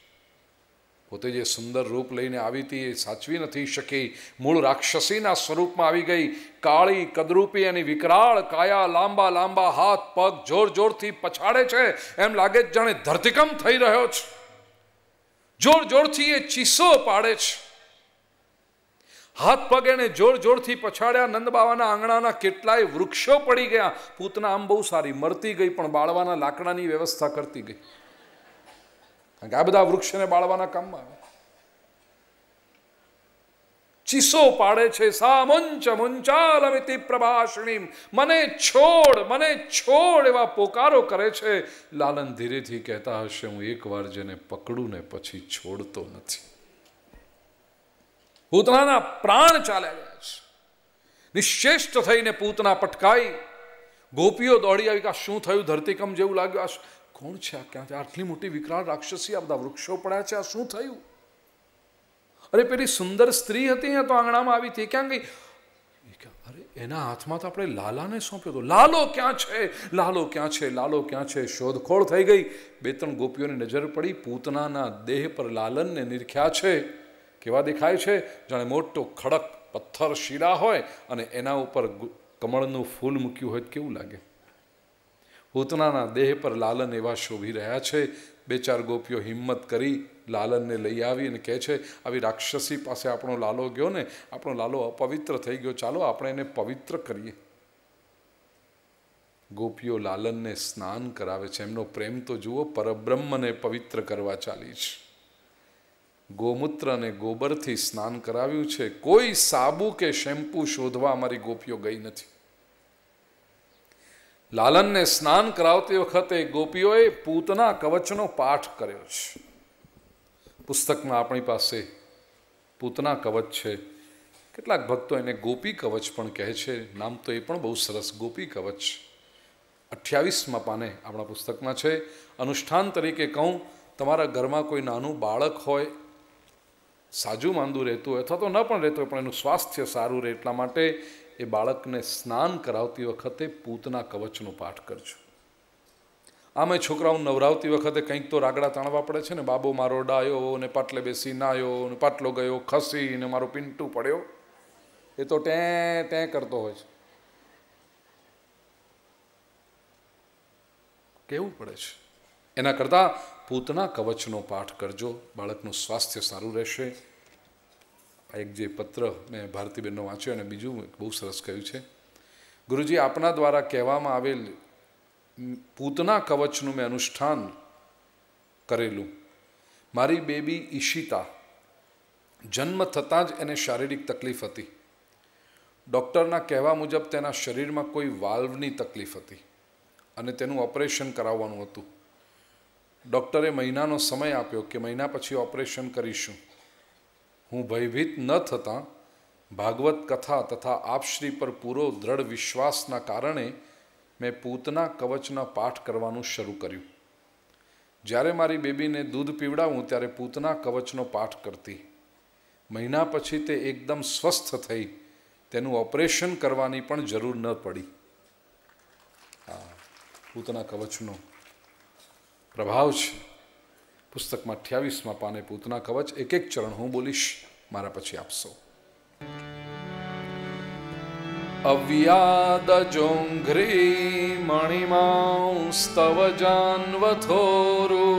પોતે જે સુંદર રૂપ લઈને આવી હતી એ સાચવી નથી શકી. મૂળ રાક્ષસીના સ્વરૂપમાં આવી ગઈ. કાળી, કદરૂપી એની વિકરાળ, કાયા, લાંબા લાંબા હાથ, પગ જોર જોરથી પછાડે છે. એમ લાગે જાણે ધરતીકંપ થઈ રહ્યો છે. જોર જોરથી એ ચીસો પાડે છે. હાથ, પગ એને જોર જોરથી પછાડ્યા. નંદબાવાના આંગણાના કેટલાય વૃક્ષો પડી ગયા. પૂતના આમ બહુ સારી, મરતી ગઈ પણ બાળવાના લાકડાની વ્યવસ્થા કરતી ગઈ. કારણ કે આ બધા વૃક્ષને બાળવાના કામમાં આવે. ચીસો પાડે છે, સામંચ મુંચાલમિતિ પ્રભાષણી મને છોડ મને છોડ એવા પોકારો કરે છે. લાલન ધીરેથી કહેતા હશે, હું એકવાર જેને પકડું ને પછી છોડતો નથી. પૂતનાના પ્રાણ ચાલ્યા ગયા છે. નિશ્ચેષ્ટ થઈને પૂતના પટકાઈ. ગોપીઓ દોડી આવી કે શું થયું? ધરતીકંપ જેવું લાગ્યું. કોણ છે આ ક્યાં આટલી મોટી વિકરાળ રાક્ષસી આ બધા વૃક્ષો પડ્યા છે, આ શું થયું? અરે, પેલી સુંદર સ્ત્રી હતી તો આંગણામાં આવી હતી. ક્યાં ગઈ? અરે, એના હાથમાં તો આપણે લાલાને સોંપ્યો હતો. લાલો ક્યાં છે? લાલો ક્યાં છે? લાલો ક્યાં છે? શોધખોળ થઈ ગઈ. બે ત્રણ ગોપીઓની નજર પડી. પૂતનાના દેહ પર લાલનને નિરખ્યા છે. કેવા દેખાય છે? જાણે મોટો ખડક, પથ્થર, શીરા હોય અને એના ઉપર કમળનું ફૂલ મૂક્યું હોય કેવું લાગે? પૂતનાના દેહ પર લાલન એવા શોભી રહ્યા છે. બે ચાર ગોપીઓ હિંમત કરી લાલનને લઈ આવી અને કહે છે, આવી રાક્ષસી પાસે આપણો લાલો ગયો ને, આપણો લાલો અપવિત્ર થઈ ગયો, ચાલો આપણે એને પવિત્ર કરીએ. ગોપીઓ લાલનને સ્નાન કરાવે છે. એમનો પ્રેમ તો જુઓ, પરબ્રહ્મને પવિત્ર કરવા ચાલી છે. ગોમૂત્ર અને ગોબરથી સ્નાન કરાવ્યું છે. કોઈ સાબુ કે શેમ્પુ શોધવા અમારી ગોપીઓ ગઈ નથી. લાલનને સ્નાન કરાવતી વખતે ગોપીઓએ પૂતના કવચનો પાઠ કર્યો છે. પુસ્તકમાં આપણી પાસે પૂતના કવચ છે. કેટલાક ભક્તો એને ગોપી કવચ પણ કહે છે. નામ તો એ પણ બહુ સરસ, ગોપી કવચ. અઠ્યાવીસમાં પાને આપણા પુસ્તકમાં છે. અનુષ્ઠાન તરીકે કહું, તમારા ઘરમાં કોઈ નાનું બાળક હોય, સાજું માંદું રહેતું હોય અથવા તો ન પણ રહેતું હોય, પણ એનું સ્વાસ્થ્ય સારું રહે એટલા માટે એ બાળકને સ્નાન કરાવતી વખતે પૂતના કવચનો પાઠ કરજો. આમે છોકરાઓ નવરાવતી વખતે કંઈક તો રાગડા તાણવા પડે છે ને, બાબો મારો ડાયો ને પાટલે બેસી નાયો ને પાટલો ગયો ખસી ને મારો પિંટુ પડ્યો. એ તો ટે ટે કરતો હોય છે. કેવું પડે છે? એના કરતાં પૂતના કવચનો પાઠ કરજો, બાળકનું સ્વાસ્થ્ય સારું રહેશે. આ એક જે પત્ર મેં ભારતીબેનનો વાંચ્યો અને બીજું બહુ સરસ કહ્યું છે. ગુરુજી, આપના દ્વારા કહેવામાં આવેલ પૂતના કવચનું મેં અનુષ્ઠાન કરેલું. મારી બેબી ઈશિતા જન્મ થતાં જ એને શારીરિક તકલીફ હતી. ડૉક્ટરના કહેવા મુજબ તેના શરીરમાં કોઈ વાલ્વની તકલીફ હતી અને તેનું ઓપરેશન કરાવવાનું હતું. ડૉક્ટરે મહિનાનો સમય આપ્યો કે મહિના પછી ઓપરેશન કરીશું. હું ભયભીત ન થતાં ભાગવત કથા તથા આપશ્રી પર પૂરો દ્રઢ વિશ્વાસના કારણે મેં પૂતના કવચના પાઠ કરવાનું શરૂ કર્યું. જ્યારે મારી બેબીને દૂધ પીવડાવું ત્યારે પૂતના કવચનો પાઠ કરતી. મહિના પછી તે એકદમ સ્વસ્થ થઈ. તેનું ઓપરેશન કરવાની પણ જરૂર ન પડી. હા પૂતના કવચનો પ્રભાવ છે. પુસ્તકમાં અઠ્યાવીસમાં પાને પૂતના કવચ એક એક ચરણ હું બોલીશ મારા પછી આપશો અવ્યાદજોંઘ્રી મણિમાંસ્તવ જાન્વથોરુ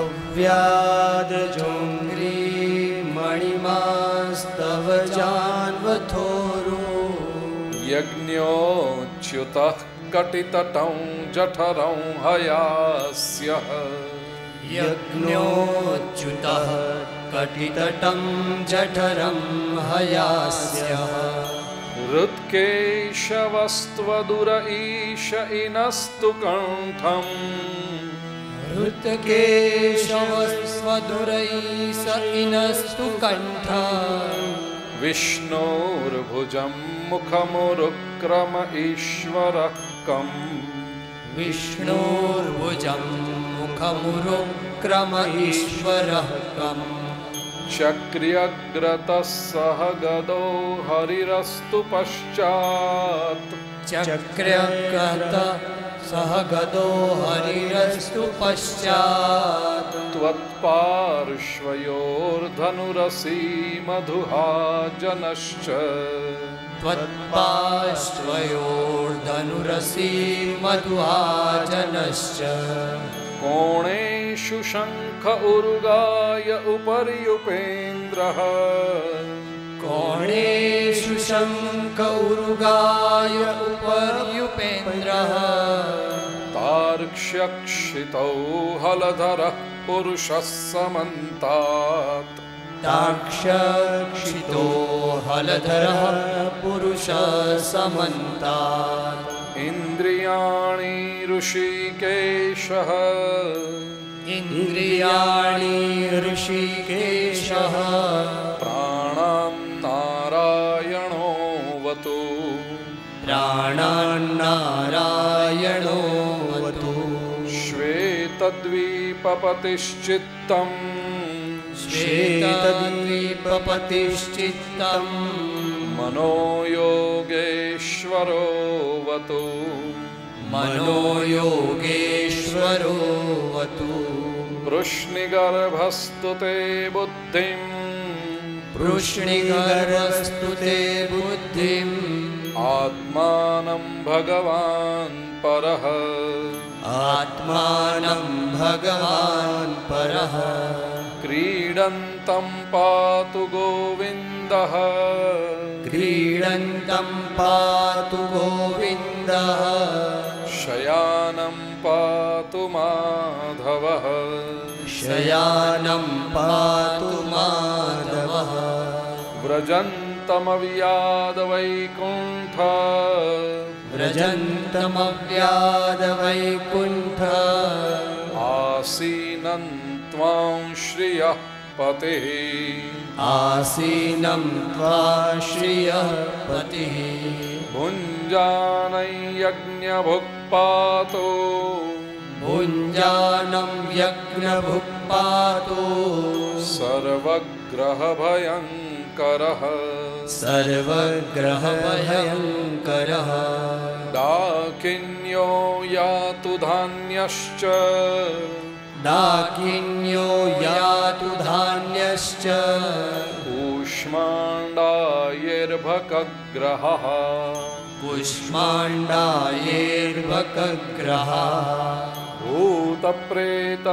અવ્યાદજોંગ્રી મણિમાસ્તવ જાન્વથોરો યજ્ઞોચ્યુત कटितटं जठरं यज्ञोच्युतः कटितटं जठरं हयास्य। हृत्केशवस्त्वदुर ईश इनस्तु कण्ठम्। हृत्केशवस्त्वदुरईश इनस्तु कण्ठ विष्णोर्भुजं मुखमुरुक्रम ईश्वरः। कं विष्णोर्भुजं मुखमुरुक्रम ईश्वरः कम् चक्र्यग्रतः सह गदो हरिरस्तु पश्चात्। चक्र्यग्रत सहगदो हरिरस्तु पश्चात् त्वत्पार्श्वयोर्धनुरसि मधुहा जनश्च त्वत्पार्श्वयोर्धनुरसि मधुहा जनश्च कोणेषु शङ्ख उरुगाय उपर्युपेन्द्रः कोणेषु शङ्ख उरुगाय उपर्युपेन्द्रः तार्क्ष्यक्षितौ हलधरः पुरुषः समन्तात्। दाक्षक्षितो हलधरः पुरुषः समन्तात्। इन्द्रियाणि ऋषिकेशः। इन्द्रियाणि ऋषिकेशः। प्राणान् नारायणोऽवतु। प्राणान्नारायणोऽवतु श्वेतद्वीपपतिश्चित्तम् श्वेतद्वीपपतिश्चित्तम् मनो योगेश्वरोऽवतु मनो योगेश्वरोऽवतु वृष्णिगर्भस्तु ते बुद्धिम्। वृष्णिगर्भस्तु ते बुद्धिम्। आत्मानं भगवान् परः आत्मानं भगवान् परः। क्रीडन्तं पातु गोविन्दः। क्रीडन्तं पातु गोविन्दः। शयानं पातु माधवः। शयानं पातु माधवः। व्रजन्तमव्यादवैकुण्ठ व्रजन्तमव्यादवैकुण्ठ आसीनं त्वां श्रियः पतिः आसीनं त्वा श्रियः पतिः भुञ्जानै यज्ञभुक्पातो भुञ्जानं यज्ञभुक्पातो सर्वग्रहभयङ्करः सर्वग्रहभयङ्करः डाकिन्यो यातु धान्यश्च डाकिन्यो यातु धान्यश्च कूष्माण्डायैर्भकग्रहः कुष्माण्डायैर्भकग्रहा भूतप्रेतपिशाचाश्च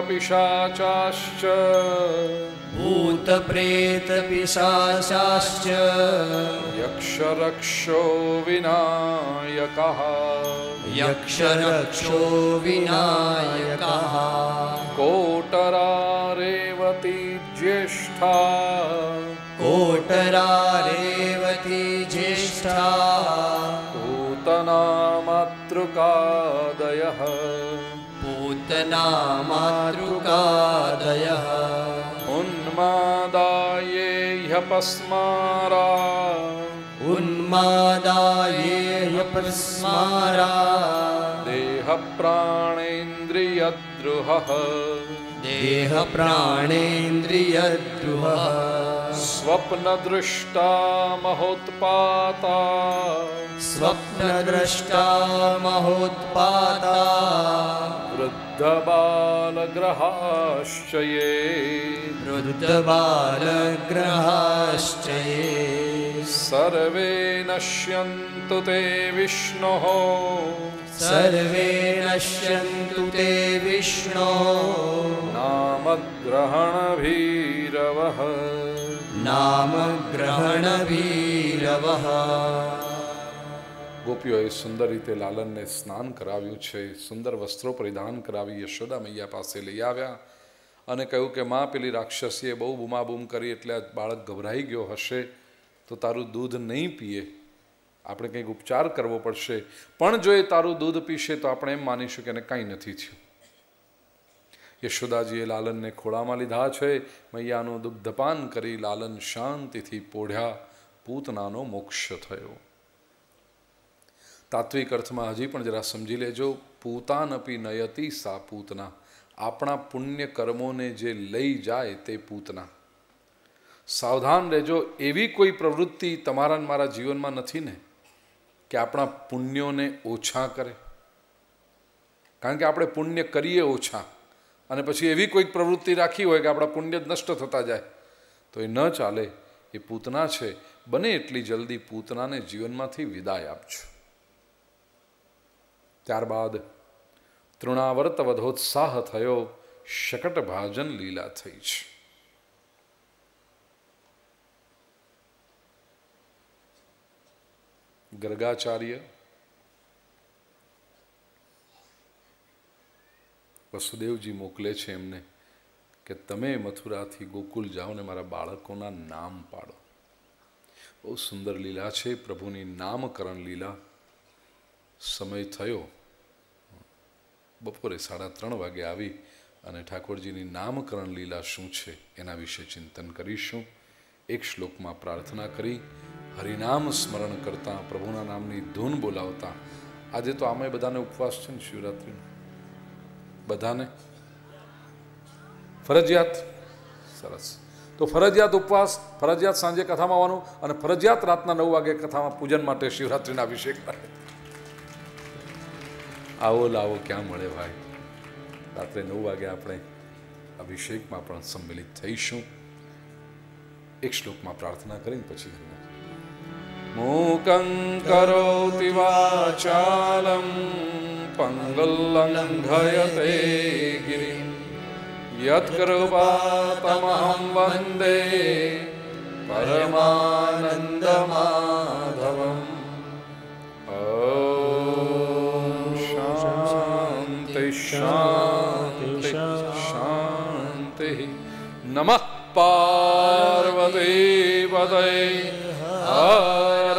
भूतप्रेतपिशाचाश्च यक्षरक्षो विनायकः यक्षरक्षो विनायकः कोटरा रेवती ज्येष्ठा कोटरा रेवती ज्येष्ठा पूतना मातृकादयः पूतना मातृकादयः उन्मादाये ह्यपस्मारा उन्मादायेऽपस्मारा देहप्राणेन्द्रियद्रुहः देहप्राणेन्द्रियद्रुहः स्वप्नदृष्टा महोत्पाता स्वप्नद्रष्टा महोत्पाता वृद्धबालग्रहाश्च રુદ્ધબાલગ્રહાશ્ચ રુદ્ધબાલગ્રહાશ્ચ સર્વે નશ્યન્તુ તે વિષ્ણુ સર્વે નશ્યન્તુ તે વિષ્ણુ નામગ્રહણભીરવ નામગ્રહણભીરવ ગોપીઓએ સુંદર રીતે લાલનને સ્નાન કરાવ્યું છે, સુંદર વસ્ત્રો પરિધાન કરાવી યશોદા મૈયા પાસે લઈ આવ્યા અને કહ્યું કે, માં, પેલી રાક્ષસીએ બહુ બૂમાબૂમ કરી એટલે આ બાળક ગભરાઈ ગયો હશે, તો તારું દૂધ નહીં પીએ. આપણે કંઈક ઉપચાર કરવો પડશે. પણ જો એ તારું દૂધ પીશે, તો આપણે એમ માનીશું કે એને કાંઈ નથી થયું. યશોદાજીએ લાલનને ખોળામાં લીધા છે, મૈયાનું દુગ્ધપાન કરી લાલન શાંતિથી પોઢ્યા. પૂતનાનો મોક્ષ થયો. તાત્વિક અર્થમાં હજી પણ જરા સમજી લેજો પૂતાનપી નયતી સા પૂતના આપણા પુણ્ય કર્મોને જે લઈ જાય તે પૂતના. સાવધાન રહેજો, એવી કોઈ પ્રવૃત્તિ તમારા મારા જીવનમાં નથી ને, કે આપણા પુણ્યોને ઓછા કરે. કારણ કે આપણે પુણ્ય કરીએ ઓછા, અને પછી એવી કોઈક પ્રવૃત્તિ રાખી હોય કે આપણા પુણ્ય નષ્ટ થતા જાય, તો એ ન ચાલે, એ પૂતના છે. બને એટલી જલ્દી પૂતનાને જીવનમાંથી વિદાય આપજો. ત્યારબાદ તૃણાવર્ત વધોત્સાહ થયો, શકટ ભાજન લીલા થઈ છે ગર્ગાચાર્ય વસુદેવજી મોકલે છે એમને કે તમે મથુરાથી ગોકુલ જાઓ ને મારા બાળકોના નામ પાડો. બહુ સુંદર લીલા છે, પ્રભુની નામકરણ લીલા. સમય થયો. બપોરે સાડા ત્રણ વાગે આવી અને ઠાકોરજીની નામકરણ લીલા શું છે એના વિશે ચિંતન કરીશું. એક શ્લોકમાં પ્રાર્થના કરી, હરિનામ સ્મરણ કરતા પ્રભુના નામની ધૂન બોલાવતા. આજે તો આમે બધાને ઉપવાસ છે ને શિવરાત્રિનો. બધાને? ફરજિયાત? સરસ. તો ફરજિયાત ઉપવાસ, ફરજિયાત સાંજે કથામાં આવવાનું અને ફરજિયાત રાતના નવ વાગે કથામાં પૂજન માટે શિવરાત્રિના અભિષેક માટે. આવો લાવો, ક્યાં મળે ભાઈ? રાત્રે નવ વાગે આપણે અભિષેકમાં પણ સંમિલિત થઈશું. એક શ્લોકમાં પ્રાર્થના કરીને પછી મૂકં કરોતિ વાચાલમ પંગલંઘયતે ગિરિ. યત્કૃપાતમહં વંદે પરમાનંદમાધવમ શાંતિ શાંતિ નમઃ પાર્વતી પદય હર